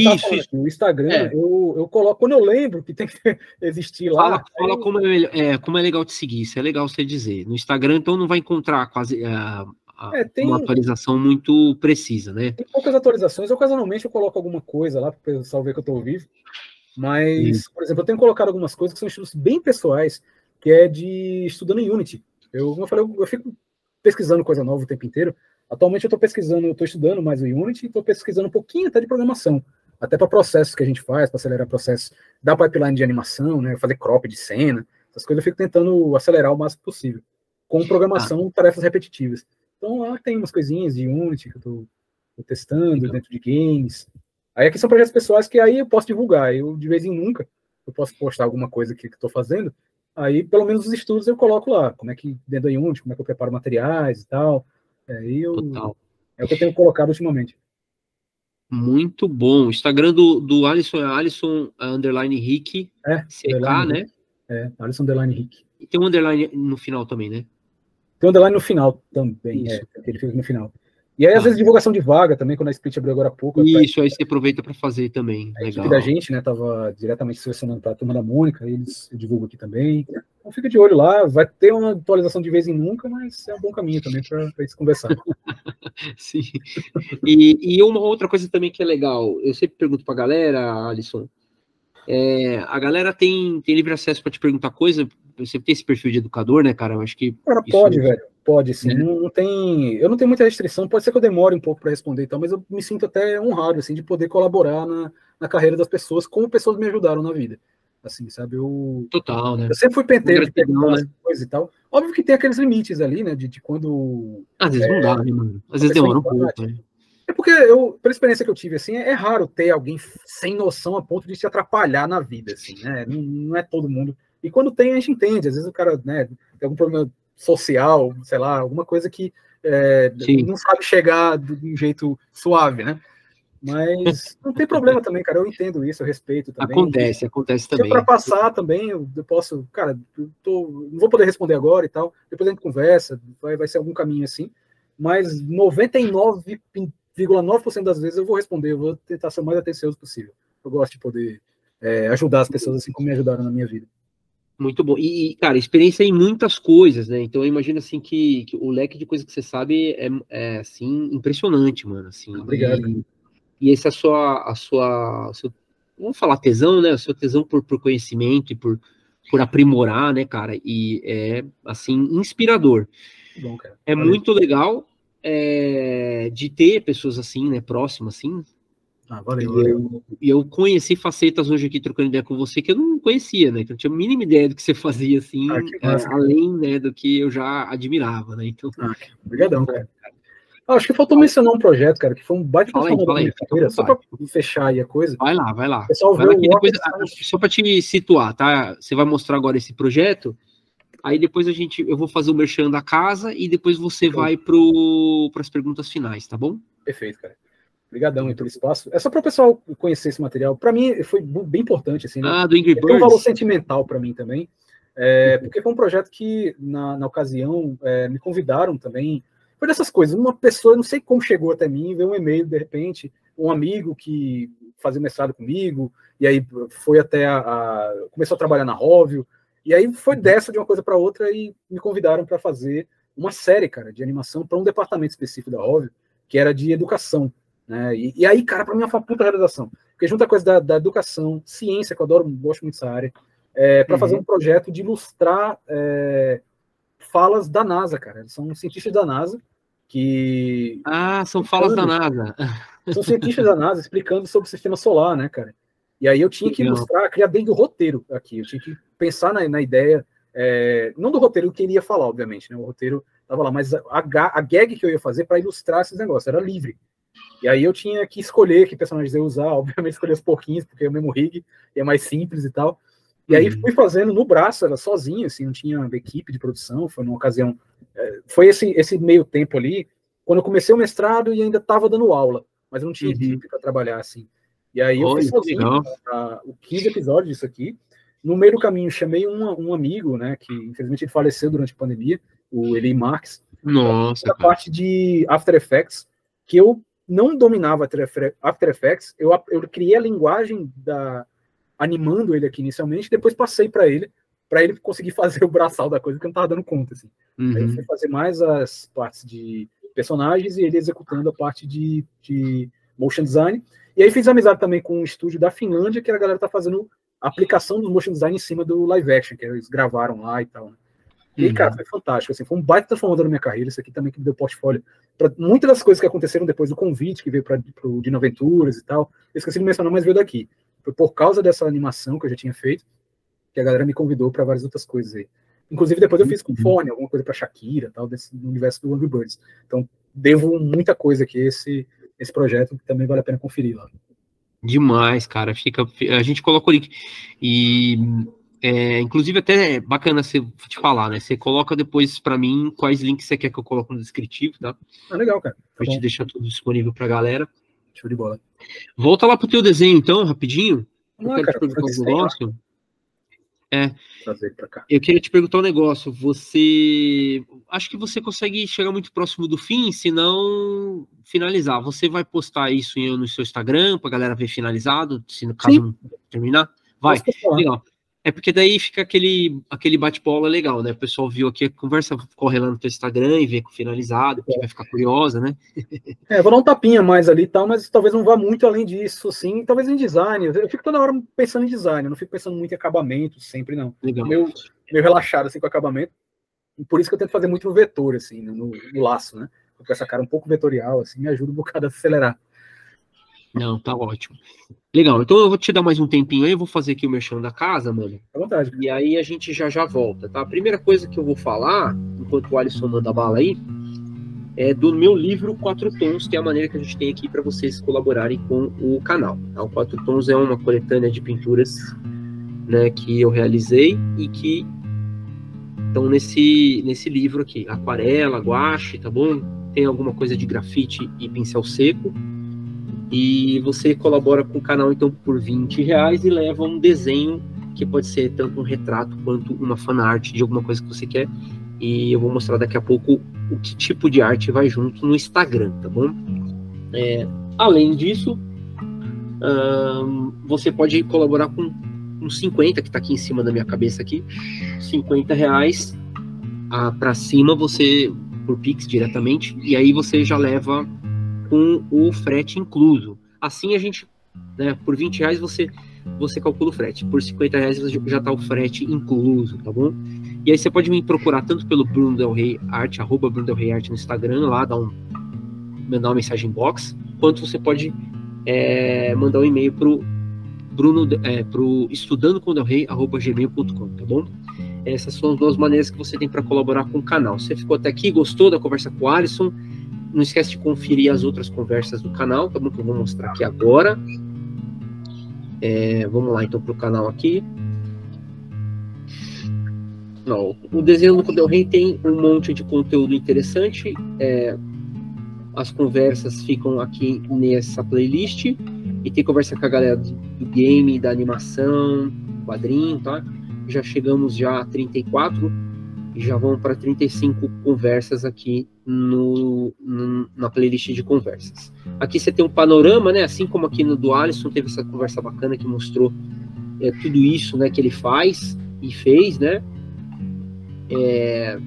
isso, isso. No Instagram, é. eu, eu coloco, quando eu lembro que tem que existir lá. Fala, fala como, é, é, como é legal te seguir, isso é legal você dizer. No Instagram, então, não vai encontrar quase uh, é, tem, uma atualização muito precisa, né? Tem poucas atualizações, ocasionalmente eu coloco alguma coisa lá para o pessoal ver que eu estou vivo. Mas, por exemplo, eu tenho colocado algumas coisas que são estudos bem pessoais, que é de estudando em Unity. Eu, como eu falei, eu, eu fico pesquisando coisa nova o tempo inteiro. Atualmente eu estou pesquisando, eu estou estudando mais o Unity e estou pesquisando um pouquinho até de programação até para processos que a gente faz, para acelerar processos da pipeline de animação, né, fazer crop de cena, essas coisas eu fico tentando acelerar o máximo possível, com programação, ah. tarefas repetitivas. Então lá tem umas coisinhas de Unity que eu tô, tô testando dentro de games. Aí aqui são projetos pessoais que aí eu posso divulgar, eu de vez em nunca eu posso postar alguma coisa que estou fazendo, aí pelo menos os estudos eu coloco lá, como é que dentro da Unity, como é que eu preparo materiais e tal. Aí eu, Total. é o que eu tenho colocado ultimamente. Muito bom. O Instagram do, do Alisson é Alisson underline Rick, é, CK, underline, né? É, Alisson underline Rick. E tem um underline no final também, né? Tem um underline no final também, é, Isso. é, ele fica no final. E aí, às ah. vezes, divulgação de vaga também, quando a Split abriu agora há pouco. Isso, aí você aproveita para fazer também. A Legal. equipe da gente, né, tava diretamente selecionando para a turma da Mônica, eles divulgam aqui também. Então fica de olho lá, vai ter uma atualização de vez em nunca, mas é um bom caminho também para eles conversar. Sim. E, e, uma outra coisa também que é legal, eu sempre pergunto para a galera, Alisson, é, a galera tem, tem livre acesso para te perguntar coisa, você tem esse perfil de educador, né, cara? Eu acho que. Cara, pode, velho. Pode, sim. Né? Não, não, tem. Eu não tenho muita restrição, pode ser que eu demore um pouco para responder e tal, mas eu me sinto até honrado, assim, de poder colaborar na, na carreira das pessoas, como pessoas me ajudaram na vida. Assim, sabe? Eu. Total, né? Eu sempre fui penteiro de perguntar né? coisas e tal. Óbvio que tem aqueles limites ali, né? De, de quando. Às vezes é, não dá, né, mano? Às vezes demora um pouco, né? É porque eu, pela experiência que eu tive, assim, é, é, raro ter alguém sem noção a ponto de se atrapalhar na vida, assim, né? Não, não, é todo mundo. E quando tem, a gente entende. Às vezes o cara, né, tem algum problema social, sei lá, alguma coisa que é, não sabe chegar de um jeito suave, né? Mas não tem problema também, cara. Eu entendo isso, eu respeito também. Acontece, acontece também. para passar também, eu, posso, cara, eu tô, não vou poder responder agora e tal. Depois a gente conversa, vai, vai ser algum caminho assim. Mas 99 0,9% das vezes eu vou responder, eu vou tentar ser o mais atencioso possível. Eu gosto de poder é, ajudar as pessoas assim como me ajudaram na minha vida. Muito bom. E, cara, experiência em muitas coisas, né? Então eu imagino assim que, que o leque de coisas que você sabe é, é assim impressionante, mano. Assim, Obrigado. E, e essa é a sua, a sua, seu, vamos falar tesão, né? O seu tesão por, por conhecimento e por, por aprimorar, né, cara? E é assim inspirador. Bom, é muito legal é, de ter pessoas assim, né, próximas, assim. Ah, valeu, e eu, eu, conheci facetas hoje aqui trocando ideia com você que eu não conhecia, né? Que eu não tinha a mínima ideia do que você fazia, assim, ah, é, além né, do que eu já admirava, né? Então. Ah, obrigadão, cara. Ah, acho que faltou mencionar um projeto, cara, que foi um baita transformador carreira, só para fechar aí a coisa. Vai lá, vai lá. Pessoal, vai lá depois, só para te situar, tá? Você vai mostrar agora esse projeto. Aí depois a gente, eu vou fazer o merchan da casa e depois você Show. vai para as perguntas finais, tá bom? Perfeito, cara. Obrigadão aí pelo espaço. É só para o pessoal conhecer esse material. Para mim foi bem importante assim. Né? Ah, do Ingrid Birds. Tem um valor sentimental para mim também, é, porque foi um projeto que na, na ocasião é, me convidaram também. Foi dessas coisas. Uma pessoa, não sei como chegou até mim, veio um e-mail de repente, um amigo que fazia mestrado comigo e aí foi até a, a começou a trabalhar na Róvio e aí foi dessa de uma coisa para outra e me convidaram para fazer uma série, cara, de animação para um departamento específico da Óbvio, que era de educação. Né? E, e aí, cara, para mim foi uma puta realização. Porque junta a coisa da, da, educação, ciência, que eu adoro, gosto muito dessa área, é, para uhum. fazer um projeto de ilustrar é, falas da NASA, cara. Eles são cientistas da NASA que. Ah, são falas da NASA. São cientistas da NASA explicando sobre o sistema solar, né, cara? E aí eu tinha que ilustrar, criar dentro do roteiro aqui. Eu tinha que pensar na, na ideia, é, não do roteiro que ele ia falar, obviamente, né? O roteiro estava lá, mas a, a, gag que eu ia fazer para ilustrar esses negócios era livre. E aí eu tinha que escolher que personagens eu usar, obviamente escolher os porquinhos, porque é o mesmo rig, e é mais simples e tal. E aí uhum. fui fazendo no braço, era sozinho, assim, não tinha equipe de produção, foi numa ocasião. É, foi esse, esse meio tempo ali, quando eu comecei o mestrado e ainda estava dando aula, mas eu não tinha uhum. equipe para trabalhar assim. E aí eu fiz sozinho pra, o 15 episódios disso aqui. No meio do caminho, chamei um, um amigo, né, que infelizmente ele faleceu durante a pandemia, o Eli Marx. Nossa. A parte de After Effects, que eu não dominava After Effects, eu, eu criei a linguagem da animando ele aqui inicialmente, depois passei para ele, para ele conseguir fazer o braçal da coisa, que eu não estava dando conta. Assim. Uhum. Aí eu fui fazer mais as partes de personagens e ele executando a parte de, de motion design. E aí fiz amizade também com um estúdio da Finlândia, que a galera tá fazendo a aplicação do motion design em cima do live action, que eles gravaram lá e tal. Né? E, uhum. cara, foi fantástico, assim, foi um baita transformador na minha carreira, isso aqui também que me deu portfólio para muitas das coisas que aconteceram depois do convite, que veio para o Dino Aventuras e tal, eu esqueci de mencionar, mas veio daqui. Foi por causa dessa animação que eu já tinha feito, que a galera me convidou para várias outras coisas aí. Inclusive, depois eu fiz com uhum. fone, alguma coisa para Shakira, tal, desse universo do Angry Birds. Então, devo muita coisa aqui esse esse projeto, que também vale a pena conferir lá. Demais, cara. Fica, a gente coloca o link. E é, inclusive, até é bacana você te falar, né? Você coloca depois para mim quais links você quer que eu coloque no descritivo, tá? Ah, legal, cara. Tá pra gente deixar tudo disponível pra galera. Show de bola. Volta lá pro teu desenho, então, rapidinho. Eu ah, quero cara, te perguntar um negócio. É. Eu queria te perguntar um negócio. Você. Acho que você consegue chegar muito próximo do fim, se não finalizar. Você vai postar isso no seu Instagram pra galera ver finalizado, se no caso Sim. não terminar? Vai. Legal. É porque daí fica aquele, aquele bate-bola legal, né? O pessoal viu aqui a conversa, corre lá no teu Instagram e vê finalizado, porque é. vai ficar curiosa, né? é, vou dar um tapinha mais ali e tal, mas talvez não vá muito além disso, assim, talvez em design. Eu fico toda hora pensando em design, eu não fico pensando muito em acabamento, sempre não. Legal. Meio relaxado, assim, com acabamento. E por isso que eu tento fazer muito no vetor, assim, no, no laço, né? Com essa cara um pouco vetorial, assim, me ajuda um bocado a acelerar. Não, tá ótimo. Legal, então eu vou te dar mais um tempinho aí, eu vou fazer aqui o merchan da casa, mano. À vontade. E aí a gente já já volta, tá? A primeira coisa que eu vou falar, enquanto o Alisson manda bala aí, é do meu livro Quatro Tons, que é a maneira que a gente tem aqui para vocês colaborarem com o canal. Tá? O Quatro Tons é uma coletânea de pinturas né, que eu realizei e que estão nesse, nesse livro aqui. Aquarela, guache, tá bom? Tem alguma coisa de grafite e pincel seco e você colabora com o canal então por 20 reais e leva um desenho que pode ser tanto um retrato quanto uma fanart de alguma coisa que você quer. E eu vou mostrar daqui a pouco o que tipo de arte vai junto no Instagram, tá bom? É, além disso, você pode colaborar com uns 50 que está aqui em cima da minha cabeça aqui, 50 reais para cima você por Pix diretamente e aí você já leva com o frete incluso. Assim a gente, né, por 20 reais você, você calcula o frete, por 50 reais já está o frete incluso, tá bom? E aí você pode me procurar tanto pelo Bruno Del Rey Arte, arroba Bruno Del Rey Arte no Instagram, lá dá um, mandar uma mensagem box, quanto você pode é, mandar um e-mail pro Bruno, é, pro estudando com Del Rey, arroba gmail.com, tá bom? Essas são as duas maneiras que você tem para colaborar com o canal. Você ficou até aqui, gostou da conversa com o Alisson? Não esquece de conferir as outras conversas do canal, tá bom? Que eu vou mostrar aqui agora. É, vamos lá então para o canal aqui. Não, o desenho do Del Rey tem um monte de conteúdo interessante. É, as conversas ficam aqui nessa playlist. E tem conversa com a galera do, game, da animação, quadrinho, tá? Já chegamos já a 34 e já vão para 35 conversas aqui no, no, na playlist de conversas. Aqui você tem um panorama, né? Assim como aqui no do Alisson teve essa conversa bacana que mostrou é, tudo isso, né? Que ele faz e fez, né? É,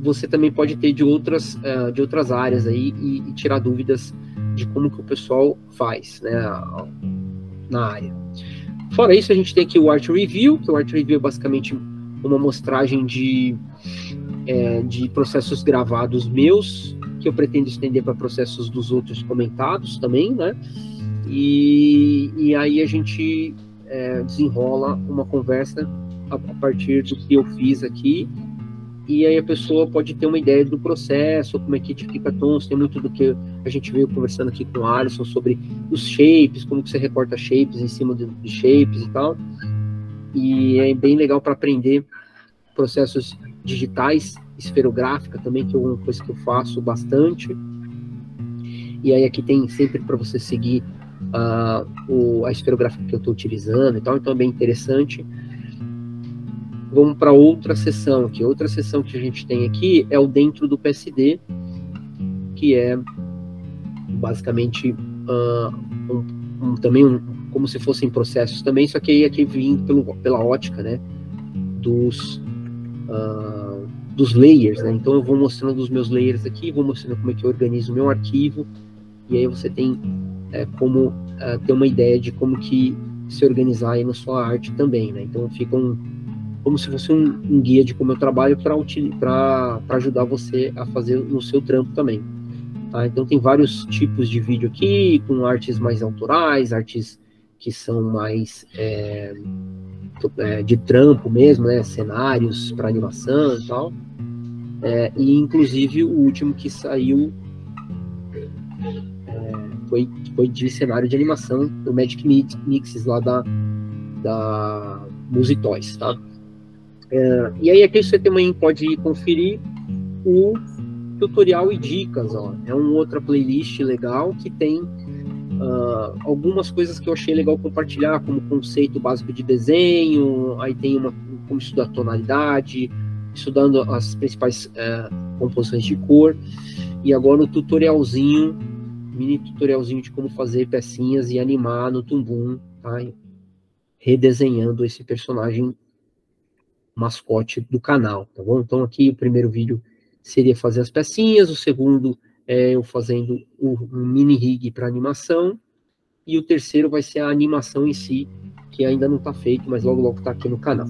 você também pode ter de outras, uh, de outras áreas aí e, e, tirar dúvidas de como que o pessoal faz, né? Na área. Fora isso, a gente tem aqui o Art Review, que o Art Review é basicamente uma mostragem de é, de processos gravados meus, que eu pretendo estender para processos dos outros comentados também, né? E, e aí a gente é, desenrola uma conversa a, a, partir do que eu fiz aqui, e aí a pessoa pode ter uma ideia do processo, como é que fica tons, tem muito do que a gente veio conversando aqui com o Alisson sobre os shapes, como que você recorta shapes em cima de shapes e tal. E é bem legal para aprender processos digitais, esferográfica também, que é uma coisa que eu faço bastante. E aí aqui tem sempre para você seguir uh, o, a esferográfica que eu estou utilizando e tal, então é bem interessante. Vamos para outra sessão aqui. Outra sessão que a gente tem aqui é o dentro do PSD, que é basicamente uh, um, um, também um, como se fossem processos também, só que aí aqui vindo pelo, pela ótica, né, dos uh, dos layers, né? Então eu vou mostrando os meus layers aqui, vou mostrando como é que eu organizo o meu arquivo, e aí você tem é, como uh, ter uma ideia de como que se organizar aí na sua arte também, né? Então fica um, como se fosse um, um guia de como eu trabalho para ajudar você a fazer no seu trampo também. Tá? Então tem vários tipos de vídeo aqui, com artes mais autorais, artes que são mais é, é, de trampo mesmo, né? cenários para animação e tal. É, e inclusive o último que saiu é, foi, foi de cenário de animação do Magic Mixes lá da, da Musitoys, tá? É, e aí aqui você também pode conferir o tutorial e dicas, ó. É uma outra playlist legal que tem uh, algumas coisas que eu achei legal compartilhar, como conceito básico de desenho, aí tem uma como estudar tonalidade, estudando as principais uh, composições de cor, e agora o tutorialzinho, mini tutorialzinho de como fazer pecinhas e animar no Tumbum, tá? Redesenhando esse personagem mascote do canal, tá bom? Então aqui o primeiro vídeo seria fazer as pecinhas, o segundo é eu fazendo um mini rig para animação, e o terceiro vai ser a animação em si, que ainda não está feito, mas logo logo está aqui no canal.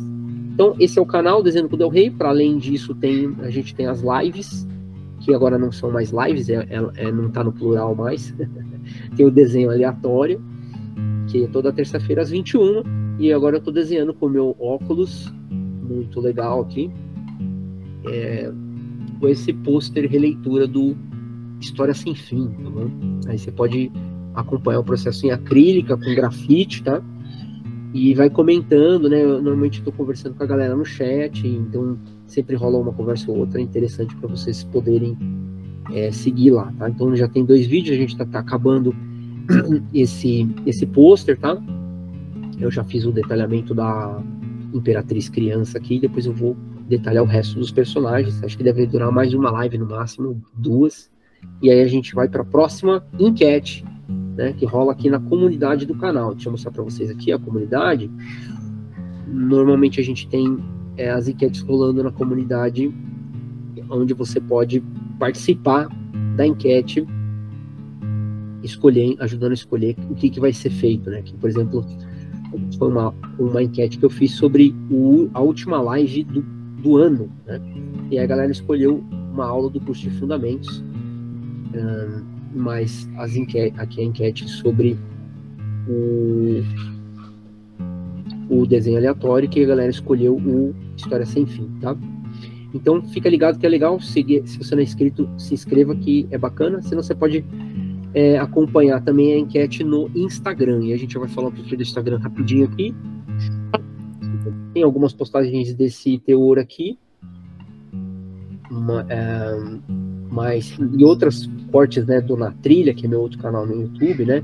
Então, esse é o canal Desenho com Del Rey. Para além disso, tem a gente tem as lives, que agora não são mais lives, é, é, é não está no plural mais. tem o desenho aleatório, que é toda terça-feira às 21 e agora eu estou desenhando com o meu óculos, muito legal aqui. É, com esse pôster releitura do História Sem Fim, tá bom? Aí você pode acompanhar o processo em acrílica, com grafite, tá? E vai comentando, né? Eu normalmente estou conversando com a galera no chat, então sempre rola uma conversa ou outra interessante para vocês poderem é, seguir lá, tá? Então já tem dois vídeos, a gente está tá acabando esse, esse pôster, tá? Eu já fiz o detalhamento da Imperatriz Criança aqui, depois eu vou detalhar o resto dos personagens. Acho que deve durar mais uma live no máximo, duas. E aí a gente vai para a próxima enquete, né, que rola aqui na comunidade do canal. Deixa eu mostrar para vocês aqui a comunidade. Normalmente a gente tem é, as enquetes rolando na comunidade, onde você pode participar da enquete, escolher, ajudando a escolher o que, que vai ser feito, né? Que, por exemplo, foi uma, uma enquete que eu fiz sobre o, a última live do do ano, né? E a galera escolheu uma aula do curso de fundamentos, mas as enquete, aqui a enquete sobre o, o desenho aleatório que a galera escolheu o História Sem Fim, tá? Então fica ligado que é legal, seguir, se você não é inscrito, se inscreva que é bacana, senão você pode é, acompanhar também a enquete no Instagram, e a gente vai falar um pouquinho do Instagram rapidinho aqui, tem algumas postagens desse teor aqui, uma, é, mas e outras cortes né, do Na Trilha, que é meu outro canal no YouTube, né?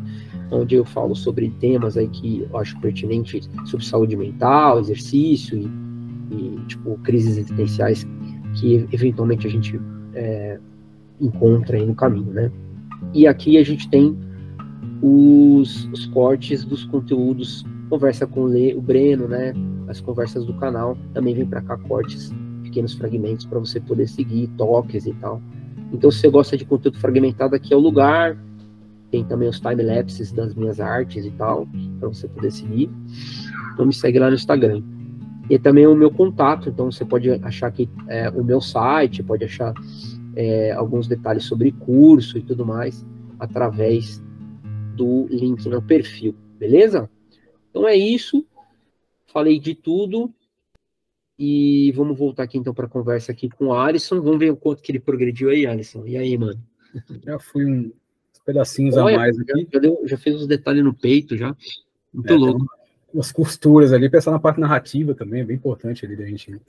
Onde eu falo sobre temas aí que eu acho pertinentes sobre saúde mental, exercício e, e tipo, crises existenciais que eventualmente a gente é, encontra aí no caminho, né? E aqui a gente tem os, os cortes dos conteúdos conversa com o Breno, né? As conversas do canal também vem para cá cortes, pequenos fragmentos para você poder seguir, toques e tal. Então, se você gosta de conteúdo fragmentado, aqui é o lugar. Tem também os time lapses das minhas artes e tal, para você poder seguir. Então, me segue lá no Instagram. E também o meu contato, então você pode achar aqui é, o meu site, pode achar é, alguns detalhes sobre curso e tudo mais através do link no perfil, beleza? Então é isso. Falei de tudo. E vamos voltar aqui então para a conversa aqui com o Alisson. Vamos ver o quanto que ele progrediu aí, Alisson. E aí, mano? Já fui uns pedacinhos Olha, a mais aqui. Já, deu, já fez os detalhes no peito já. Muito é, louco. Umas costuras ali, pensar na parte narrativa também, é bem importante ali da gente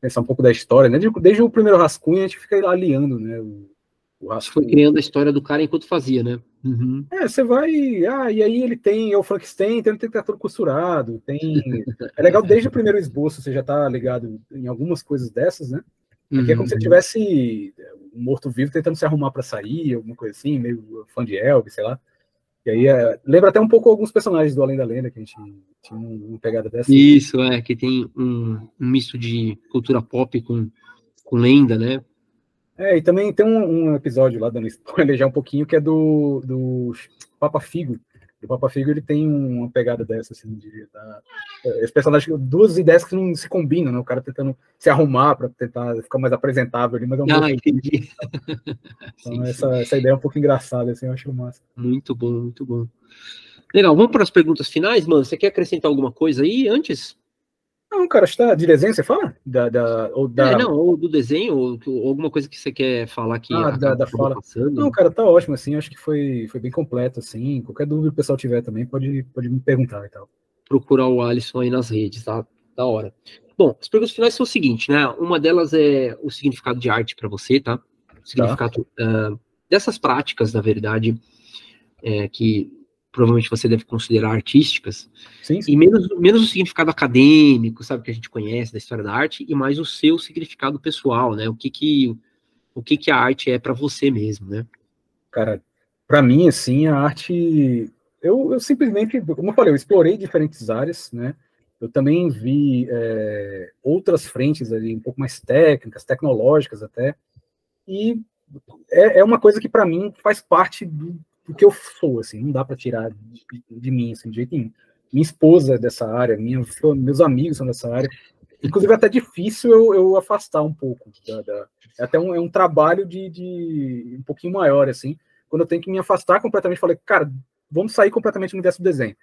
pensar um pouco da história, né? Desde, desde o primeiro rascunho a gente fica aliando, né? O, Acho que foi criando a história do cara enquanto fazia, né? Uhum. É, você vai. Ah, e aí ele tem é o Frankenstein, ele tem que estar todo costurado. Tem. É legal desde o primeiro esboço, você já tá ligado em algumas coisas dessas, né? Aqui é como se ele uhum. tivesse um morto-vivo tentando se arrumar para sair, alguma coisa assim, meio fã de Elvis, sei lá. E aí é... lembra até um pouco alguns personagens do Além da Lenda, que a gente tinha uma pegada dessa. Isso, é, que tem um, um misto de cultura pop com, com lenda, né? É, e também tem um, um, episódio lá, dando spoiler já um pouquinho, que é do, do Papa Figo, o Papa Figo ele tem uma pegada dessa, assim, de, da, esse personagem, duas ideias que não se combinam, né? O cara tentando se arrumar para tentar ficar mais apresentável ali, mas é um Ah, entendi. Então, Sim, essa, essa ideia é um pouco engraçada, assim, eu acho massa. Muito bom, muito bom. Legal, vamos para as perguntas finais, mano. Você quer acrescentar alguma coisa aí antes? Não, cara, está de desenho, você fala? Da, da, ou da... É, não, ou do desenho, ou, ou alguma coisa que você quer falar que Ah, da- da fala. passando. Não, cara, tá ótimo, assim, acho que foi, foi bem completo, assim, qualquer dúvida que o pessoal tiver também, pode, pode me perguntar e tal. procurar o Alisson aí nas redes, tá? Da hora. Bom, as perguntas finais são o seguinte, né? Uma delas é o significado de arte para você, tá? O significado ah, dessas práticas, na verdade, é, que provavelmente você deve considerar artísticas, Sim, sim. e menos, menos o significado acadêmico, sabe, que a gente conhece da história da arte, e mais o seu significado pessoal, né? O que que, o que, que a arte é para você mesmo, né? Cara, para mim, assim, a arte. Eu, eu simplesmente, como eu falei, eu explorei diferentes áreas, né? Eu também vi é, outras frentes ali, um pouco mais técnicas, tecnológicas até. E é, é uma coisa que, para mim, faz parte do, do que eu sou, assim, não dá para tirar de, de mim, assim, de jeito nenhum. Minha esposa é dessa área, minha, meus amigos são dessa área. Inclusive, é até difícil eu, eu afastar um pouco. Da, da- é até um, é um trabalho de, de um pouquinho maior, assim, quando eu tenho que me afastar completamente, falei, cara, vamos sair completamente do universo do desenho.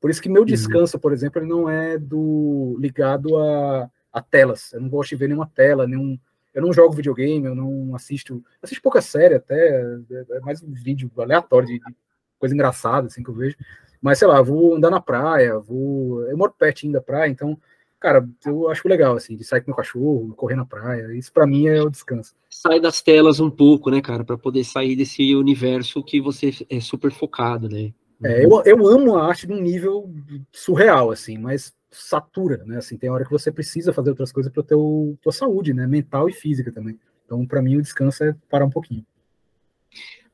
Por isso que meu descanso, por exemplo, ele não é do ligado a, a telas. Eu não gosto de ver nenhuma tela, nenhum. Eu não jogo videogame, eu não assisto. Assisto pouca série até, é é mais um vídeo aleatório de, de coisa engraçada, assim, que eu vejo. Mas, sei lá, vou andar na praia, vou. Eu moro pertinho da praia, então, cara, eu acho legal, assim, de sair com meu cachorro, correr na praia. Isso pra mim é o descanso. Sai das telas um pouco, né, cara, para poder sair desse universo que você é super focado, né? É, eu, eu amo a arte num nível surreal, assim, mas satura, né? Assim, tem hora que você precisa fazer outras coisas para teu tua saúde, né? Mental e física também. Então, para mim, o descanso é parar um pouquinho.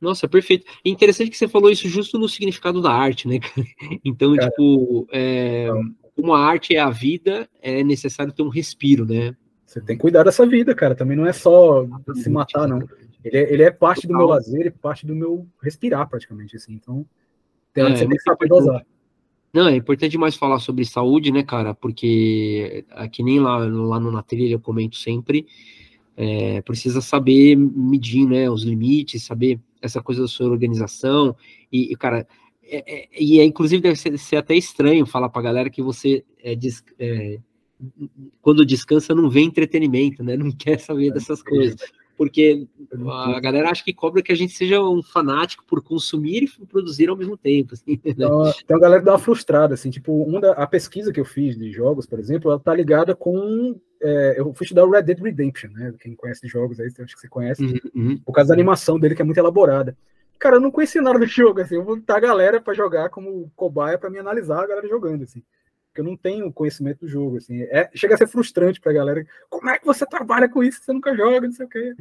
Nossa, perfeito. É interessante que você falou isso justo no significado da arte, né? Então, Cara. tipo, é, como a arte é a vida, é necessário ter um respiro, né? Você tem que cuidar dessa vida, cara. Também não é só se matar, não. Ele é, ele é parte do meu Total. lazer e parte do meu respirar, praticamente, assim. Então, tem hora É, que você tem que saber dosar. Não, é importante demais falar sobre saúde, né, cara? Porque aqui nem lá, lá no Na Trilha eu comento sempre, é, precisa saber medir, né, os limites, saber essa coisa da sua organização. E, e, cara, é, é- e é, inclusive deve ser, ser até estranho falar pra galera que você é, des- é, quando descansa não vê entretenimento, né? Não quer saber dessas coisas. Porque a galera acha que cobra que a gente seja um fanático por consumir e produzir ao mesmo tempo. Assim, né? Então, tem uma galera dá uma frustrada, assim, tipo, uma da, a pesquisa que eu fiz de jogos, por exemplo, ela tá ligada com. é, eu fui estudar o Red Dead Redemption, né? Quem conhece de jogos aí, acho que você conhece, Uhum, uhum. por causa da animação dele, que é muito elaborada. Cara, eu não conhecia nada do jogo, assim, eu vou botar a galera pra jogar como cobaia pra me analisar a galera jogando, assim. Porque eu não tenho conhecimento do jogo, assim. É, chega a ser frustrante pra galera. Como é que você trabalha com isso? Você nunca joga, não sei o quê.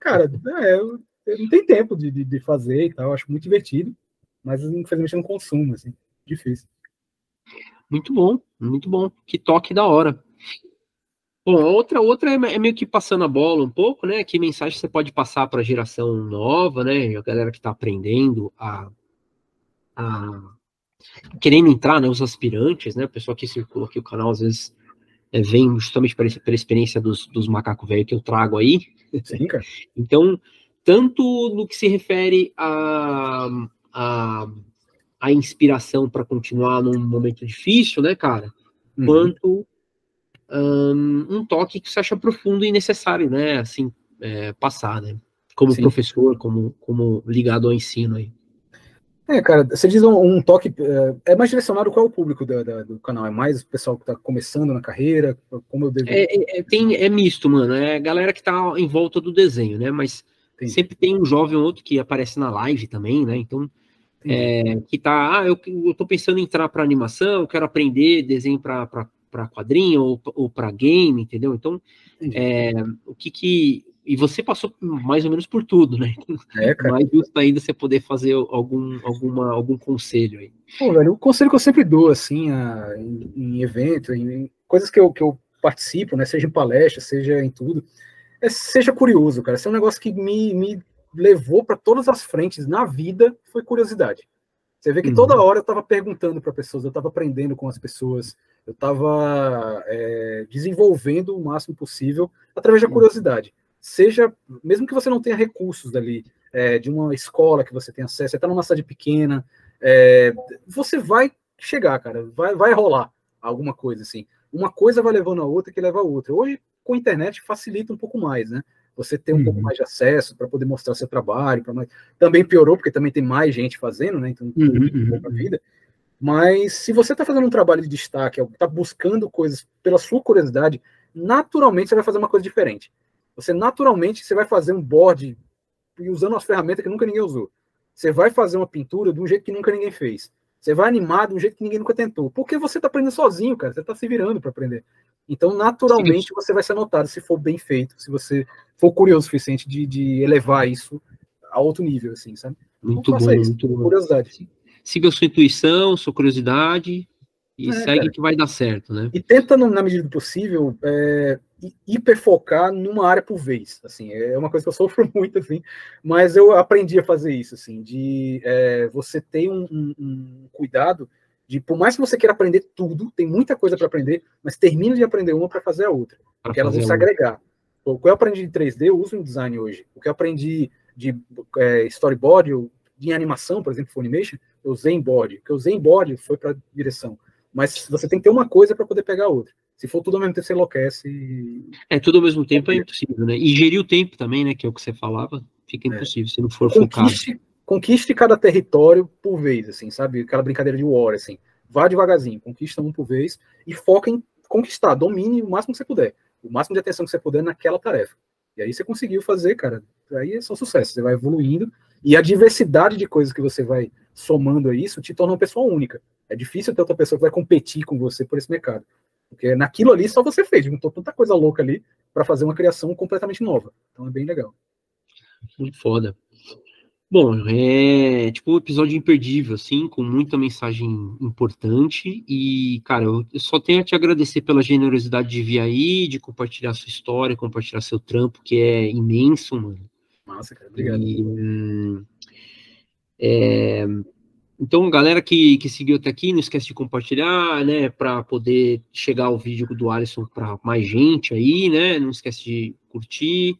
Cara, é, eu, eu não tenho tempo de, de, de fazer e tal, acho muito divertido, mas infelizmente não consumo, assim, difícil. Muito bom, muito bom. Que toque da hora. Bom, a outra, outra é, é meio que passando a bola um pouco, né? Que mensagem você pode passar para a geração nova, né? A galera que está aprendendo a, a querendo entrar, né? Os aspirantes, né? O pessoal que circula aqui o canal às vezes é, vem justamente pela, pela experiência dos, dos macacos velhos que eu trago aí. Sim, cara. Então, tanto no que se refere a, a, a inspiração para continuar num momento difícil, né, cara? Uhum. Quanto hum, um toque que você acha profundo e necessário, né? Assim, é, passar, né? Como Sim. professor, como, como ligado ao ensino aí. É, cara, você diz um, um toque, é, é mais direcionado qual é o público da- da- do canal? É mais o pessoal que está começando na carreira? Como eu devo... É, é- é- tem, é misto, mano. É a galera que tá em volta do desenho, né? Mas sempre tem um jovem ou outro que aparece na live também, né? Então, é, que tá, ah, eu, eu tô pensando em entrar para animação, eu quero aprender desenho para quadrinho ou, ou para game, entendeu? Então, é, o que que. E você passou mais ou menos por tudo, né? É, cara. Mais justo ainda você poder fazer algum, alguma, algum conselho aí. Pô, velho, o conselho que eu sempre dou, assim, a- em, em evento, em, em coisas que eu, que eu participo, né, seja em palestra, seja em tudo, é seja curioso, cara. Esse é um negócio que me, me levou para todas as frentes na vida, foi curiosidade. Você vê que uhum. toda hora eu estava perguntando para pessoas, eu estava aprendendo com as pessoas, eu estava é, desenvolvendo o máximo possível através da curiosidade. Seja, mesmo que você não tenha recursos dali, é, de uma escola que você tem acesso, você está numa cidade pequena, é, você vai chegar, cara, vai, vai rolar alguma coisa assim. Uma coisa vai levando a outra que leva a outra. Hoje, com a internet, facilita um pouco mais, né? você ter um uhum. pouco mais de acesso para poder mostrar seu trabalho. Mais... Também piorou, porque também tem mais gente fazendo, né? Então, uhum. uhum, vida. Mas se você está fazendo um trabalho de destaque, está buscando coisas pela sua curiosidade, naturalmente você vai fazer uma coisa diferente. Você naturalmente você vai fazer um board usando as ferramentas que nunca ninguém usou. Você vai fazer uma pintura de um jeito que nunca ninguém fez. Você vai animar de um jeito que ninguém nunca tentou. Porque você está aprendendo sozinho, cara. Você está se virando para aprender. Então, naturalmente, Sim. você vai ser notado se for bem feito, se você for curioso o suficiente de, de elevar isso a outro nível, assim, sabe? Muito bom, isso, muito bom. Curiosidade. Siga a sua intuição, sua curiosidade e é, segue cara. que vai dar certo, né? E tenta, na medida do possível, é, hiperfocar numa área por vez, assim, é uma coisa que eu sofro muito, assim, mas eu aprendi a fazer isso, assim, de é, você ter um, um, um cuidado de por mais que você queira aprender tudo, tem muita coisa para aprender, mas termina de aprender uma para fazer a outra, porque elas vão se agregar. O que eu aprendi de 3D, eu uso em design hoje. O que eu aprendi de é, storyboard, ou de animação, por exemplo, Funimation, eu usei em board. O que eu usei em board foi para direção. Mas você tem que ter uma coisa para poder pegar a outra. Se for tudo ao mesmo tempo, você enlouquece. E... É, tudo ao mesmo tempo é impossível, né? E gerir o tempo também, né? Que é o que você falava, fica é. impossível é. se não for conquiste, focado conquiste cada território por vez, assim, sabe? Aquela brincadeira de war, assim. Vá devagarzinho, conquista um por vez e foca em conquistar, domine o máximo que você puder, o máximo de atenção que você puder naquela tarefa. E aí você conseguiu fazer, cara, aí é só sucesso, você vai evoluindo e a diversidade de coisas que você vai somando a isso te torna uma pessoa única. É difícil ter outra pessoa que vai competir com você por esse mercado. Porque naquilo ali só você fez, juntou tanta coisa louca ali para fazer uma criação completamente nova. Então é bem legal. Muito foda. Bom, é tipo um episódio imperdível, assim, com muita mensagem importante. E, cara, eu só tenho a te agradecer pela generosidade de vir aí, de compartilhar sua história, compartilhar seu trampo, que é imenso, mano. Massa, cara, obrigado. E, hum, é, então, galera que, que seguiu até aqui, não esquece de compartilhar, né, para poder chegar o vídeo do Alisson para mais gente aí, né? Não esquece de curtir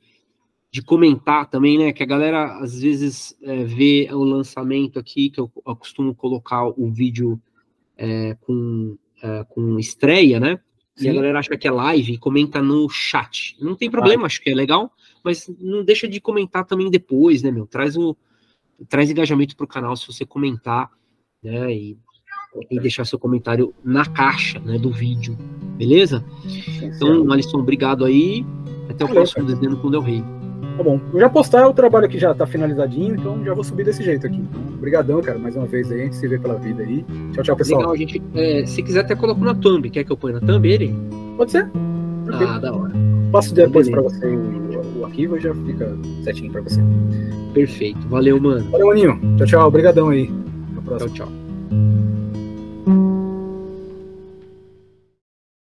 de comentar também, né? Que a galera às vezes é, vê o lançamento aqui, que eu, eu costumo colocar o vídeo é, com, é, com estreia, né? Sim. E a galera acha que é live e comenta no chat. Não tem problema, ah. acho que é legal, mas não deixa de comentar também depois, né, meu? Traz o traz engajamento para o canal se você comentar, né? E, e deixar seu comentário na caixa, né, do vídeo, beleza? Então, Alisson, obrigado aí. Até o Valeu, próximo Desenho com o Del Rey. Tá bom. Eu já postar o trabalho aqui já tá finalizadinho, então já vou subir desse jeito aqui. Obrigadão, cara, mais uma vez aí. A gente se vê pela vida aí. Tchau, tchau, pessoal. Legal, gente. É, se quiser, até coloco na thumb. Quer que eu ponha na thumb ele? Pode ser. Ah, da hora. Passo depois para você o, arquivo já fica certinho para você. Perfeito. Valeu, mano. Valeu, Aninho. Tchau, tchau. Obrigadão aí. Até a próxima. Tchau, tchau.